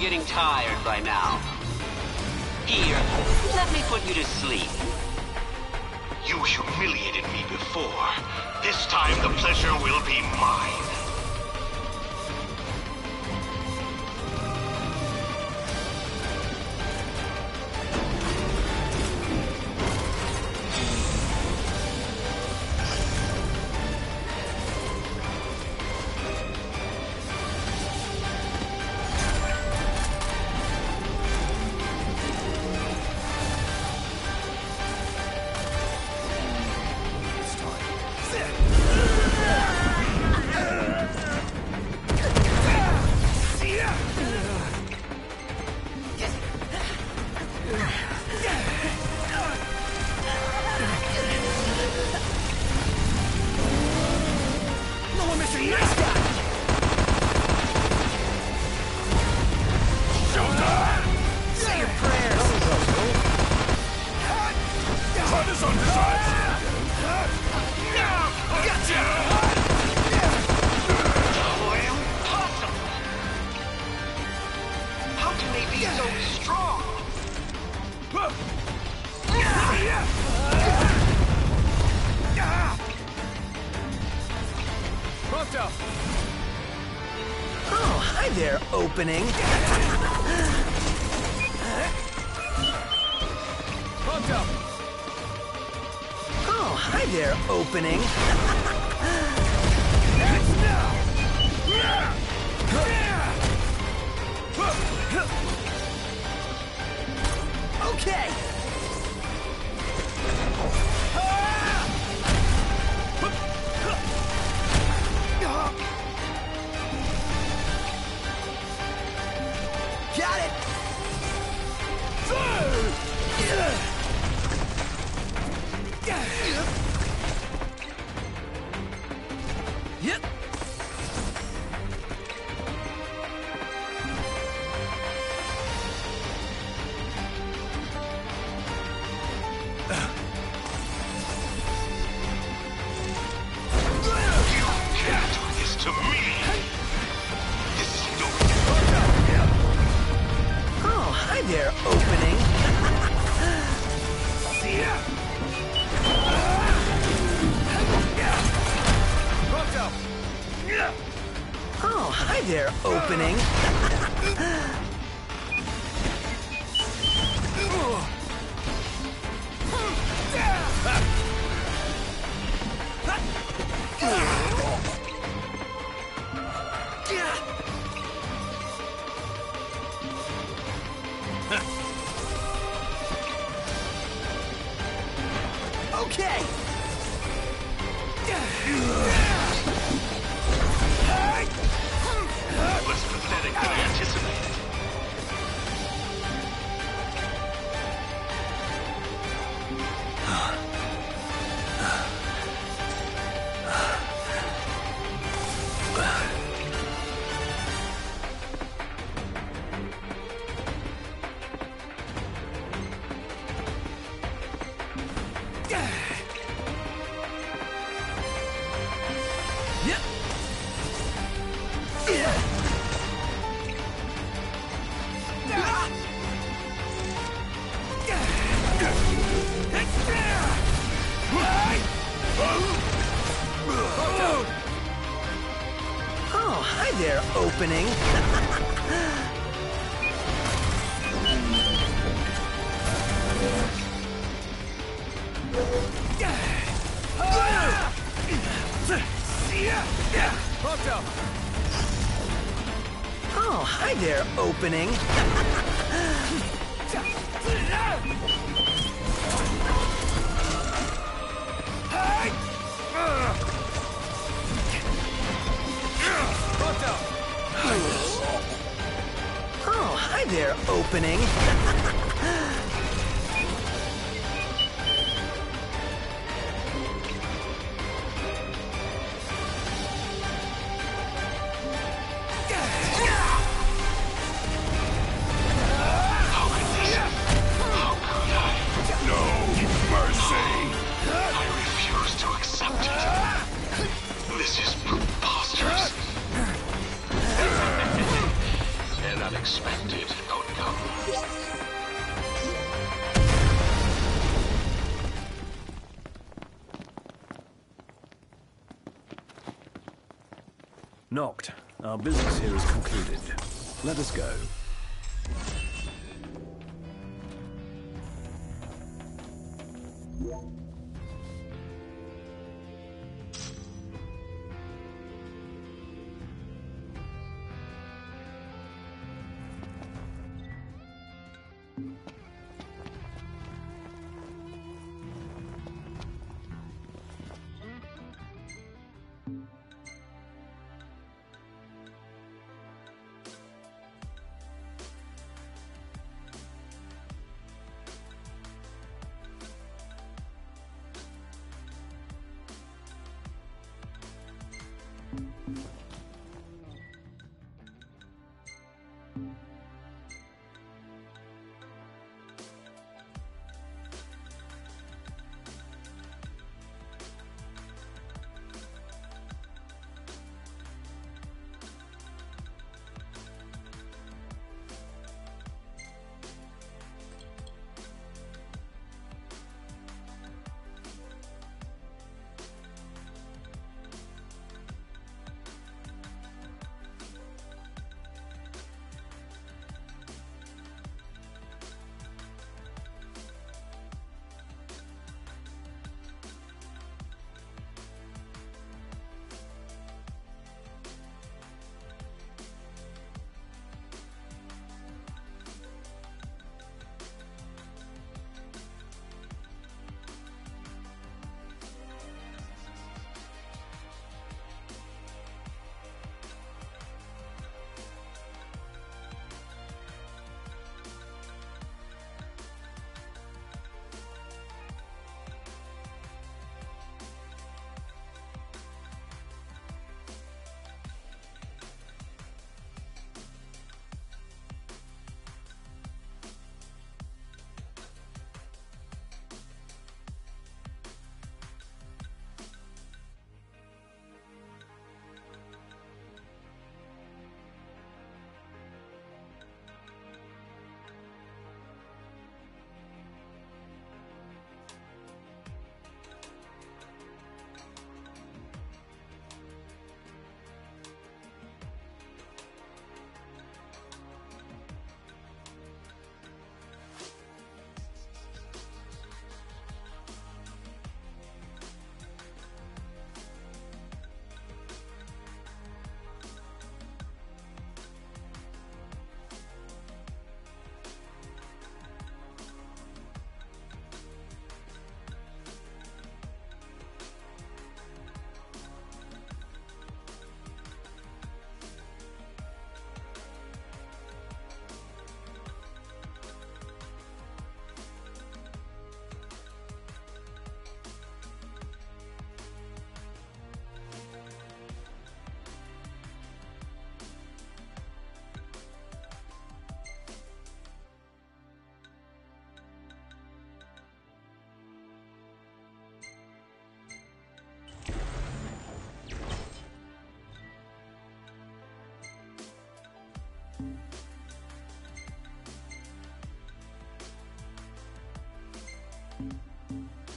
Getting tired by now. Here, let me put you to sleep. You humiliated me before. This time the pleasure will opening. Let us go.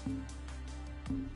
うん。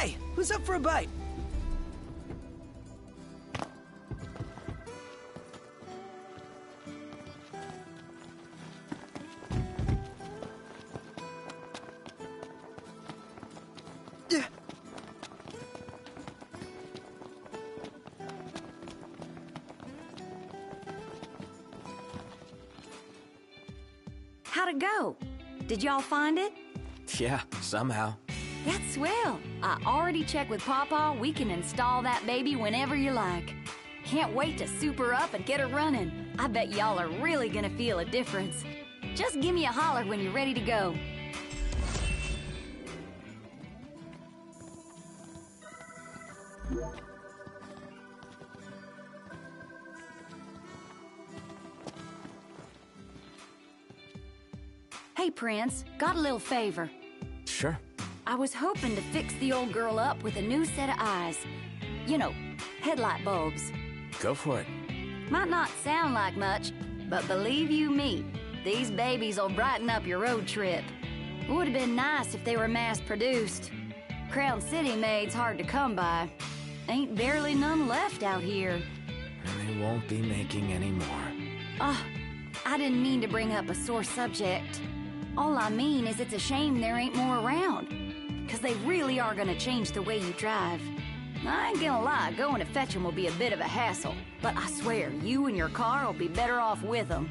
Hey, who's up for a bite? How'd it go? Did y'all find it? Yeah, somehow. That's swell. I already checked with Papa. We can install that baby whenever you like. Can't wait to soup her up and get her running. I bet y'all are really gonna feel a difference. Just give me a holler when you're ready to go. Hey, Prince, got a little favor. Sure. I was hoping to fix the old girl up with a new set of eyes. You know, headlight bulbs. Go for it. Might not sound like much, but believe you me, these babies will brighten up your road trip. Would have been nice if they were mass produced. Crown City made's hard to come by. Ain't barely none left out here. And they won't be making any more. Ah, I didn't mean to bring up a sore subject. All I mean is it's a shame there ain't more around. Because they really are gonna change the way you drive. I ain't gonna lie, going to fetch 'em will be a bit of a hassle. But I swear, you and your car will be better off with 'em.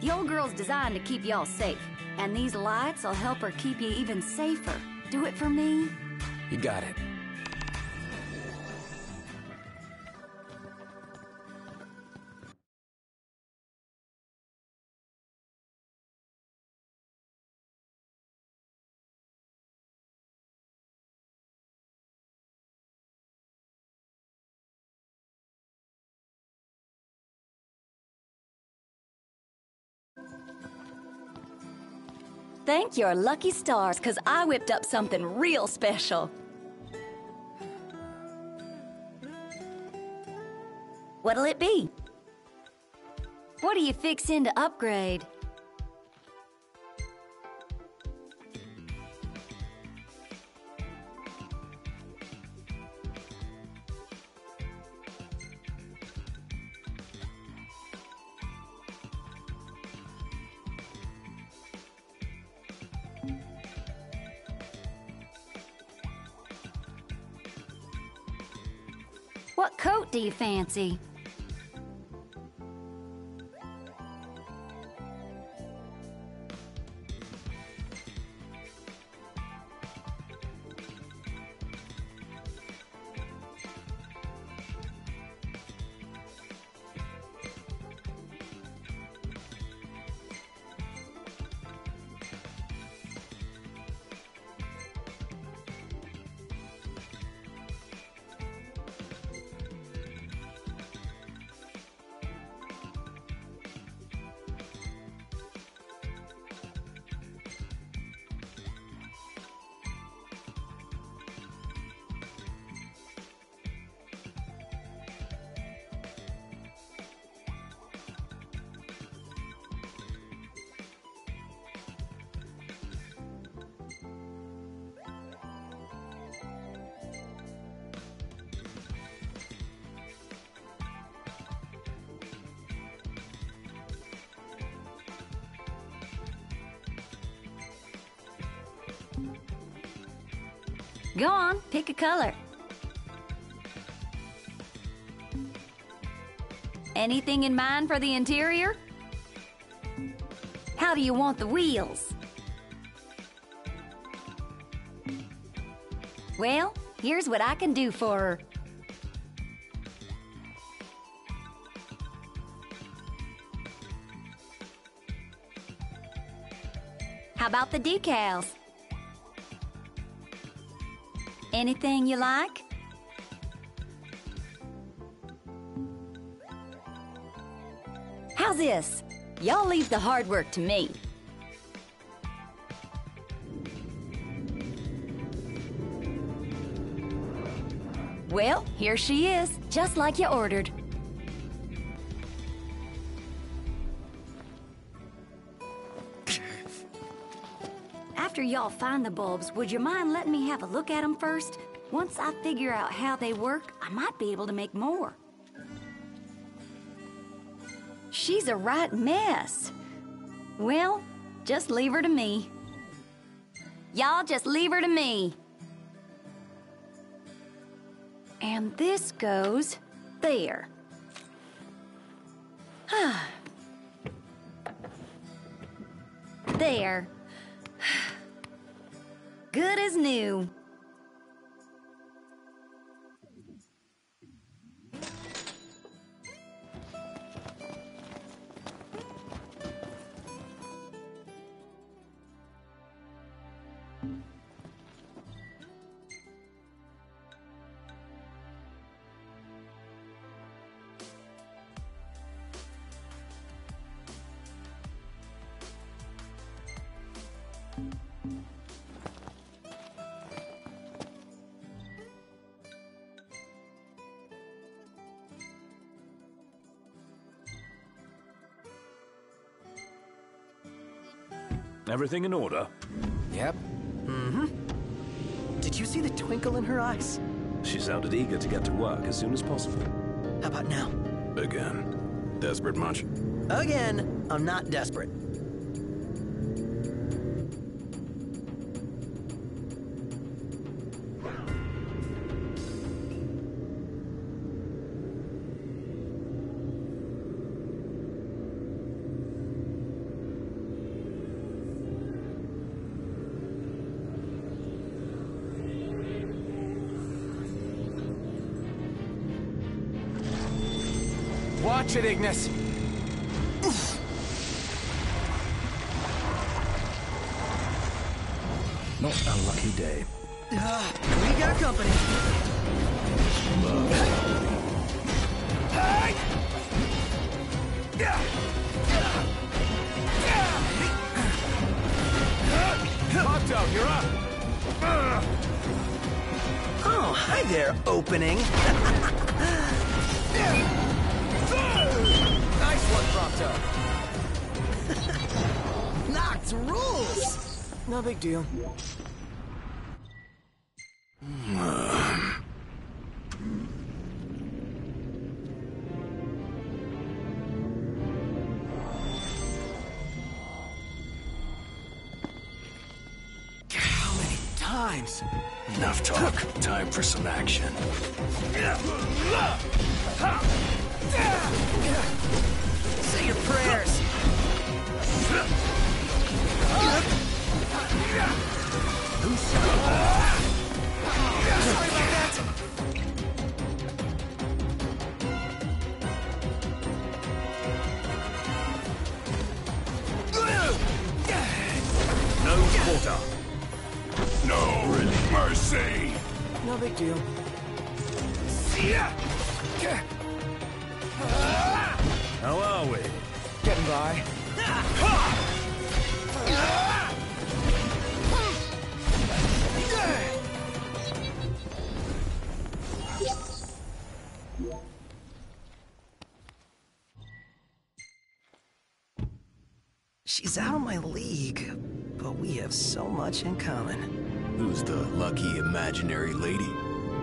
The old girl's designed to keep y'all safe. And these lights will help her keep you even safer. Do it for me? You got it. Thank your lucky stars, because I whipped up something real special. What'll it be? What are you fixing to upgrade? You fancy? Pick a color. Anything in mind for the interior? How do you want the wheels? Well, here's what I can do for her. How about the decals? Anything you like? How's this? Y'all leave the hard work to me. Well, here she is, just like you ordered. After y'all find the bulbs, would you mind letting me have a look at them first? Once I figure out how they work, I might be able to make more. She's a right mess. Well, just leave her to me. Y'all just leave her to me. And this goes there. there. As new. Everything in order? Yep. Mm-hmm. Did you see the twinkle in her eyes? She sounded eager to get to work as soon as possible. How about now? Again. Desperate much? Again, I'm not desperate. Watch it, Ignis. Enough talk. Time for some action. Say your prayers. Sorry mercy! No big deal. See ya. How are we? Getting by. Imaginary lady?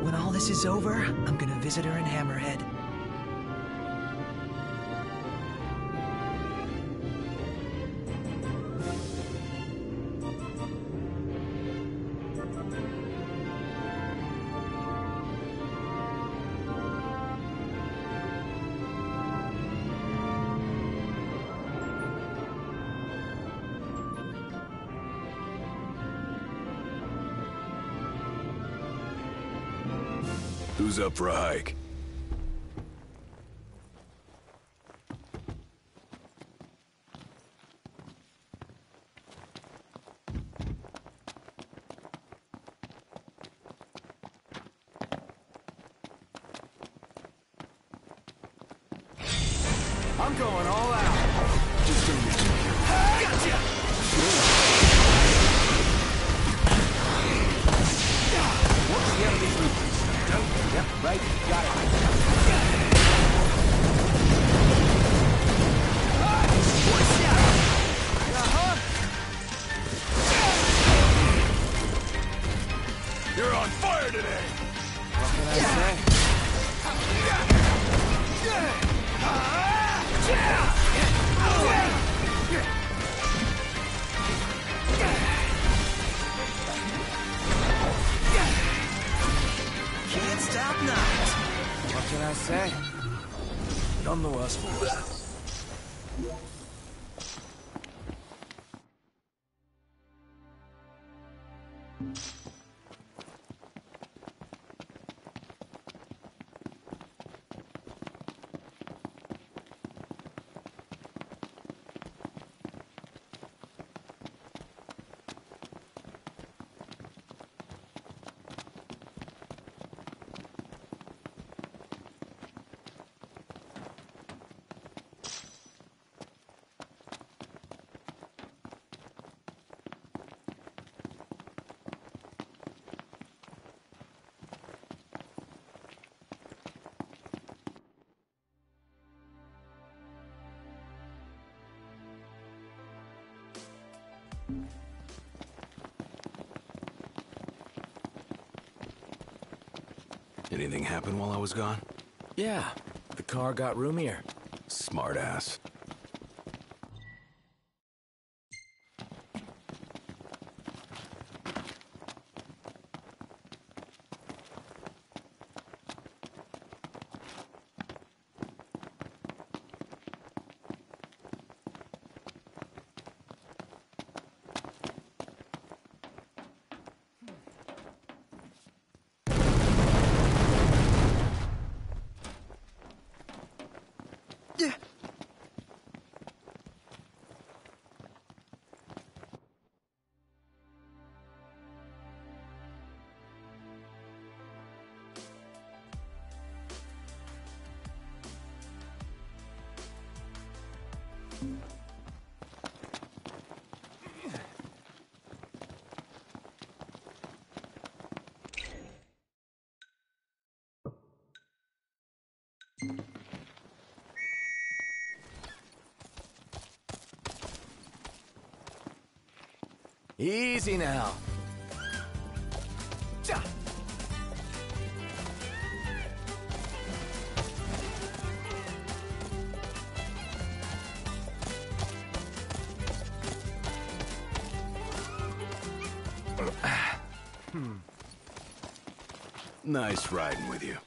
When all this is over, I'm gonna visit her in Hammerhead. Who's up for a hike? Anything happen while I was gone? Yeah, the car got roomier. Smart Easy now. Hmm. Nice riding with you.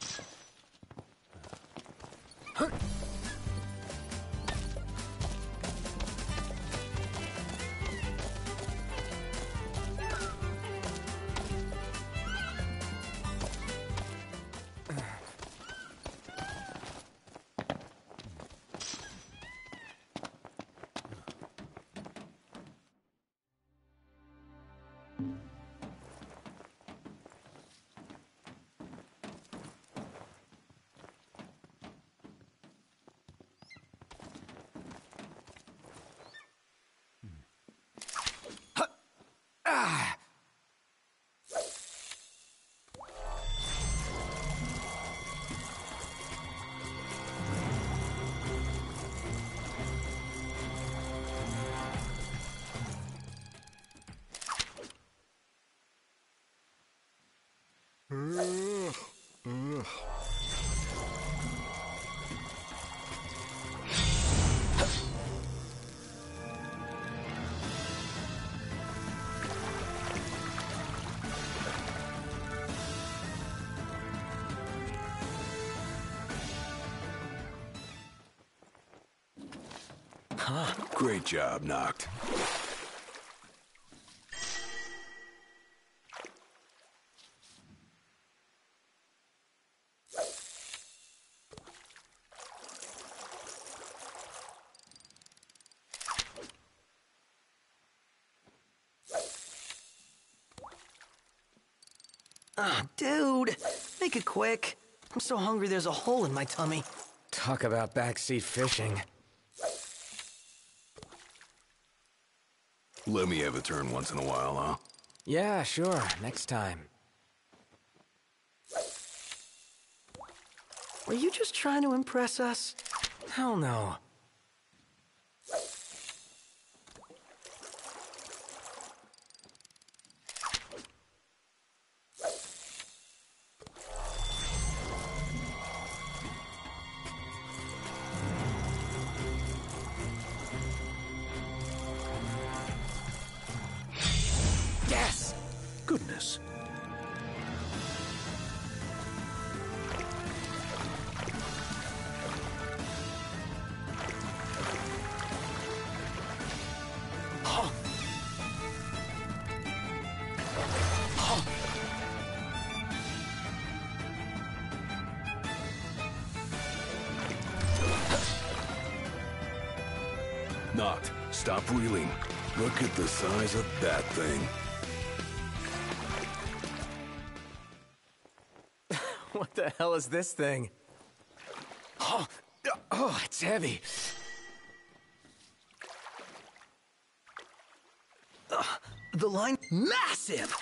Huh. Great job, Noct. Ah, oh, dude! Make it quick! I'm so hungry there's a hole in my tummy. Talk about backseat fishing. Let me have a turn once in a while, huh? Yeah, sure. Next time. Were you just trying to impress us? Hell no. Size of that thing. What the hell is this thing? Oh, oh it's heavy. The line massive.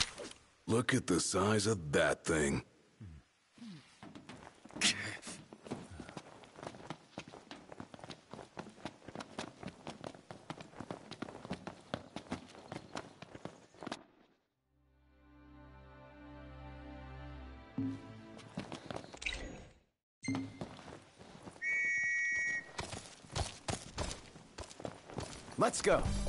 Look at the size of that thing. Go.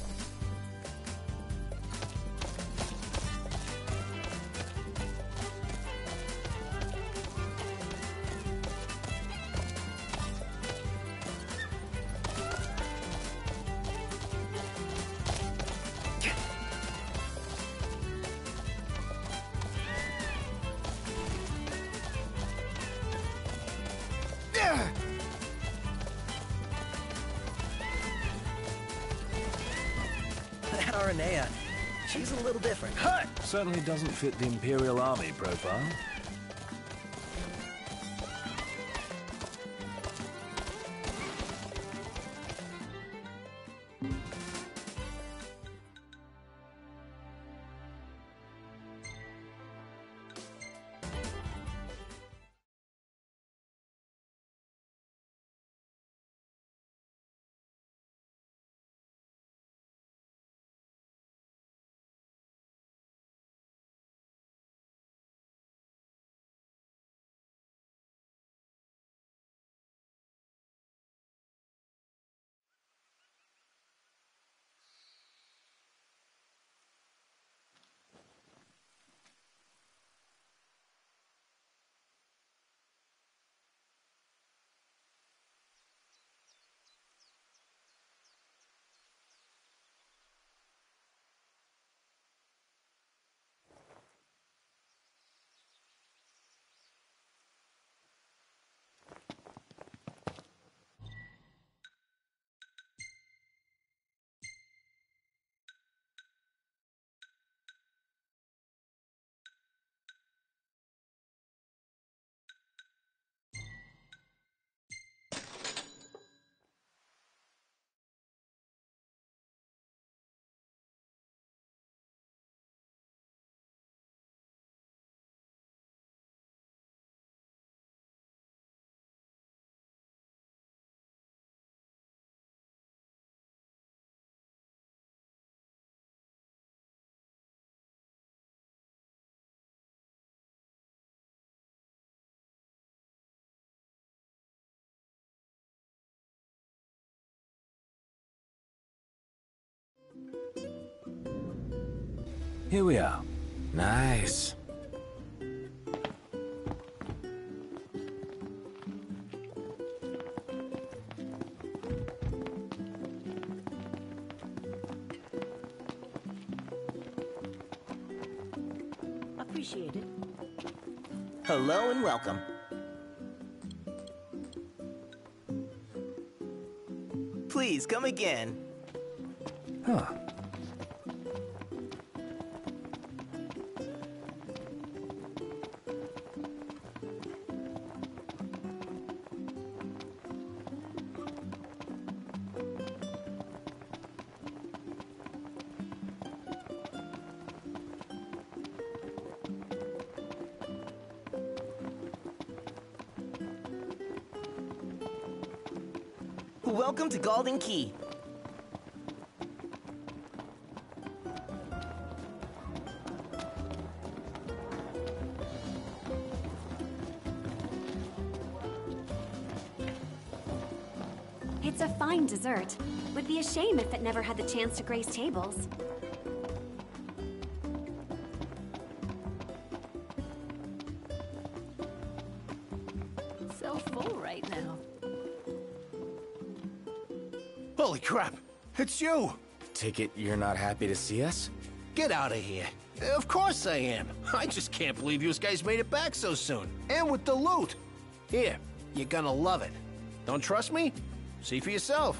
Aranea, she's a little different. Certainly doesn't fit the Imperial Army profile. Here we are. Nice. Appreciate it. Hello and welcome. Please come again. Huh. Welcome to Galdin Quay. It's a fine dessert. Would be a shame if it never had the chance to grace tables. It's you! Take it you're not happy to see us? Get out of here. Of course I am. I just can't believe you guys made it back so soon. And with the loot. Here, you're gonna love it. Don't trust me? See for yourself.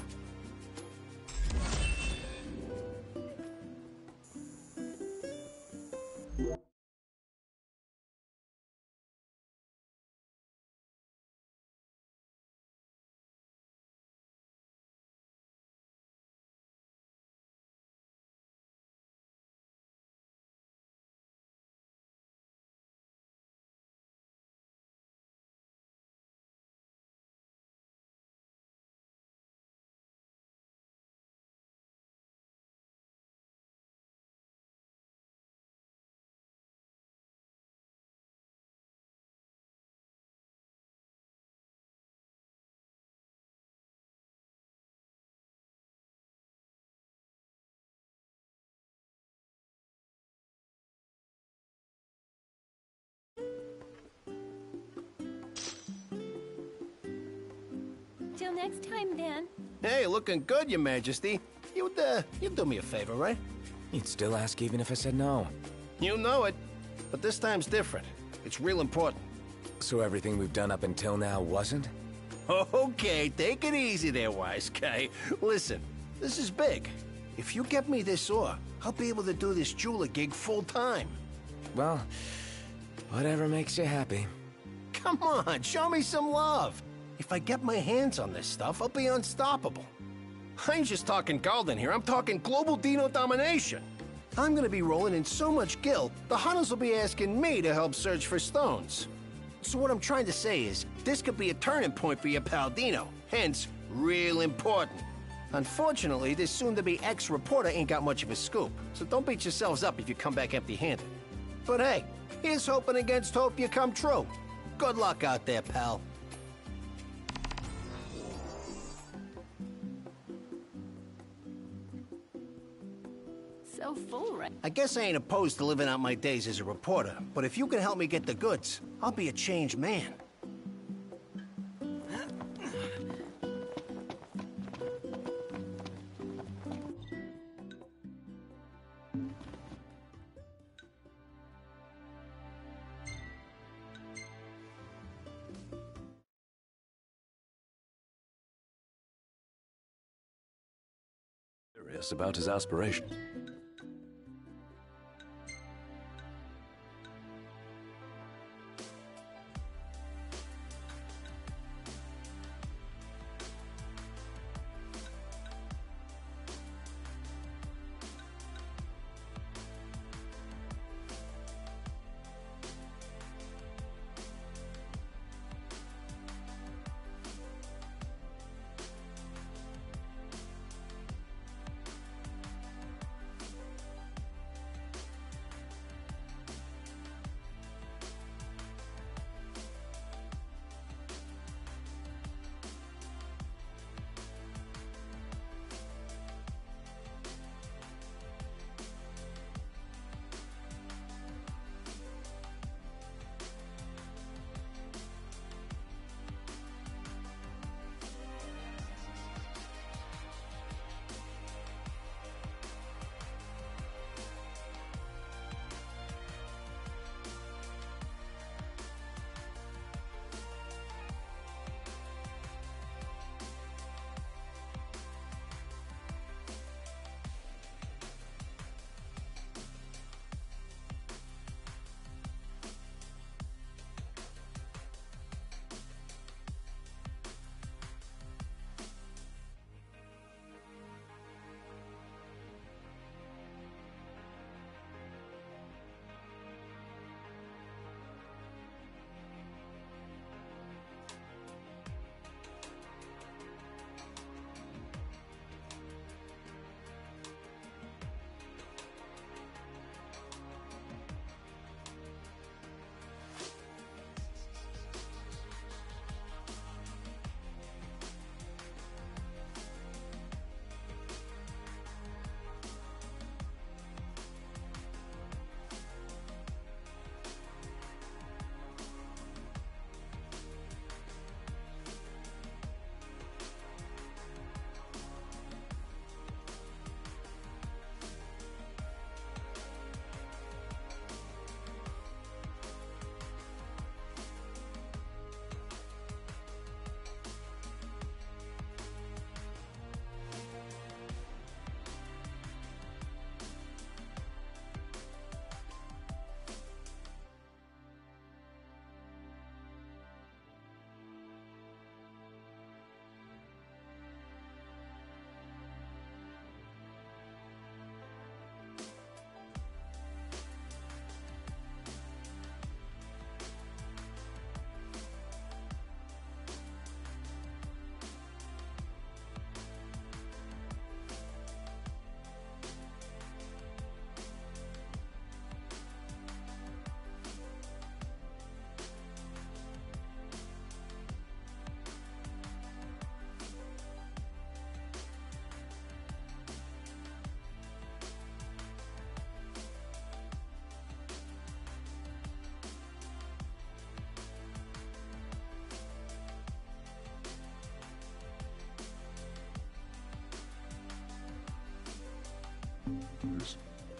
Till next time, then. Hey, looking good, Your Majesty. You'd, uh, you'd do me a favor, right? You'd still ask even if I said no. You know it. But this time's different. It's real important. So everything we've done up until now wasn't? Okay, take it easy there, wise guy. Listen, this is big. If you get me this ore, I'll be able to do this jeweler gig full time. Well, whatever makes you happy. Come on, show me some love. If I get my hands on this stuff, I'll be unstoppable. I ain't just talking Galdin here, I'm talking global Dino domination. I'm gonna be rolling in so much gil, the hunters will be asking me to help search for stones. So what I'm trying to say is, this could be a turning point for your pal Dino, hence, real important. Unfortunately, this soon-to-be ex-reporter ain't got much of a scoop, so don't beat yourselves up if you come back empty-handed. But hey, here's hoping against hope you come true. Good luck out there, pal. So full right. I guess I ain't opposed to living out my days as a reporter, but if you can help me get the goods, I'll be a changed man. Curious about his aspiration.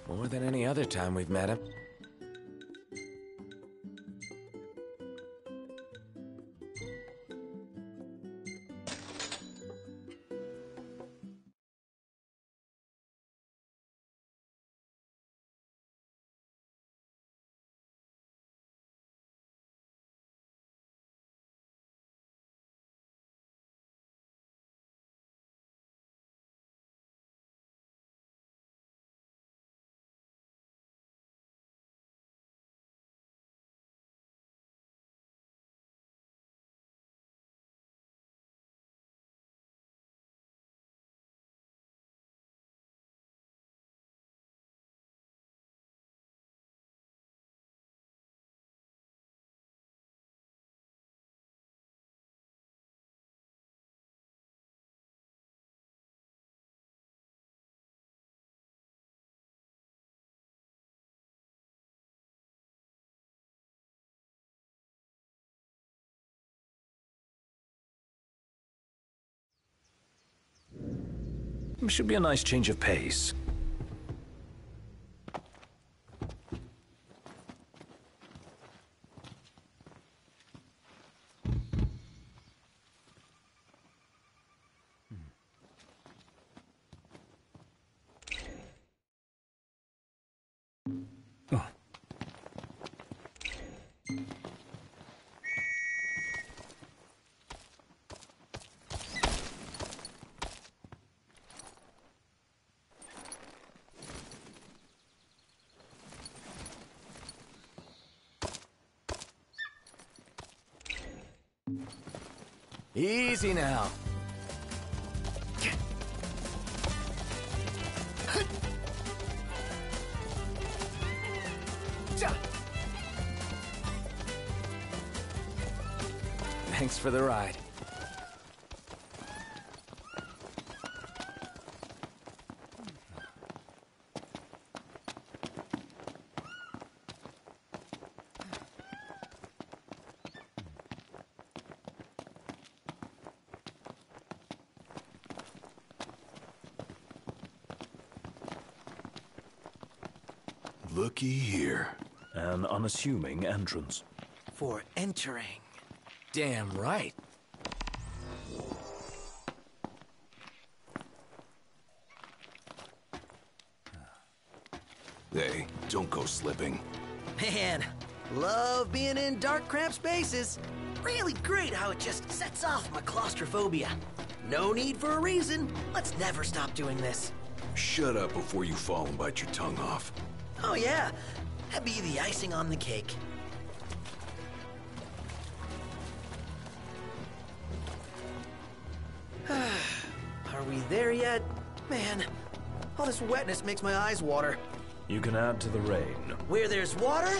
More than any other time we've met him. Should be a nice change of pace. Easy now. Unassuming entrance. For entering. Damn right. Hey, don't go slipping. Man, love being in dark, cramped spaces. Really great how it just sets off my claustrophobia. No need for a reason. Let's never stop doing this. Shut up before you fall and bite your tongue off. Oh, yeah. That'd be the icing on the cake. Are we there yet? Man, all this wetness makes my eyes water. You can add to the rain. Where there's water,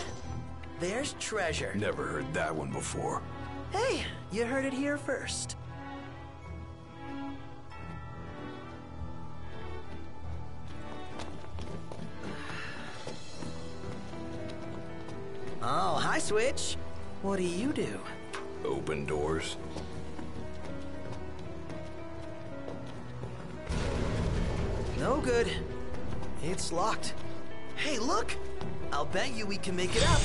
there's treasure. Never heard that one before. Hey, you heard it here first. Switch. What do you do? Open doors. No good. It's locked. Hey, look! I'll bet you we can make it up.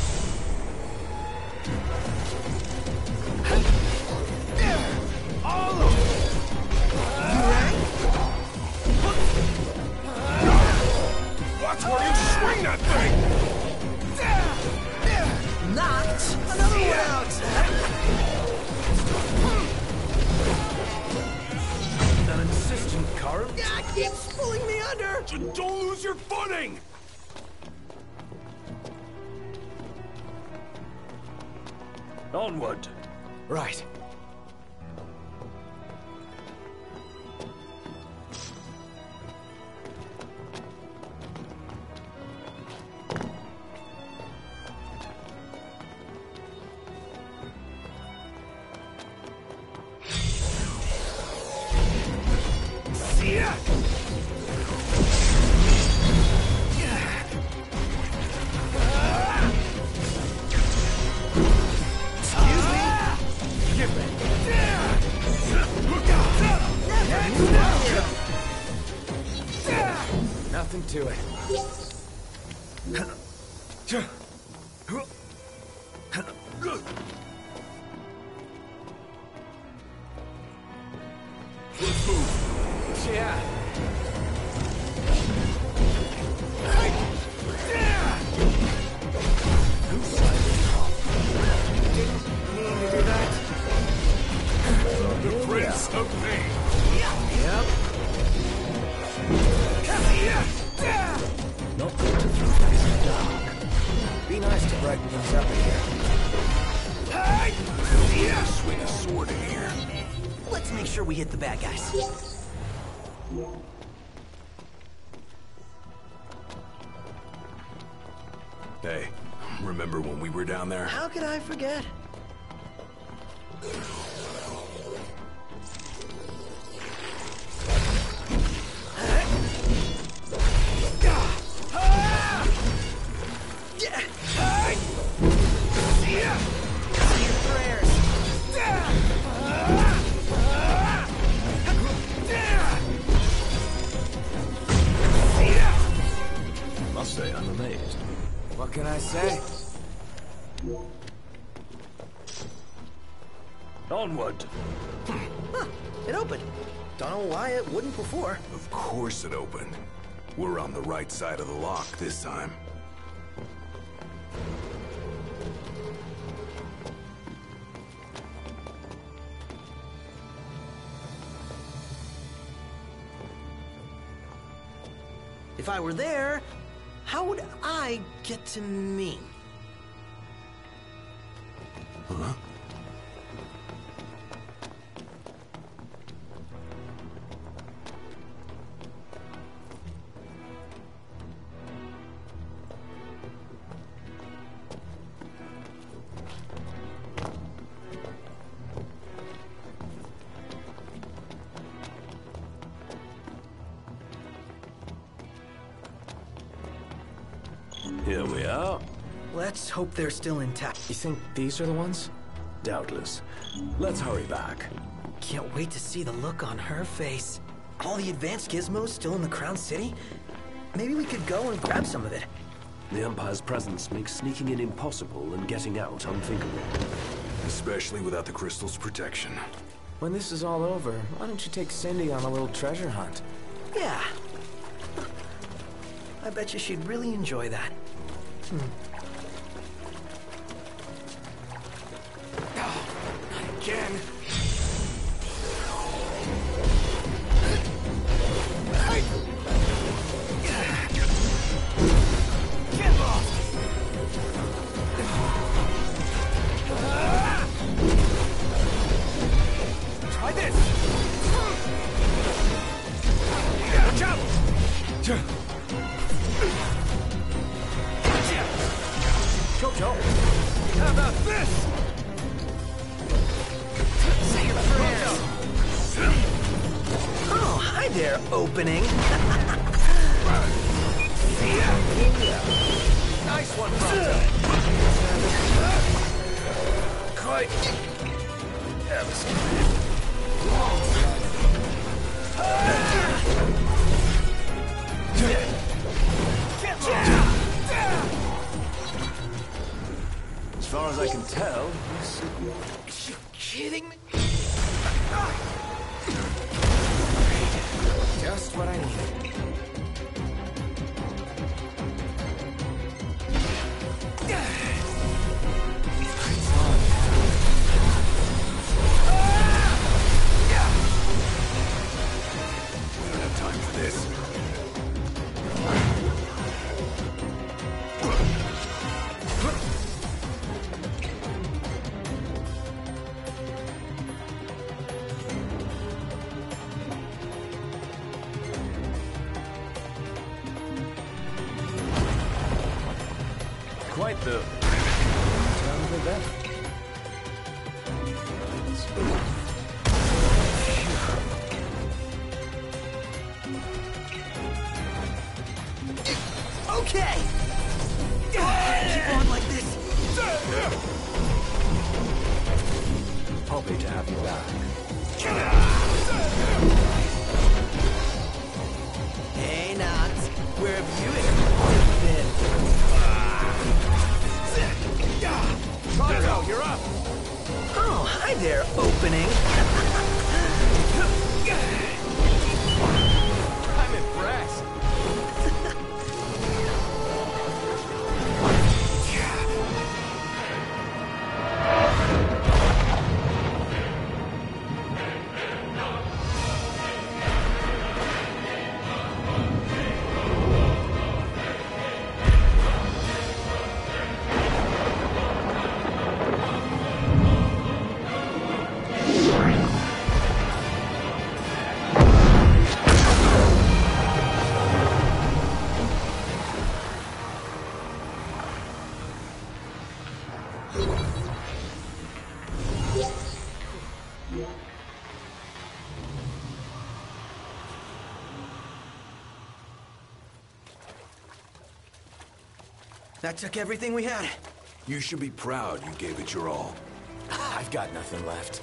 Watch where you swing that thing! Don't lose your footing! Onward. Right. The right side of the lock this time. Hope they're still intact. You think these are the ones? Doubtless. Let's hurry back. Can't wait to see the look on her face. All the advanced gizmos still in the Crown City? Maybe we could go and grab some of it. The Empire's presence makes sneaking in impossible and getting out unthinkable. Especially without the crystal's protection. When this is all over, why don't you take Cindy on a little treasure hunt? Yeah. I bet you she'd really enjoy that. Hmm. That took everything we had. You should be proud you gave it your all. I've got nothing left.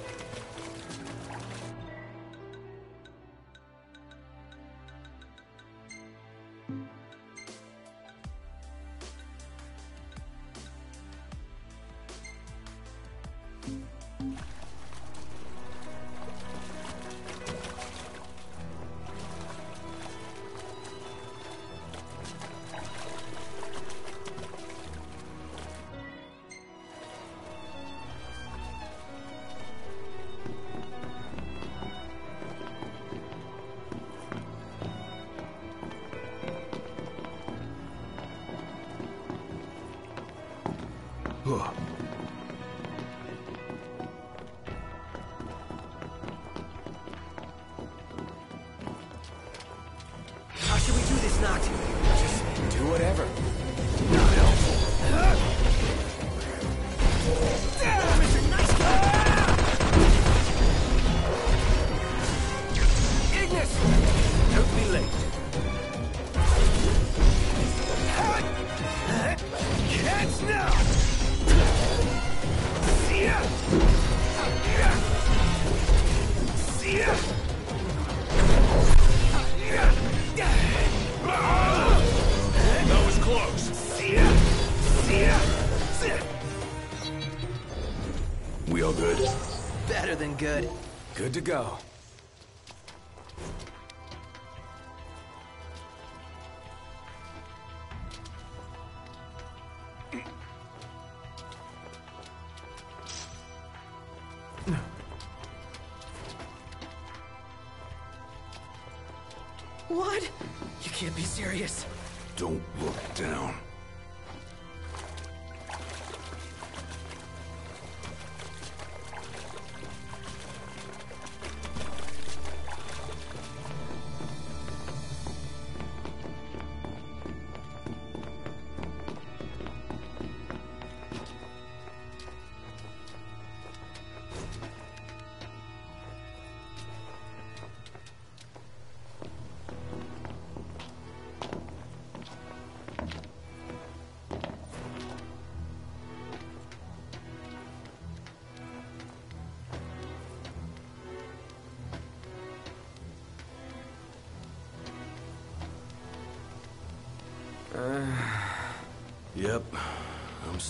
Good. Good to go.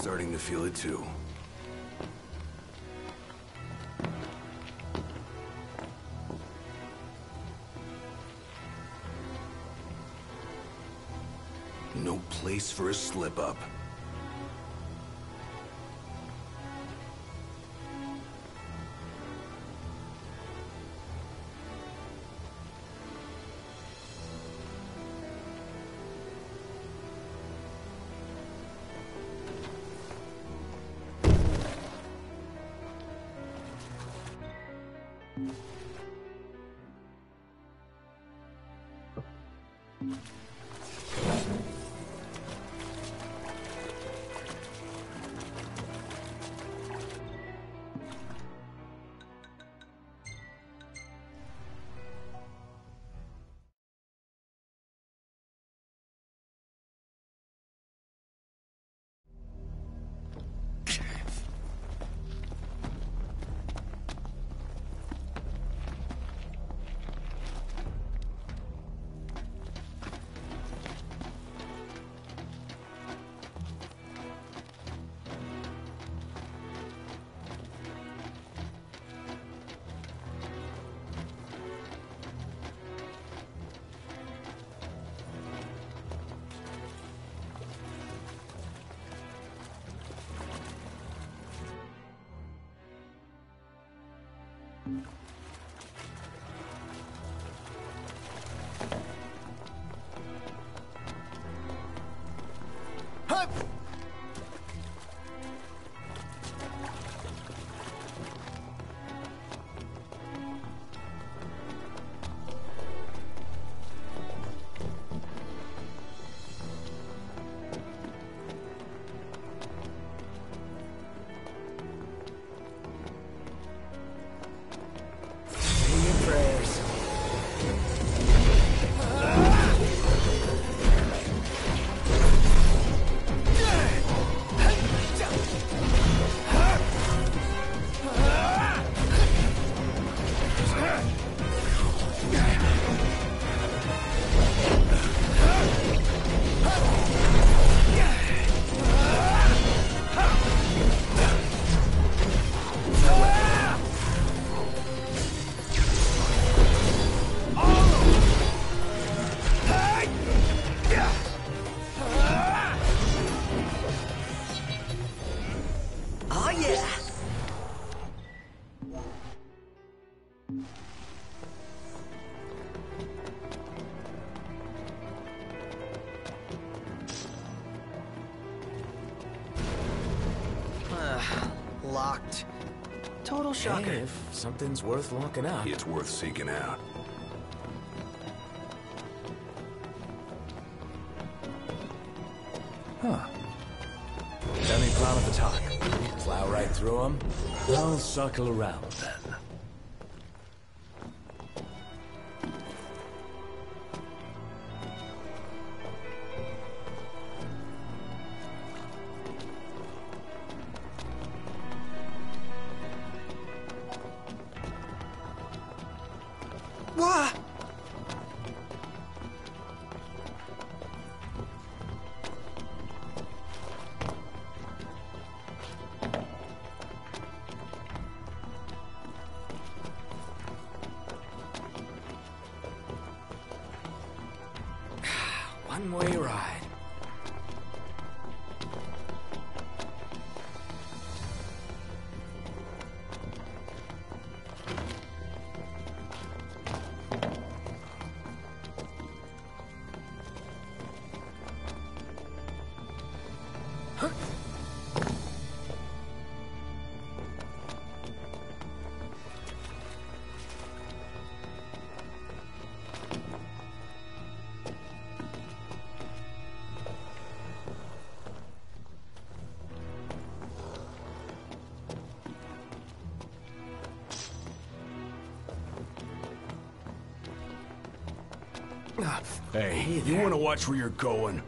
Starting to feel it too. No place for a slip-up. Say something's worth locking up. It's worth seeking out. Huh. Any plan of attack? Plow right through them? I'll circle around Hey, you want to watch where you're going?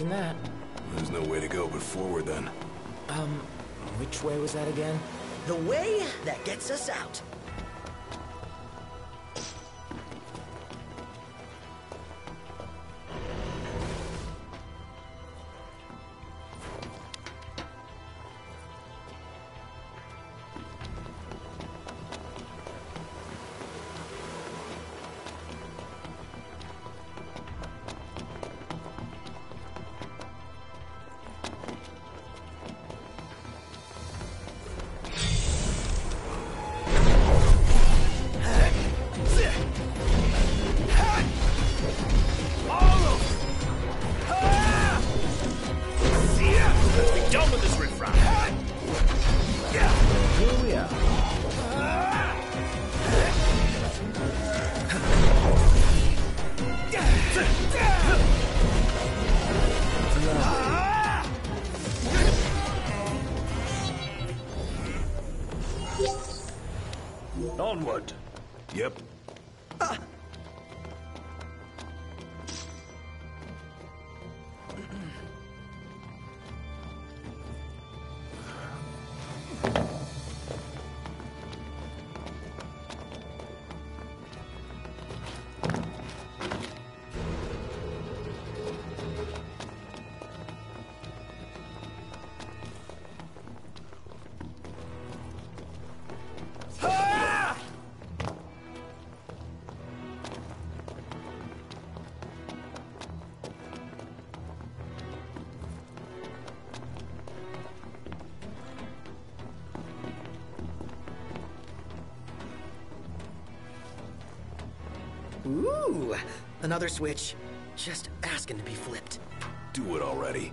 Not reaching that. There's no way to go but forward then. Um, which way was that again? The way that gets us out. Ooh, another switch. Just asking to be flipped. Do it already.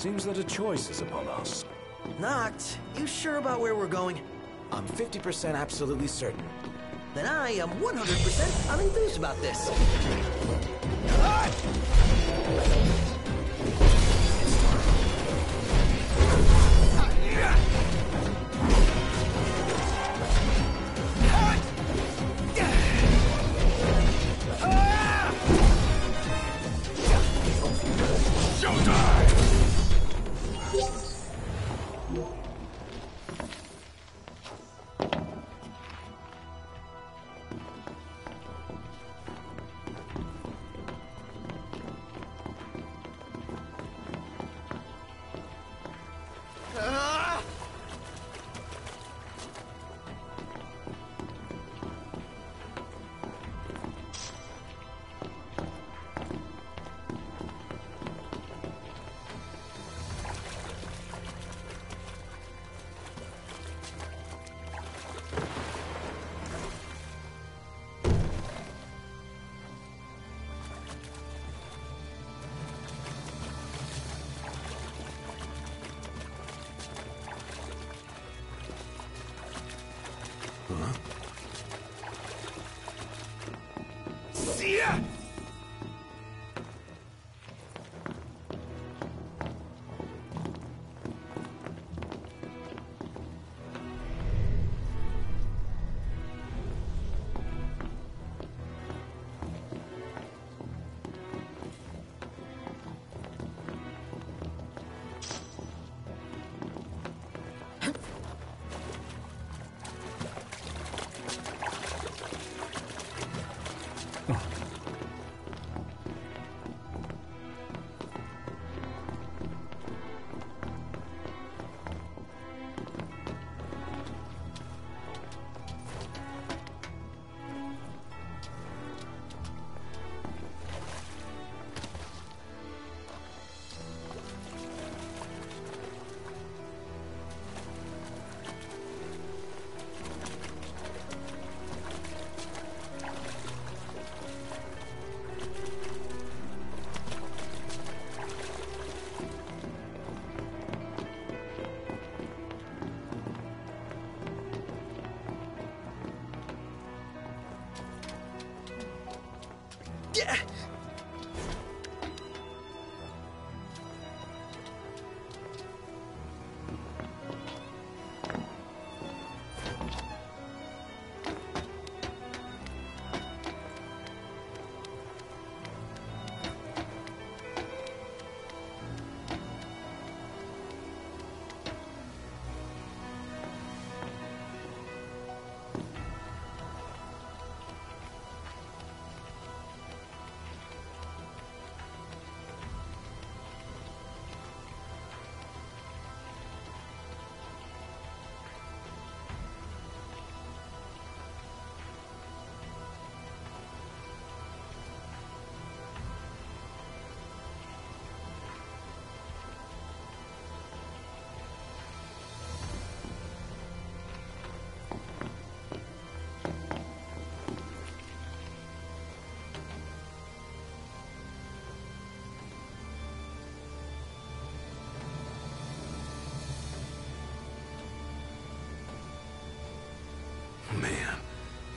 Seems that a choice is upon us. Noct. You sure about where we're going? I'm 50% absolutely certain. Then I am 100% unenthused about this.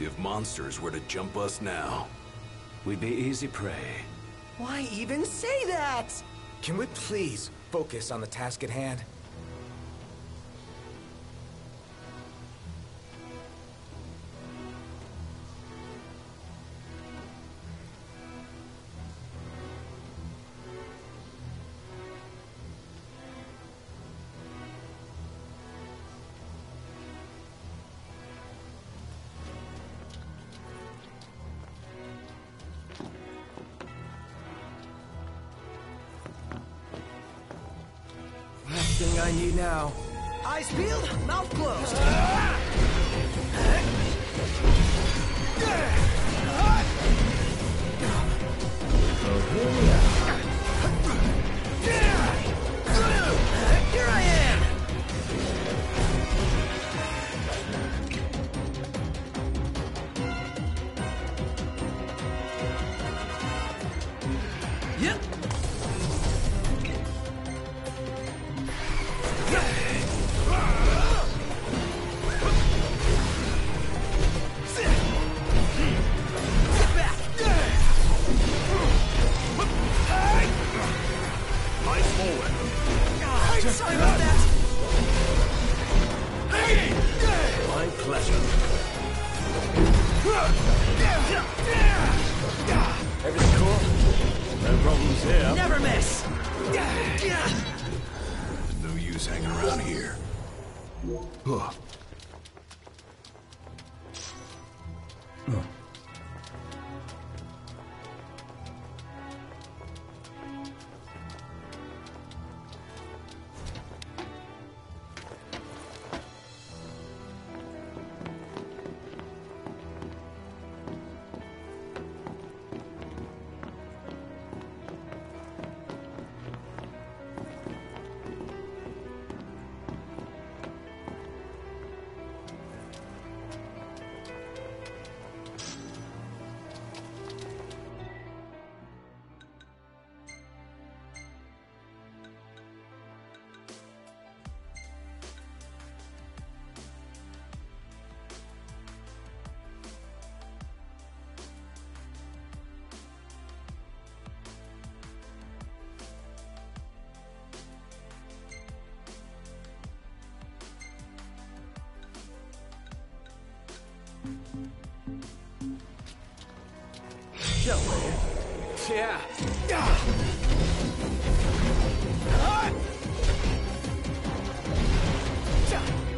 If monsters were to jump us now, We'd be easy prey. Why even say that? Can we please focus on the task at hand? Now.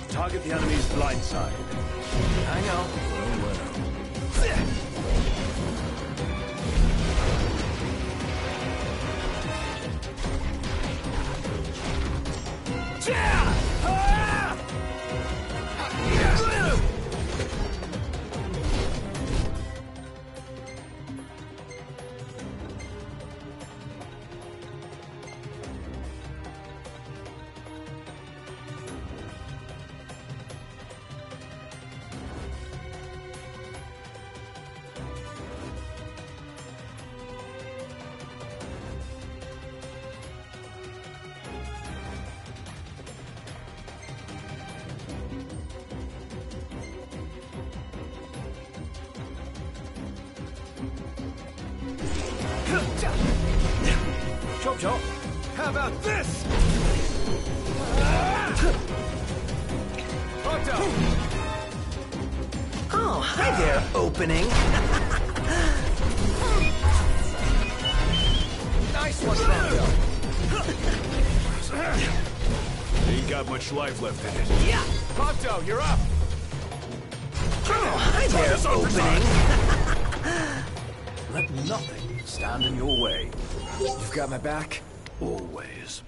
Target the enemy's blind side. I know. Life left in it. Yeah. Prompto, you're up. Oh, hi Try there, this on for opening. Let nothing stand in your way. You've got my back. Always.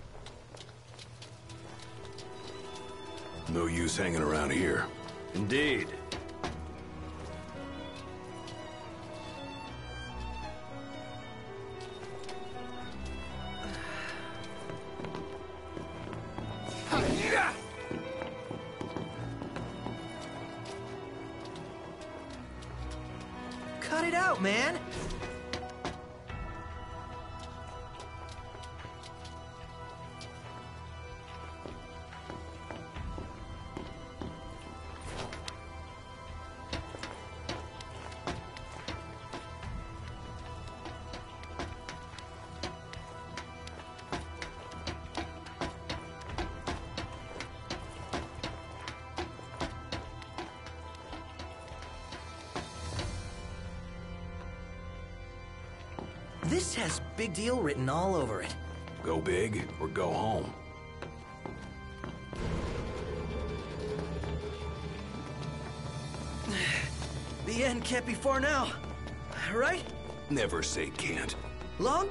No use hanging around here. Indeed. Big deal written all over it. Go big or go home. The end can't be far now. Right? Never say can't. Long?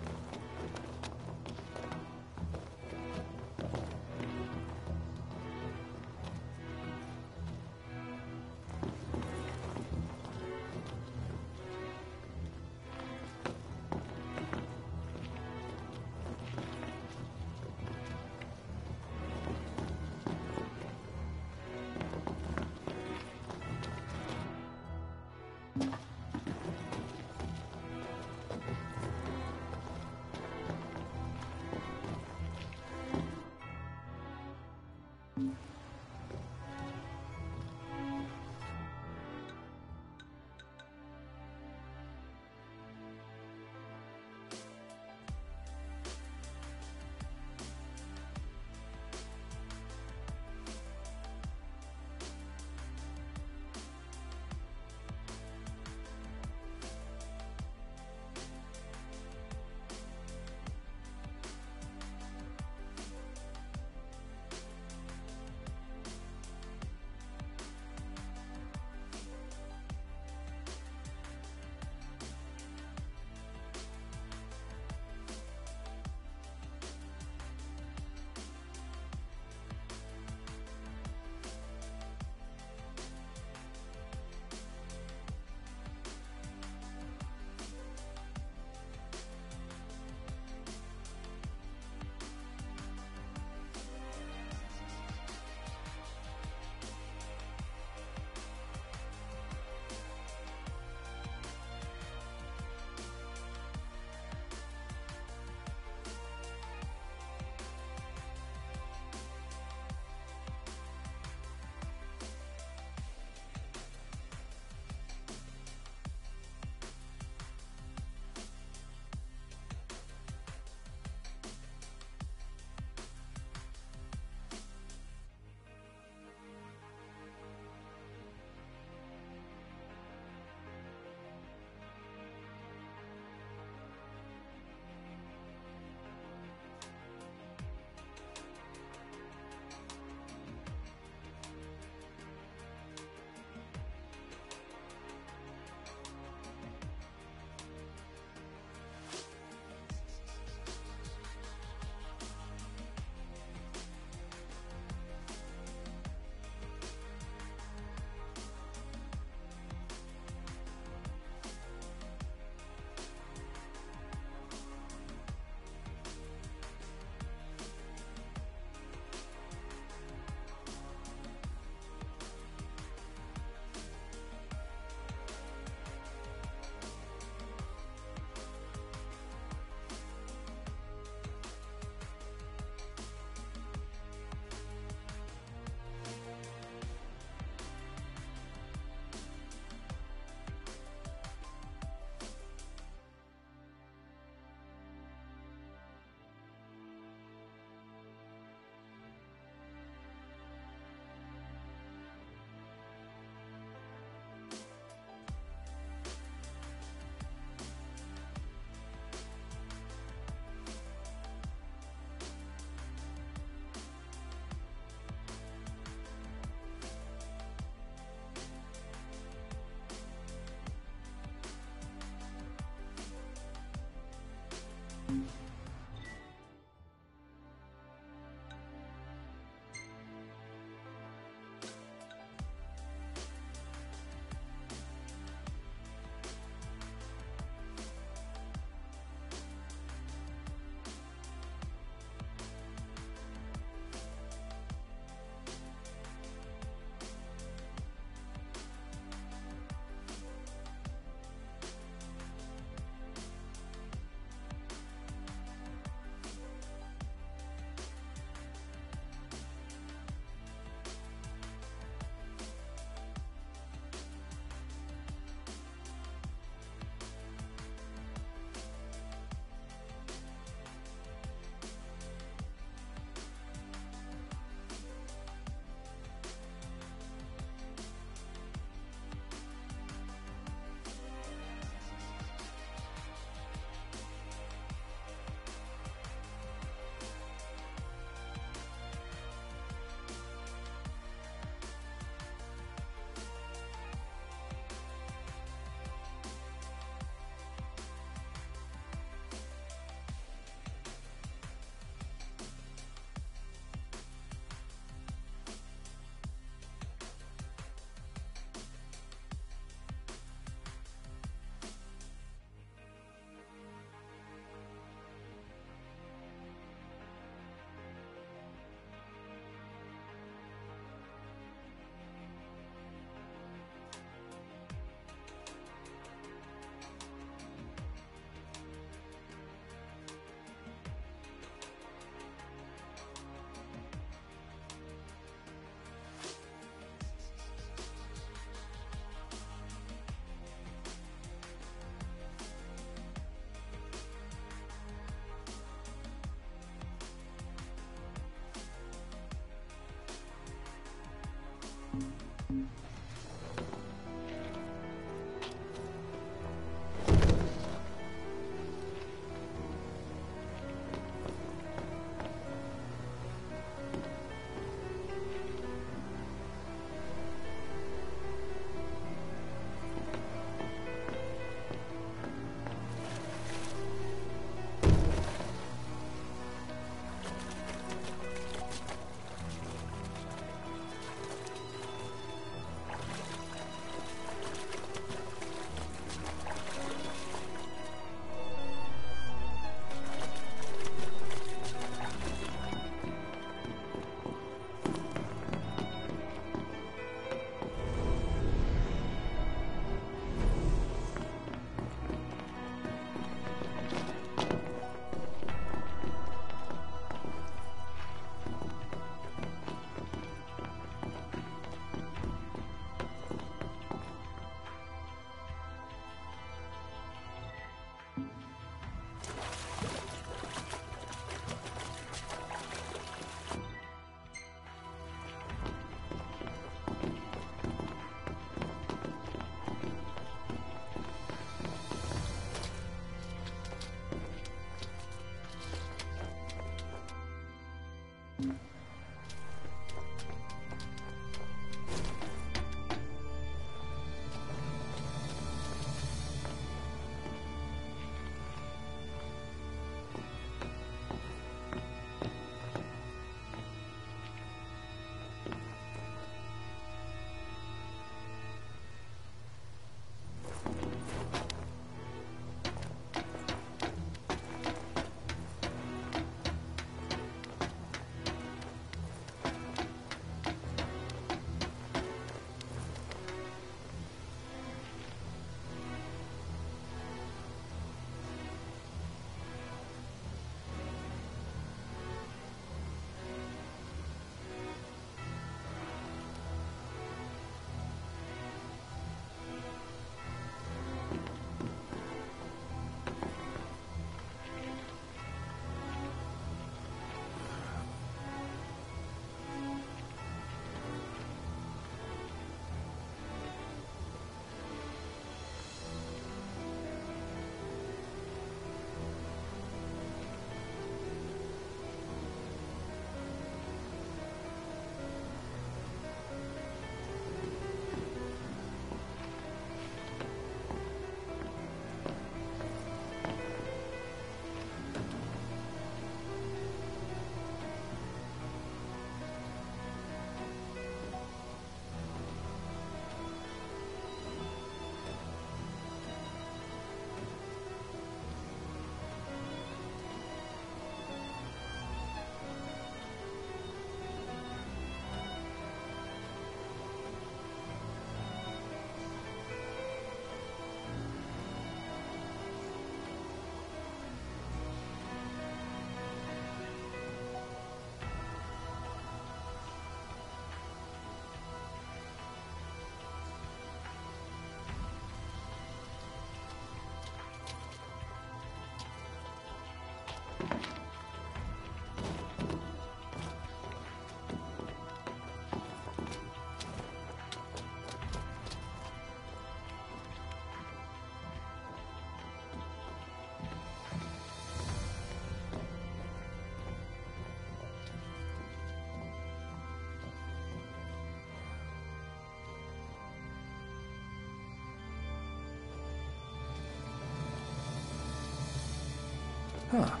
Huh.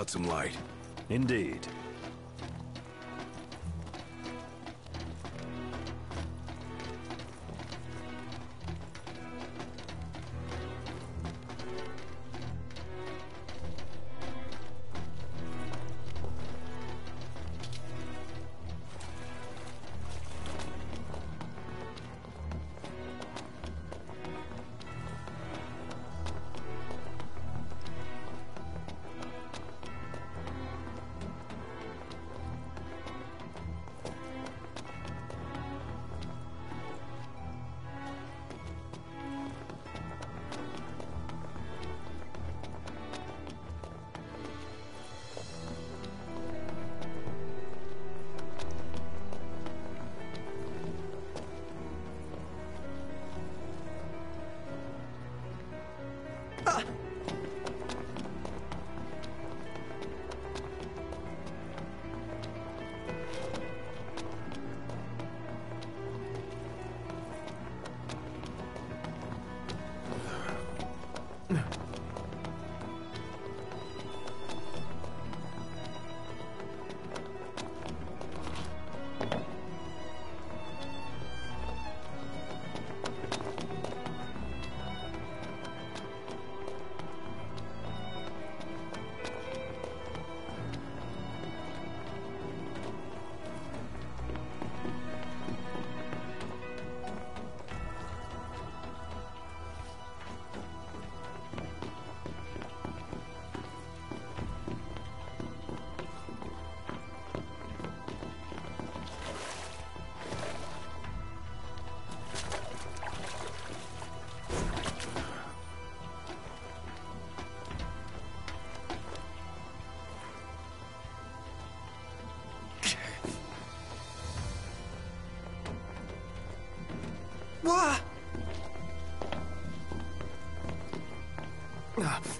About some light? Indeed.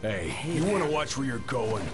Hey, you want to watch where you're going?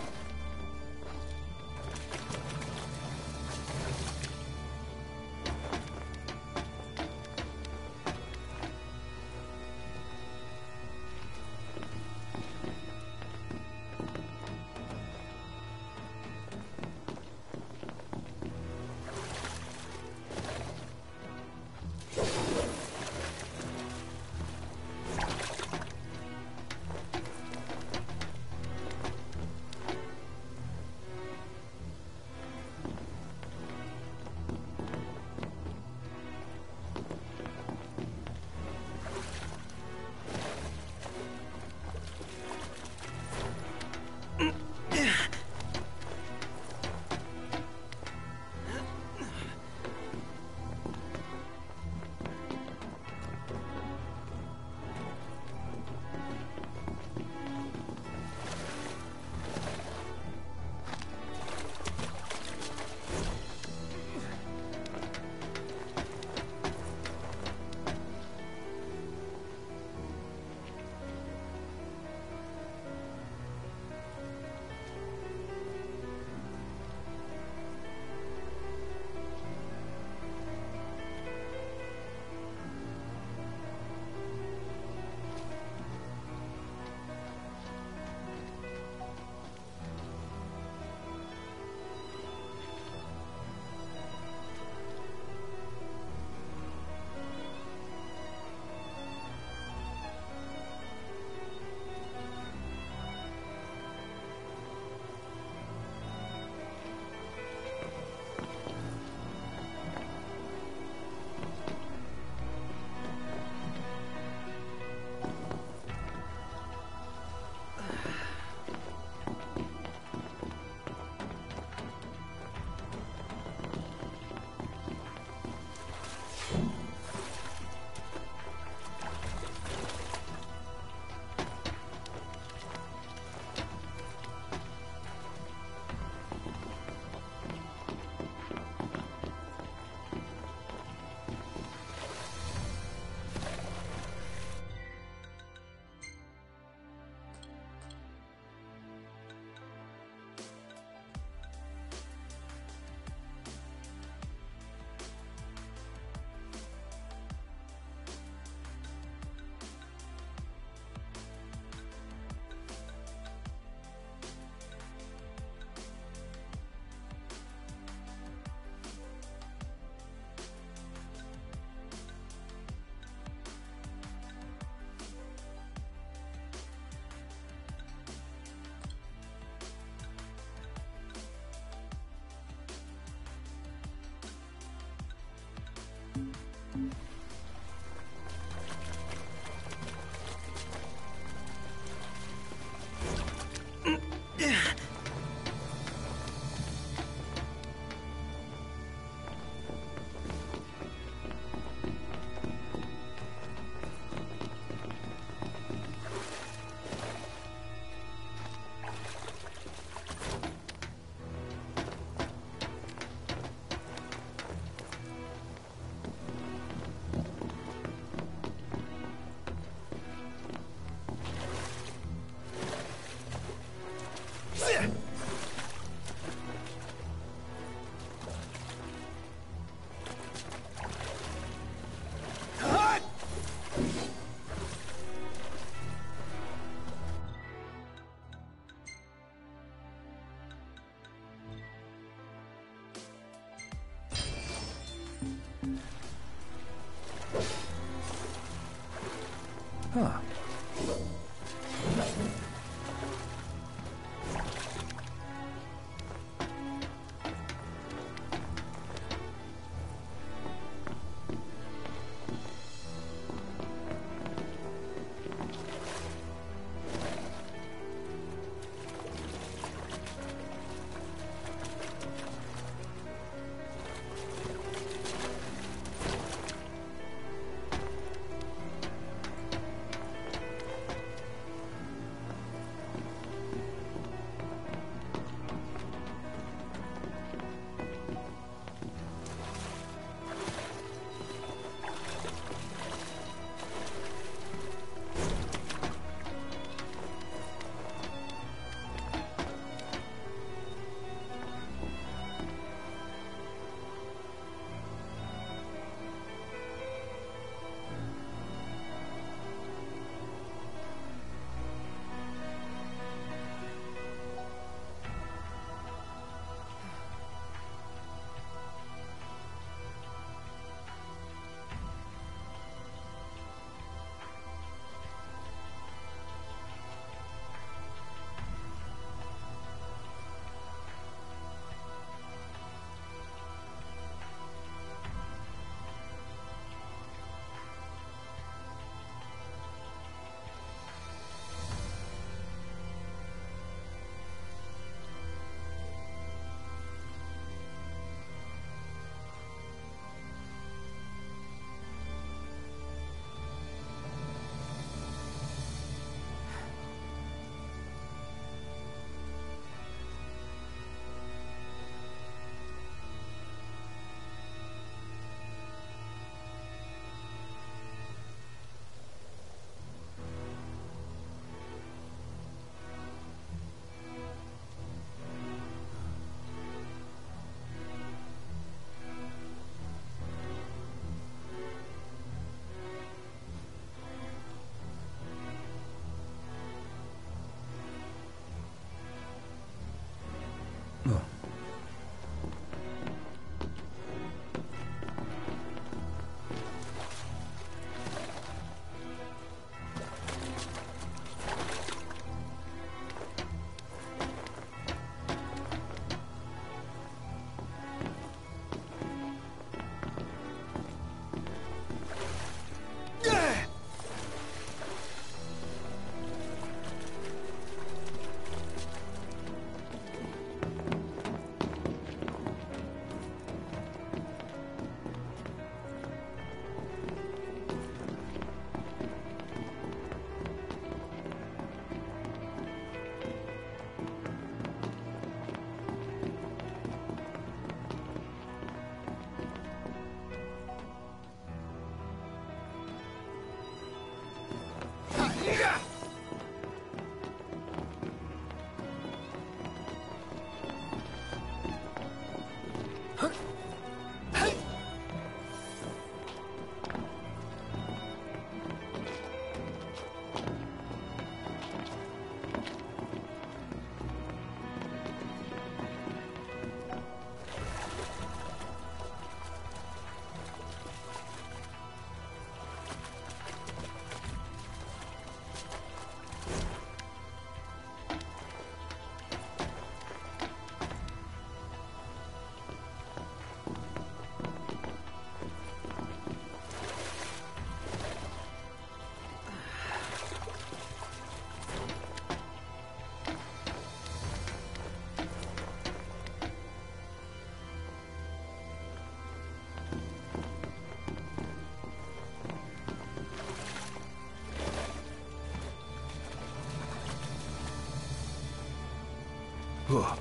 Huh.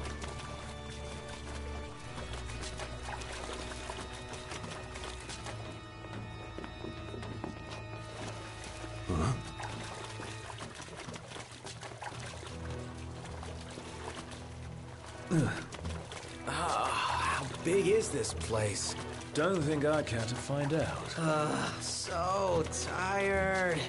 Huh? Ugh. Ah, how big is this place? Don't think I care to find out. Ah, so tired.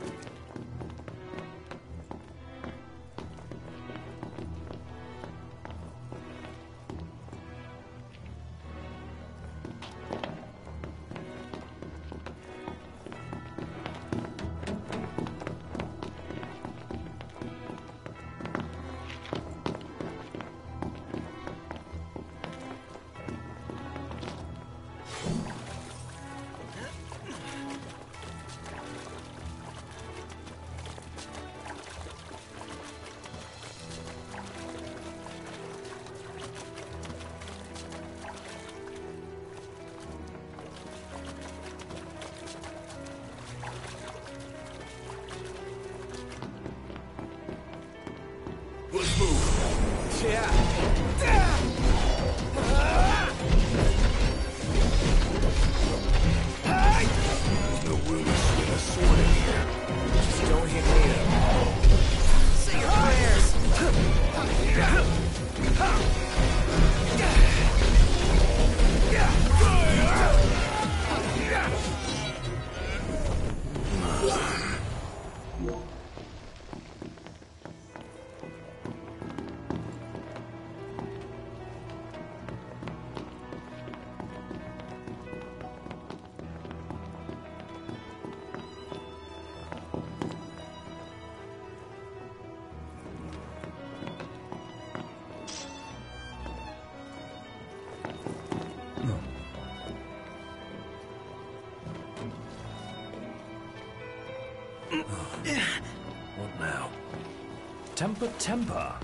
Temper, temper.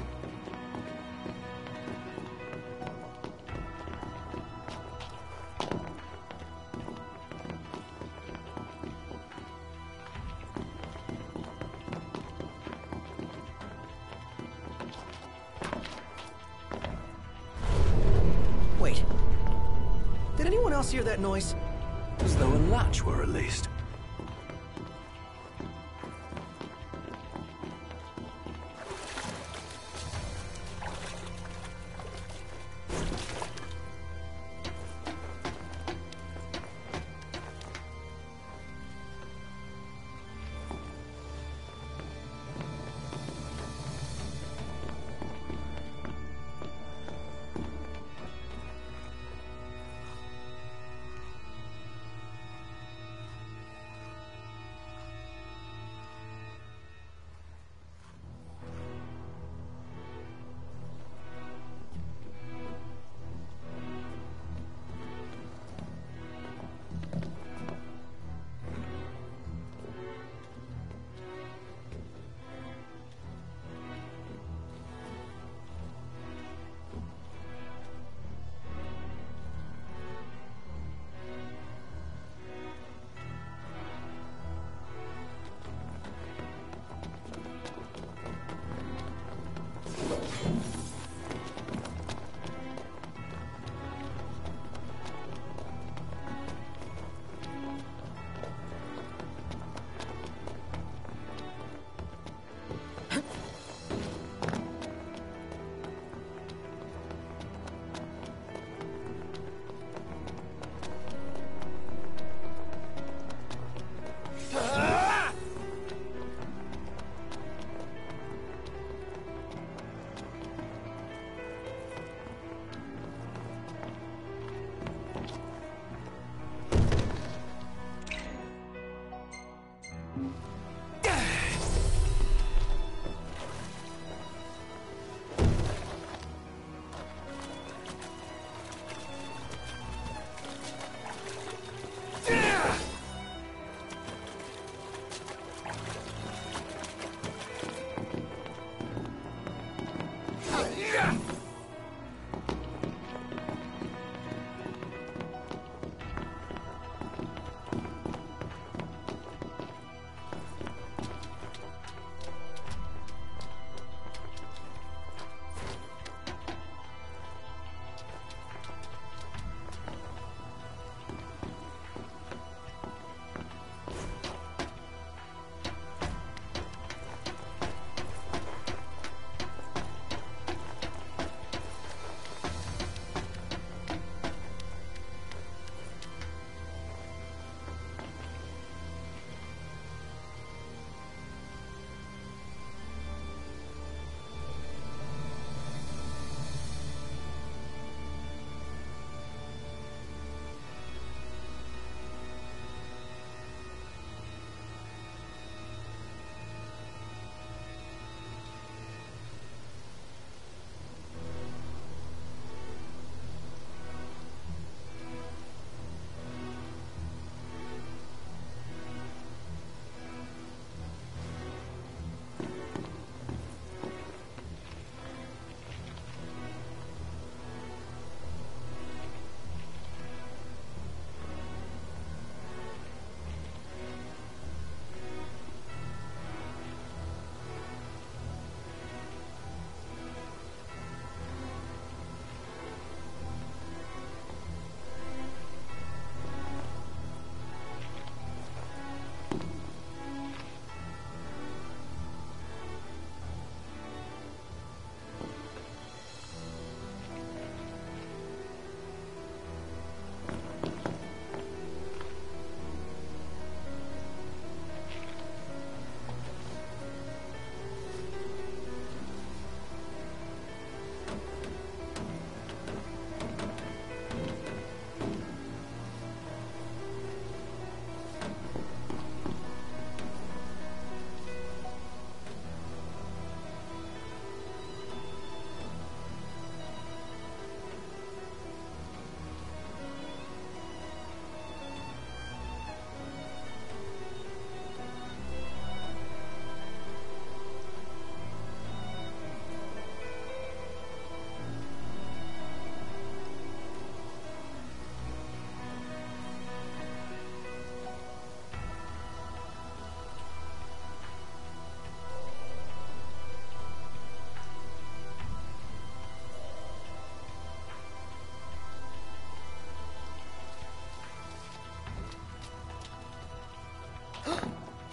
Wait. Did anyone else hear that noise? As though a latch were released.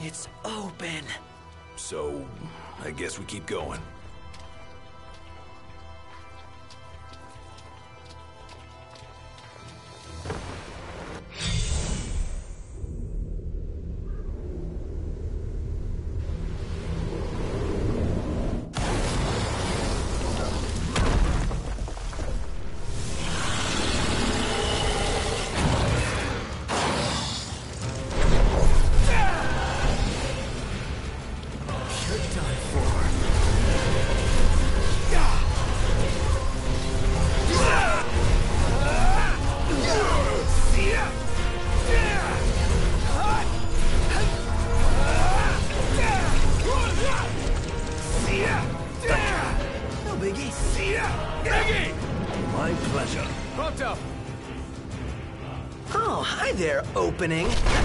It's open. So, I guess we keep going. Opening.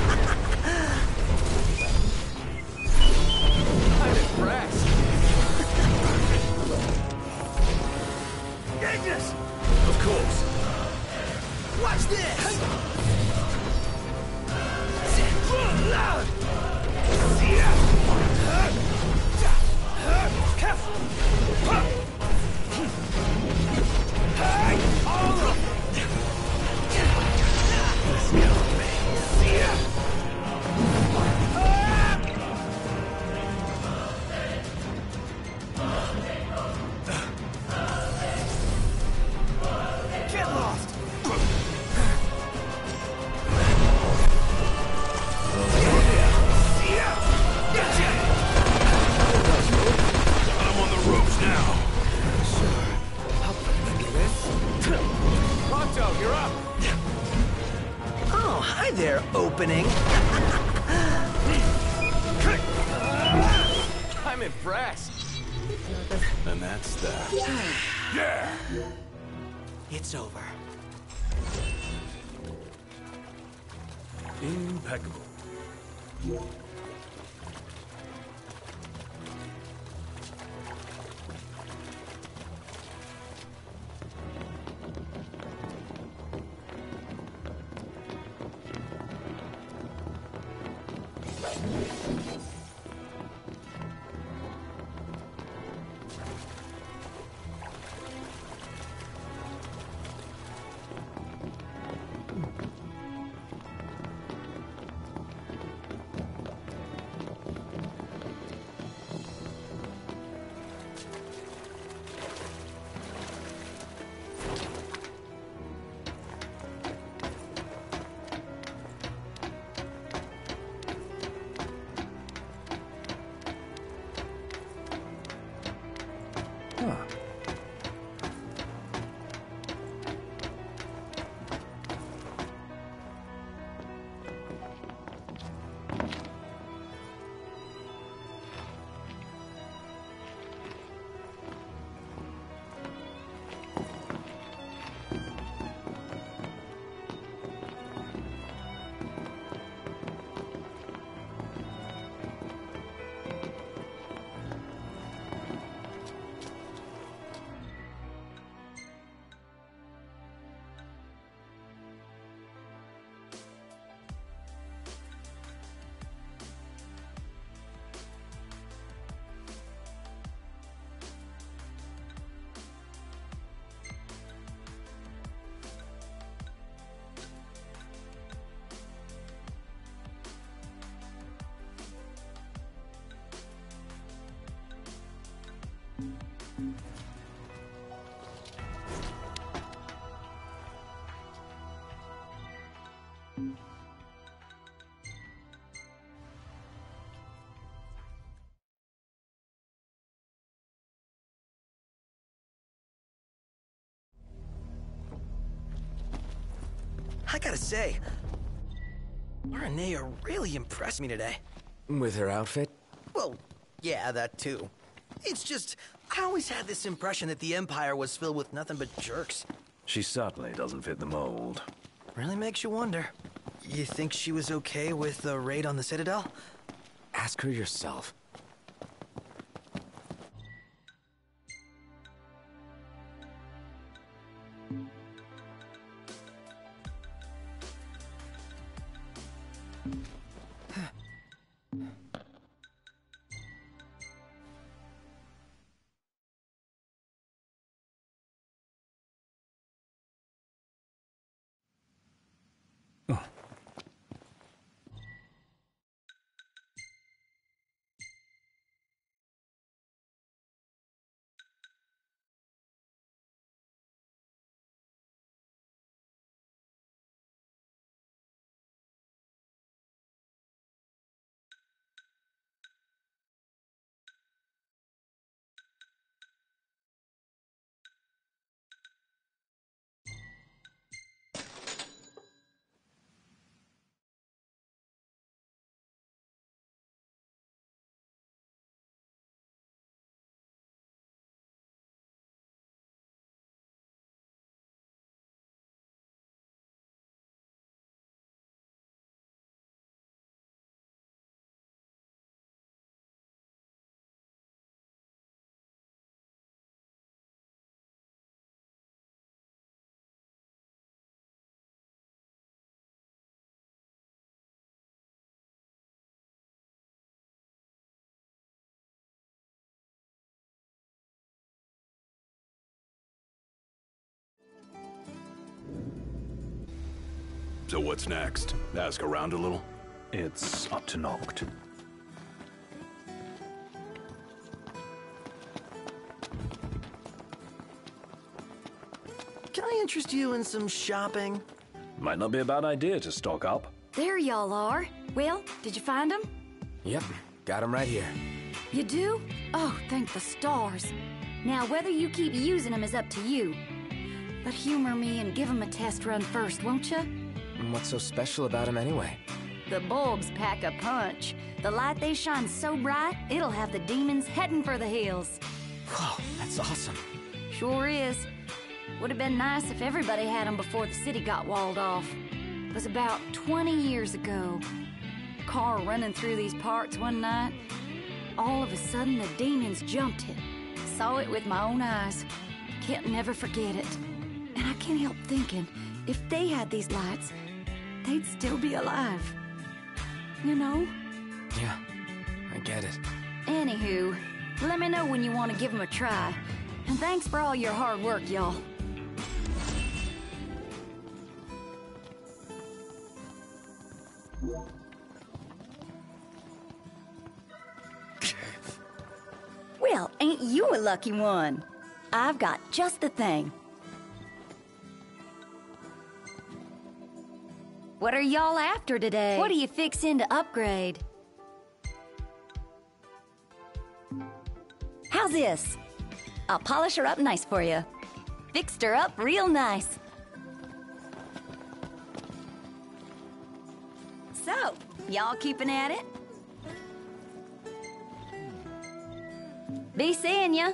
Gotta say, Aranea really impressed me today. With her outfit? Well, yeah, that too. It's just, I always had this impression that the Empire was filled with nothing but jerks. She certainly doesn't fit the mold. Really makes you wonder. You think she was okay with the raid on the Citadel? Ask her yourself. So what's next? Ask around a little? It's up to Noct. Can I interest you in some shopping? Might not be a bad idea to stock up. There y'all are. Well, did you find them? Yep, got him right here. You do? Oh, thank the stars. Now, whether you keep using them is up to you. But humor me and give them a test run first, won't you? And What's so special about him anyway? The bulbs pack a punch. The light they shine so bright, it'll have the demons heading for the hills. Whoa, that's awesome. Sure is. Would have been nice if everybody had them before the city got walled off. It was about 20 years ago. Car running through these parts one night. All of a sudden, the demons jumped it. Saw it with my own eyes. Can't never forget it. And I can't help thinking, if they had these lights, they'd still be alive. You know? Yeah, I get it. Anywho, let me know when you want to give them a try. And thanks for all your hard work, y'all. Well, ain't you a lucky one? I've got just the thing. What are y'all after today? What are you fixing to upgrade? How's this? I'll polish her up nice for you. Fixed her up real nice. So, y'all keeping at it? Be seeing ya.